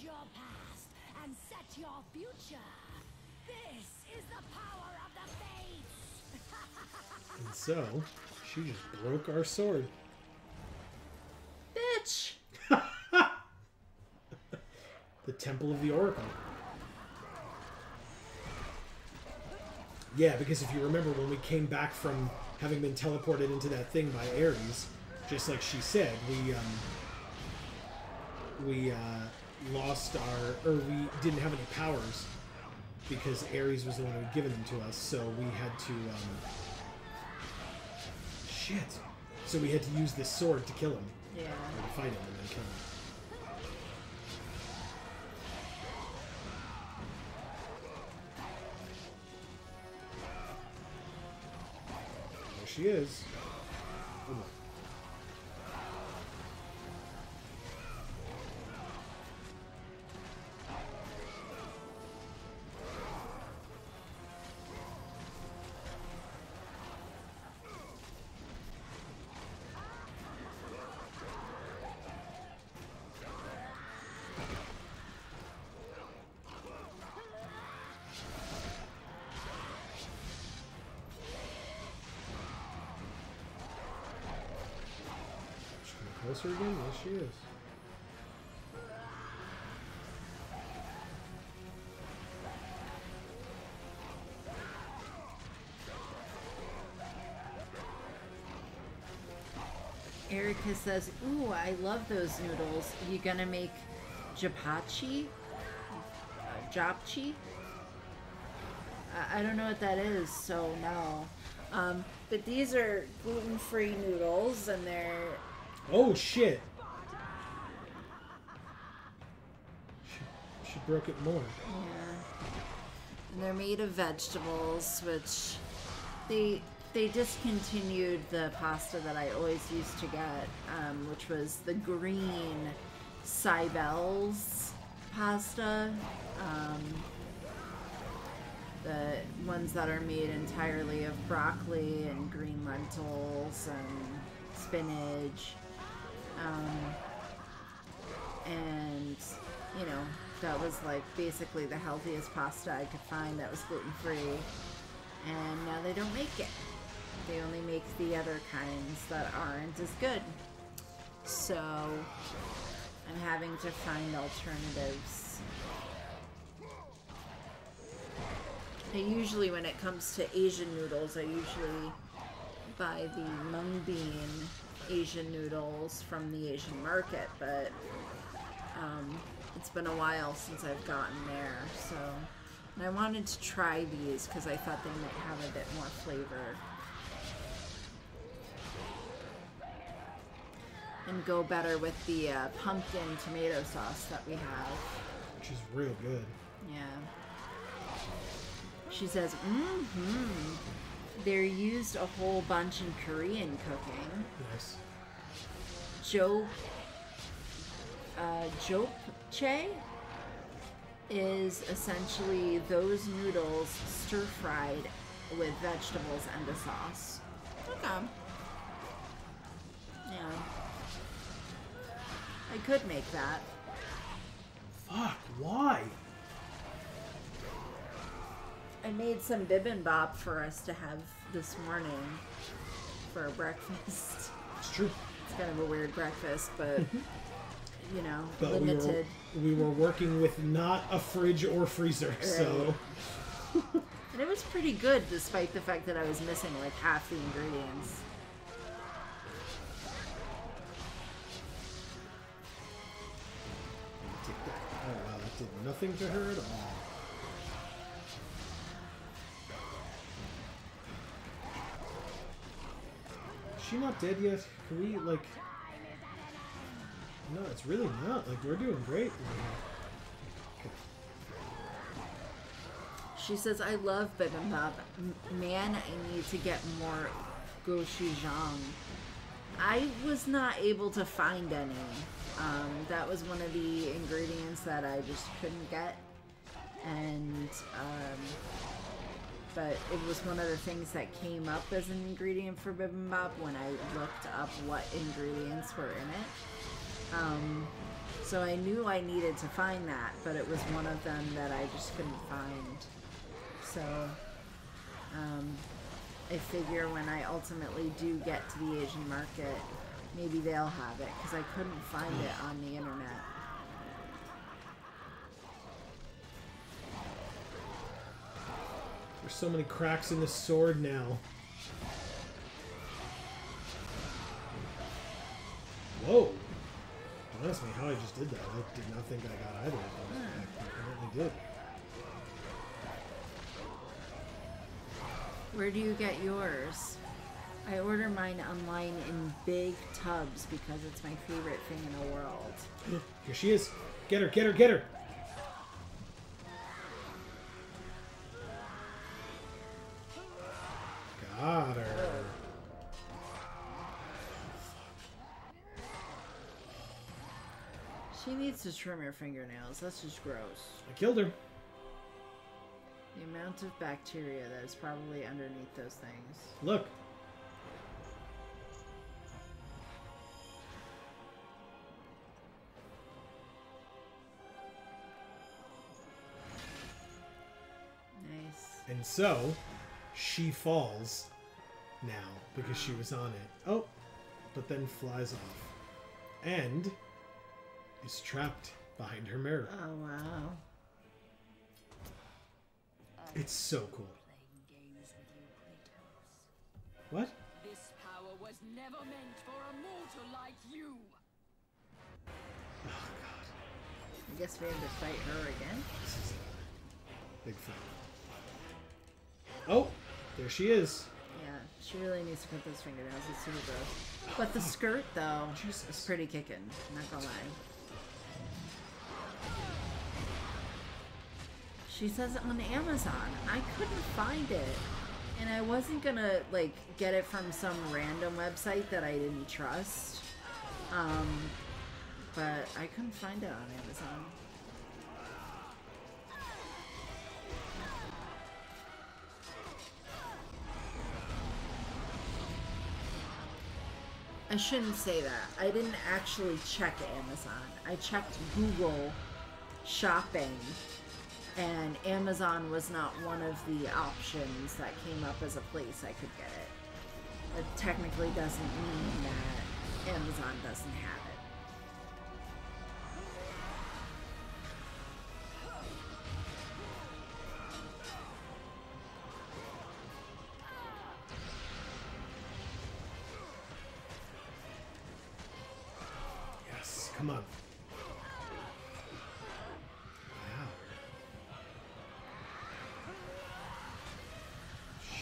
Your past and set your future. This is the power of the fates. [laughs] And so, she just broke our sword. Bitch! [laughs] The Temple of the Oracle. Yeah, because if you remember when we came back from having been teleported into that thing by Ares, just like she said, we um, we uh, lost our or we didn't have any powers because Ares was the one who had given them to us. So we had to um, shit. So we had to use this sword to kill him, Yeah. or to fight him and then kill him. There she is. Oh again? Yes, she is. Erica says, "Ooh, I love those noodles. you gonna make japachi? Uh, japchi? I, I don't know what that is, so no. Um, but these are gluten-free noodles, and they're Oh shit! She, she broke it more. Yeah. And they're made of vegetables, which they they discontinued the pasta that I always used to get, um, which was the green Cybele's pasta. Um, the ones that are made entirely of broccoli and green lentils and spinach. Um, and you know that was like basically the healthiest pasta I could find that was gluten free and now they don't make it. They only make the other kinds that aren't as good. So I'm having to find alternatives. I usually when it comes to Asian noodles I usually buy the mung bean Asian noodles from the Asian market, but um, it's been a while since I've gotten there. So, and I wanted to try these because I thought they might have a bit more flavor and go better with the uh, pumpkin tomato sauce that we have. Which is real good. Yeah. She says, mm-hmm. They're used a whole bunch in Korean cooking. Nice. Jo, uh, jopche is essentially those noodles stir fried with vegetables and a sauce. Okay. Yeah. I could make that. Fuck, why? I made some bibimbap for us to have this morning for breakfast. It's true. It's kind of a weird breakfast, but [laughs] you know, But limited. we were we were working with not a fridge or freezer, so And it was pretty good despite the fact that I was missing like half the ingredients. Oh wow, that did nothing to her at all. She not dead yet? Can we like? No, it's really not. Like we're doing great. She says, I love bibimbap. Man, I need to get more gochujang. I was not able to find any. Um, that was one of the ingredients that I just couldn't get. And, um, but it was one of the things that came up as an ingredient for bibimbap when I looked up what ingredients were in it. Um, so I knew I needed to find that, but it was one of them that I just couldn't find. So um, I figure when I ultimately do get to the Asian market, maybe they'll have it because I couldn't find it on the internet. There's so many cracks in this sword now. Whoa! Don't ask me how I just did that. I did not think I got either of those. I apparently did. Where do you get yours? I order mine online in big tubs because it's my favorite thing in the world. Here she is. Get her, get her, get her. Got her. She needs to trim her fingernails. That's just gross. I killed her. The amount of bacteria that is probably underneath those things. Look. Nice. And so, she falls now because she was on it. Oh, but then flies off. And is trapped behind her mirror. Oh wow. It's so cool. Playing games with you, Kratos. What? This power was never meant for a mortal like you. Oh, God. I guess we have to fight her again. This is a big fight. Oh, there she is. She really needs to cut those fingernails. It's super gross. But the skirt, though, Jesus. is pretty kicking. Not gonna lie. She says it on Amazon. I couldn't find it. And I wasn't gonna, like, get it from some random website that I didn't trust. Um, but I couldn't find it on Amazon. I shouldn't say that. I didn't actually check Amazon. I checked Google shopping, and Amazon was not one of the options that came up as a place I could get it. It technically doesn't mean that Amazon doesn't have come on.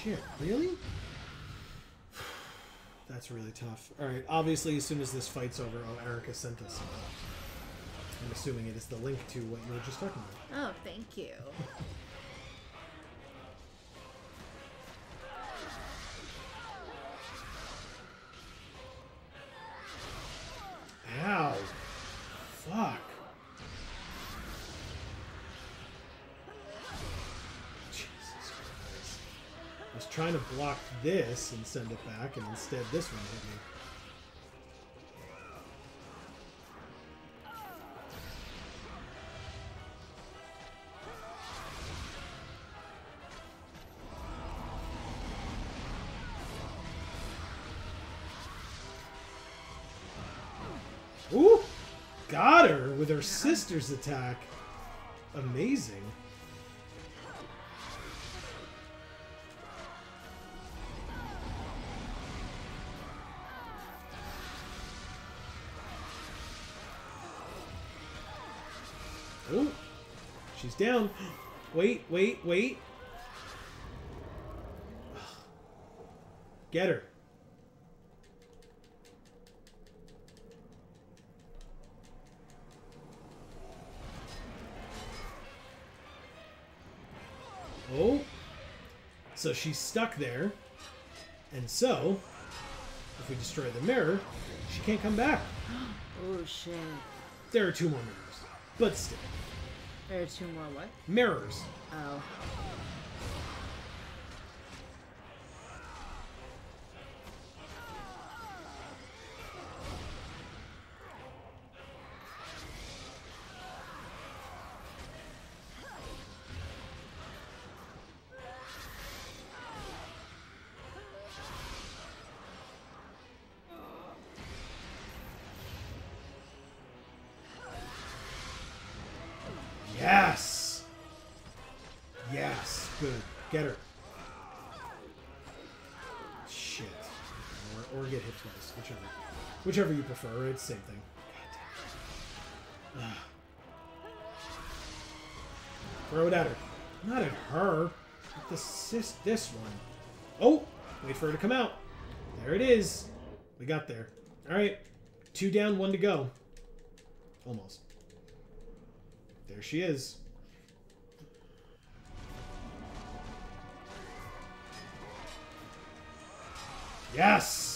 Shit, really? [sighs] That's really tough. Alright, obviously, as soon as this fight's over, oh, Erica sent us. I'm assuming it is the link to what you were just talking about. Oh, thank you. [laughs] block this and send it back, and instead this one hit me. Ooh! Got her with her sister's attack. Amazing. Down. Wait, wait, wait. Get her. Oh. So she's stuck there. And so, if we destroy the mirror, she can't come back. [gasps] Oh shit. There are two more mirrors. But still, There are two more what? mirrors. Oh. Whichever you prefer. It's the same thing. [sighs] Throw it at her. Not at her. At the sis this one. Oh! Wait for her to come out. There it is. We got there. All right. Two down, one to go. Almost. There she is. Yes!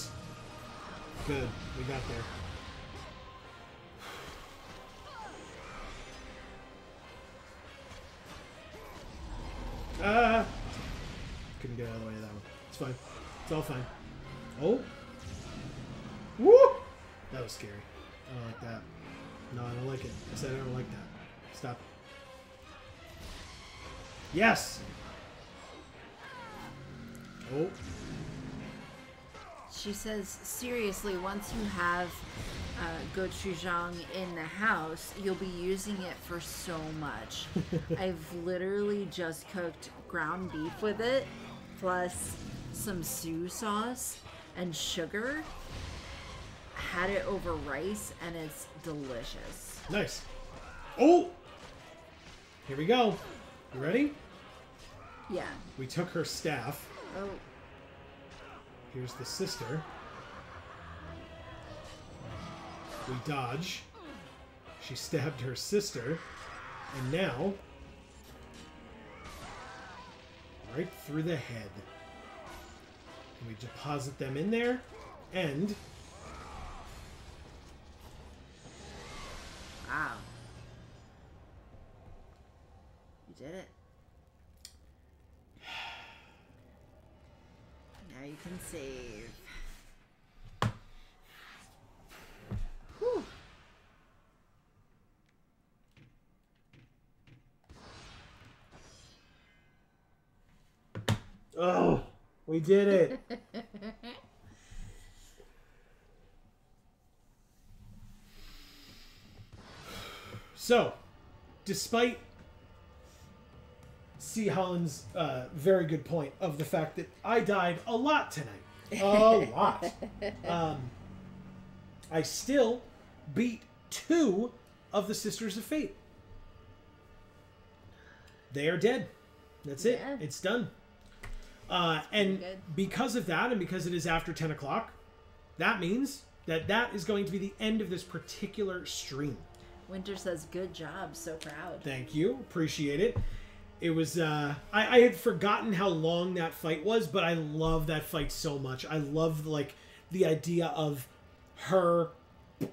Good. We got there. Ah! Couldn't get out of the way of that one. It's fine. It's all fine. Oh! Woo! That was scary. I don't like that. No, I don't like it. I said I don't like that. Stop. Yes! Oh. She says, seriously, once you have uh, gochujang in the house, you'll be using it for so much. [laughs] I've literally just cooked ground beef with it, plus some stew sauce and sugar. Had it over rice, and it's delicious. Nice. Oh! Here we go. You ready? Yeah. We took her staff. Oh, Here's the sister. We dodge. She stabbed her sister. And now. Right through the head. And we deposit them in there. And. wow. You did it. Now you can save. Whew. Oh! We did it! [laughs] so, despite C. Holland's uh, very good point of the fact that I died a lot tonight. A lot. [laughs] Um, I still beat two of the Sisters of Fate. They are dead. That's it. Yeah. It's done. Uh, and because of that, and because it is after 10 o'clock, that means that that is going to be the end of this particular stream. Winter says, "Good job, so proud." Thank you. Appreciate it. It was uh I, I had forgotten how long that fight was, but I love that fight so much. I love like the idea of her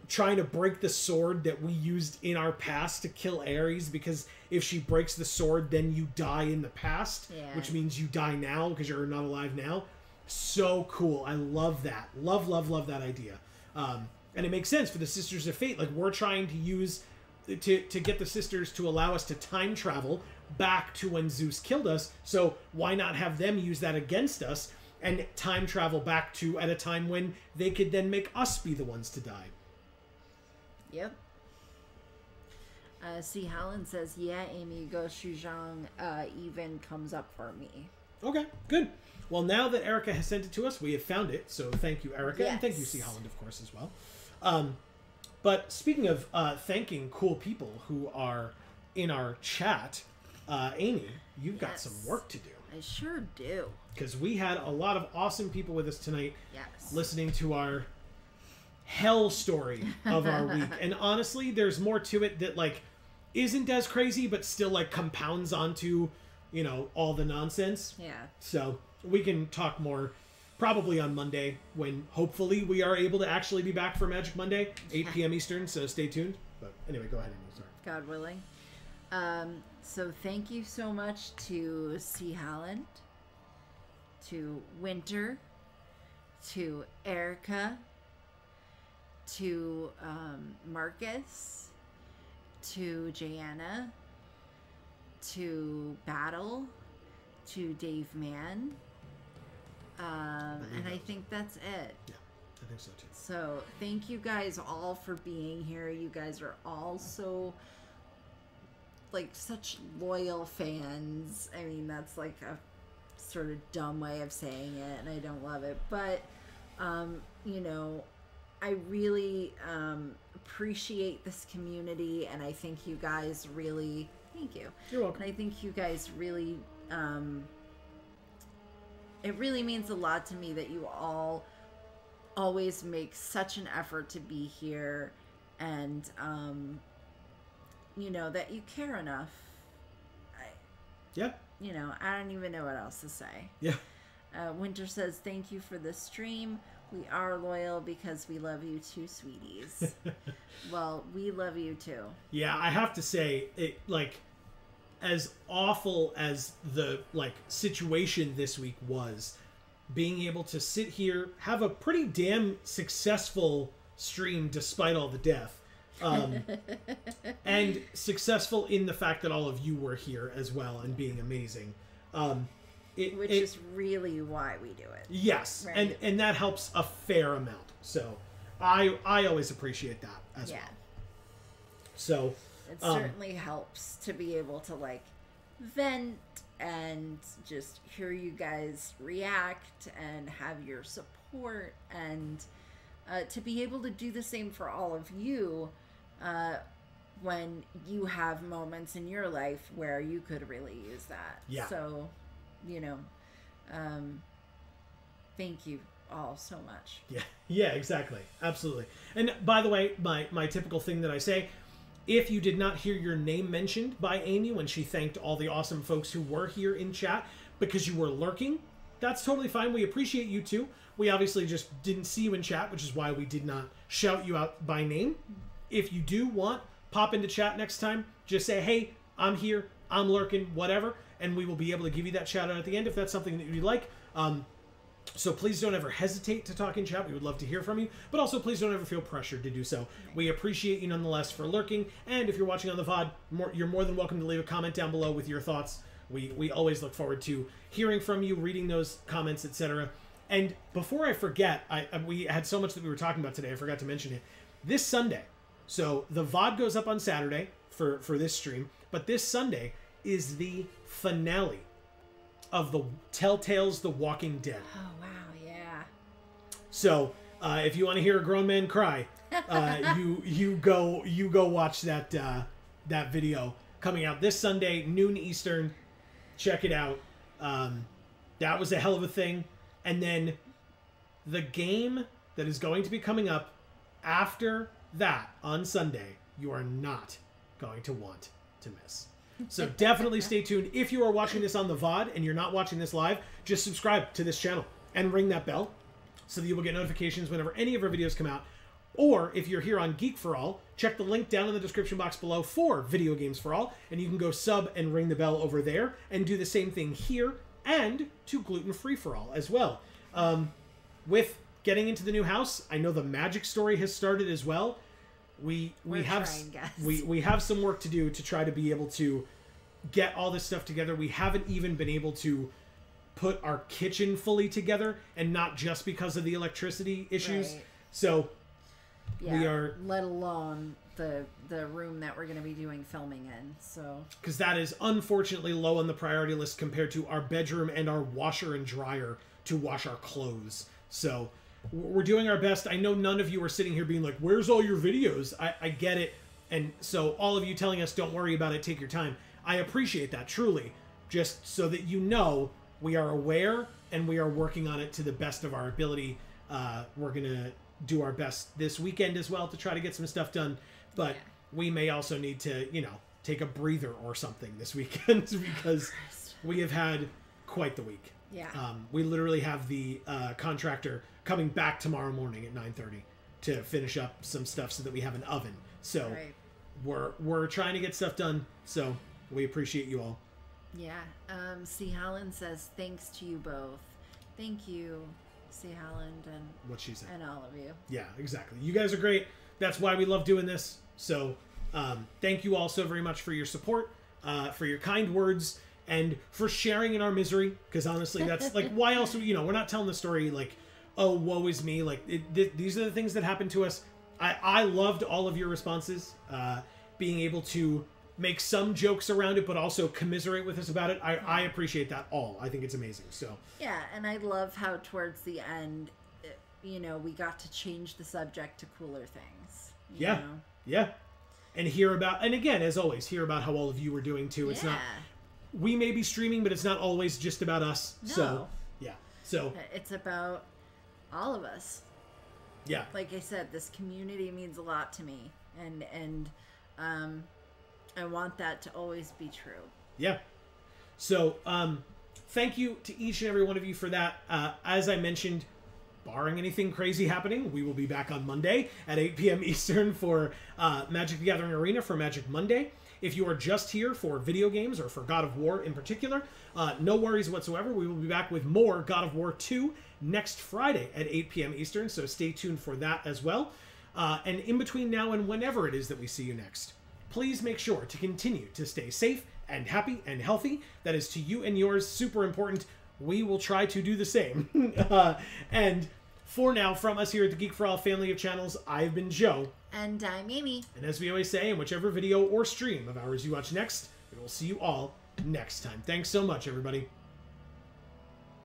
trying to break the sword that we used in our past to kill Ares because if she breaks the sword then you die in the past, Yeah. which means you die now because you're not alive now. So cool. I love that. Love love love that idea. Um and it makes sense for the Sisters of Fate. Like we're trying to use to to get the sisters to allow us to time travel back to when Zeus killed us. So why not have them use that against us and time travel back to at a time when they could then make us be the ones to die? Yep. Uh, C. Holland says, "Yeah, Amy, gochujang uh, even comes up for me." Okay, good. Well, now that Erica has sent it to us, we have found it. So thank you, Erica, and thank you, Yes. C. Holland, of course, as well. Um, but speaking of uh, thanking cool people who are in our chat, uh, Amy, you've got some work to do I sure do. because we had a lot of awesome people with us tonight Yes. listening to our hell story of our week. [laughs] And honestly, there's more to it that like isn't as crazy, but still like compounds onto, you know, all the nonsense. Yeah. So we can talk more probably on Monday when hopefully we are able to actually be back for Magic Monday, 8 p.m. Eastern. So stay tuned. But anyway, go ahead, Amy. Sorry. God willing. Um, so thank you so much to C. Holland, to Winter, to Erica, to um, Marcus, to Jana, to Battle, to Dave Mann. Um, and I think that's it. Yeah, I think so too. So thank you guys all for being here. You guys are all so like such loyal fans. I mean, that's like a sort of dumb way of saying it, and I don't love it. But um, you know, I really um, appreciate this community, and I think you guys really thank you. You're welcome. And I think you guys really, um, it really means a lot to me that you all always make such an effort to be here and um you know that you care enough I, Yeah. you know i don't even know what else to say Yeah. uh, winter says thank you for the stream we are loyal because we love you too sweeties [laughs] well we love you too Yeah, I have to say it like as awful as the like situation this week was, being able to sit here, have a pretty damn successful stream despite all the death. Um, and successful in the fact that all of you were here as well and being amazing. Um, it, which it- is really why we do it yes, Right. and and that helps a fair amount. So I I always appreciate that as yeah well. So It Um, certainly helps to be able to like vent and just hear you guys react and have your support and uh, to be able to do the same for all of you uh, when you have moments in your life where you could really use that. Yeah. So, you know, um, thank you all so much. Yeah, [laughs] yeah, exactly, absolutely. And by the way, my my typical thing that I say, if you did not hear your name mentioned by Amy when she thanked all the awesome folks who were here in chat because you were lurking, that's totally fine. We appreciate you too. We obviously just didn't see you in chat, which is why we did not shout you out by name. If you do want, pop into chat next time. Just say, "Hey, I'm here. I'm lurking. Whatever," and we will be able to give you that shout out at the end if that's something that you like. Um, so please don't ever hesitate to talk in chat. We would love to hear from you. But also please don't ever feel pressured to do so. We appreciate you nonetheless for lurking. And if you're watching on the VOD, more, you're more than welcome to leave a comment down below with your thoughts. We, we always look forward to hearing from you, reading those comments, etc. And before I forget, I, we had so much that we were talking about today. I forgot to mention it. This Sunday, so the VOD goes up on Saturday for, for this stream, but this Sunday is the finale of the Telltale's The Walking Dead. Oh, wow. Yeah. So uh, if you want to hear a grown man cry, uh, [laughs] you you go you go watch that uh, that video coming out this Sunday noon Eastern. Check it out. Um, that was a hell of a thing. And then the game that is going to be coming up after that on Sunday, you are not going to want to miss. So definitely [laughs] stay tuned. If you are watching this on the VOD and you're not watching this live, just subscribe to this channel and ring that bell so that you will get notifications whenever any of our videos come out. Or if you're here on Geek for All, check the link down in the description box below for Video Games for All, and you can go sub and ring the bell over there and do the same thing here and to Gluten Free for All as well. Um, with getting into the new house, I know the magic story has started as well. We we We're have trying, we we have some work to do to try to be able to get all this stuff together. We haven't even been able to put our kitchen fully together, and not just because of the electricity issues. Right. So Yeah. We are- Let alone the the room that we're going to be doing filming in. So because that is unfortunately low on the priority list compared to our bedroom and our washer and dryer to wash our clothes. So we're doing our best. I know none of you are sitting here being like, "Where's all your videos?" I, I get it, and so all of you telling us, "Don't worry about it. Take your time." I appreciate that truly, just so that you know we are aware and we are working on it to the best of our ability. Uh, we're gonna do our best this weekend as well to try to get some stuff done, but we may also need to, you know, take a breather or something this weekend [laughs] because we have had quite the week. yeah. Um, we literally have the uh, contractor coming back tomorrow morning at 9:30 to finish up some stuff so that we have an oven. So right. we're we're trying to get stuff done. So we appreciate you all. Yeah. Um, C. Holland says thanks to you both. Thank you, C. Holland, and What she said. and all of you. Yeah, exactly. You guys are great. That's why we love doing this. So, um, thank you all so very much for your support, uh, for your kind words, and for sharing in our misery. Because honestly, that's like, why else? You know, we're not telling the story like, oh, woe is me. Like, it, th- these are the things that happen to us. I, I loved all of your responses. Uh, being able to make some jokes around it, but also commiserate with us about it. I, I appreciate that all. I think it's amazing. So, Yeah, and I love how towards the end, it, you know, we got to change the subject to cooler things. you Yeah. know? yeah. And hear about, and again, as always, hear about how all of you are doing too. It's yeah. not we may be streaming, but it's not always just about us. So yeah. So It's about all of us. Yeah. Like I said, this community means a lot to me, and and um, I want that to always be true. Yeah. So, um, thank you to each and every one of you for that. Uh, as I mentioned, barring anything crazy happening, we will be back on Monday at 8 p.m. [laughs] Eastern for uh, Magic the Gathering Arena for Magic Monday. If you are just here for video games or for God of War in particular, uh, no worries whatsoever. We will be back with more God of War 2 next Friday at 8 p.m. Eastern, so stay tuned for that as well. Uh, and in between now and whenever it is that we see you next, please make sure to continue to stay safe and happy and healthy. That is to you and yours super important. We will try to do the same. [laughs] uh, and for now, from us here at the Geek for All family of channels, I've been Joe. And I'm Amy. And as we always say, in whichever video or stream of ours you watch next, we will see you all next time. Thanks so much, everybody.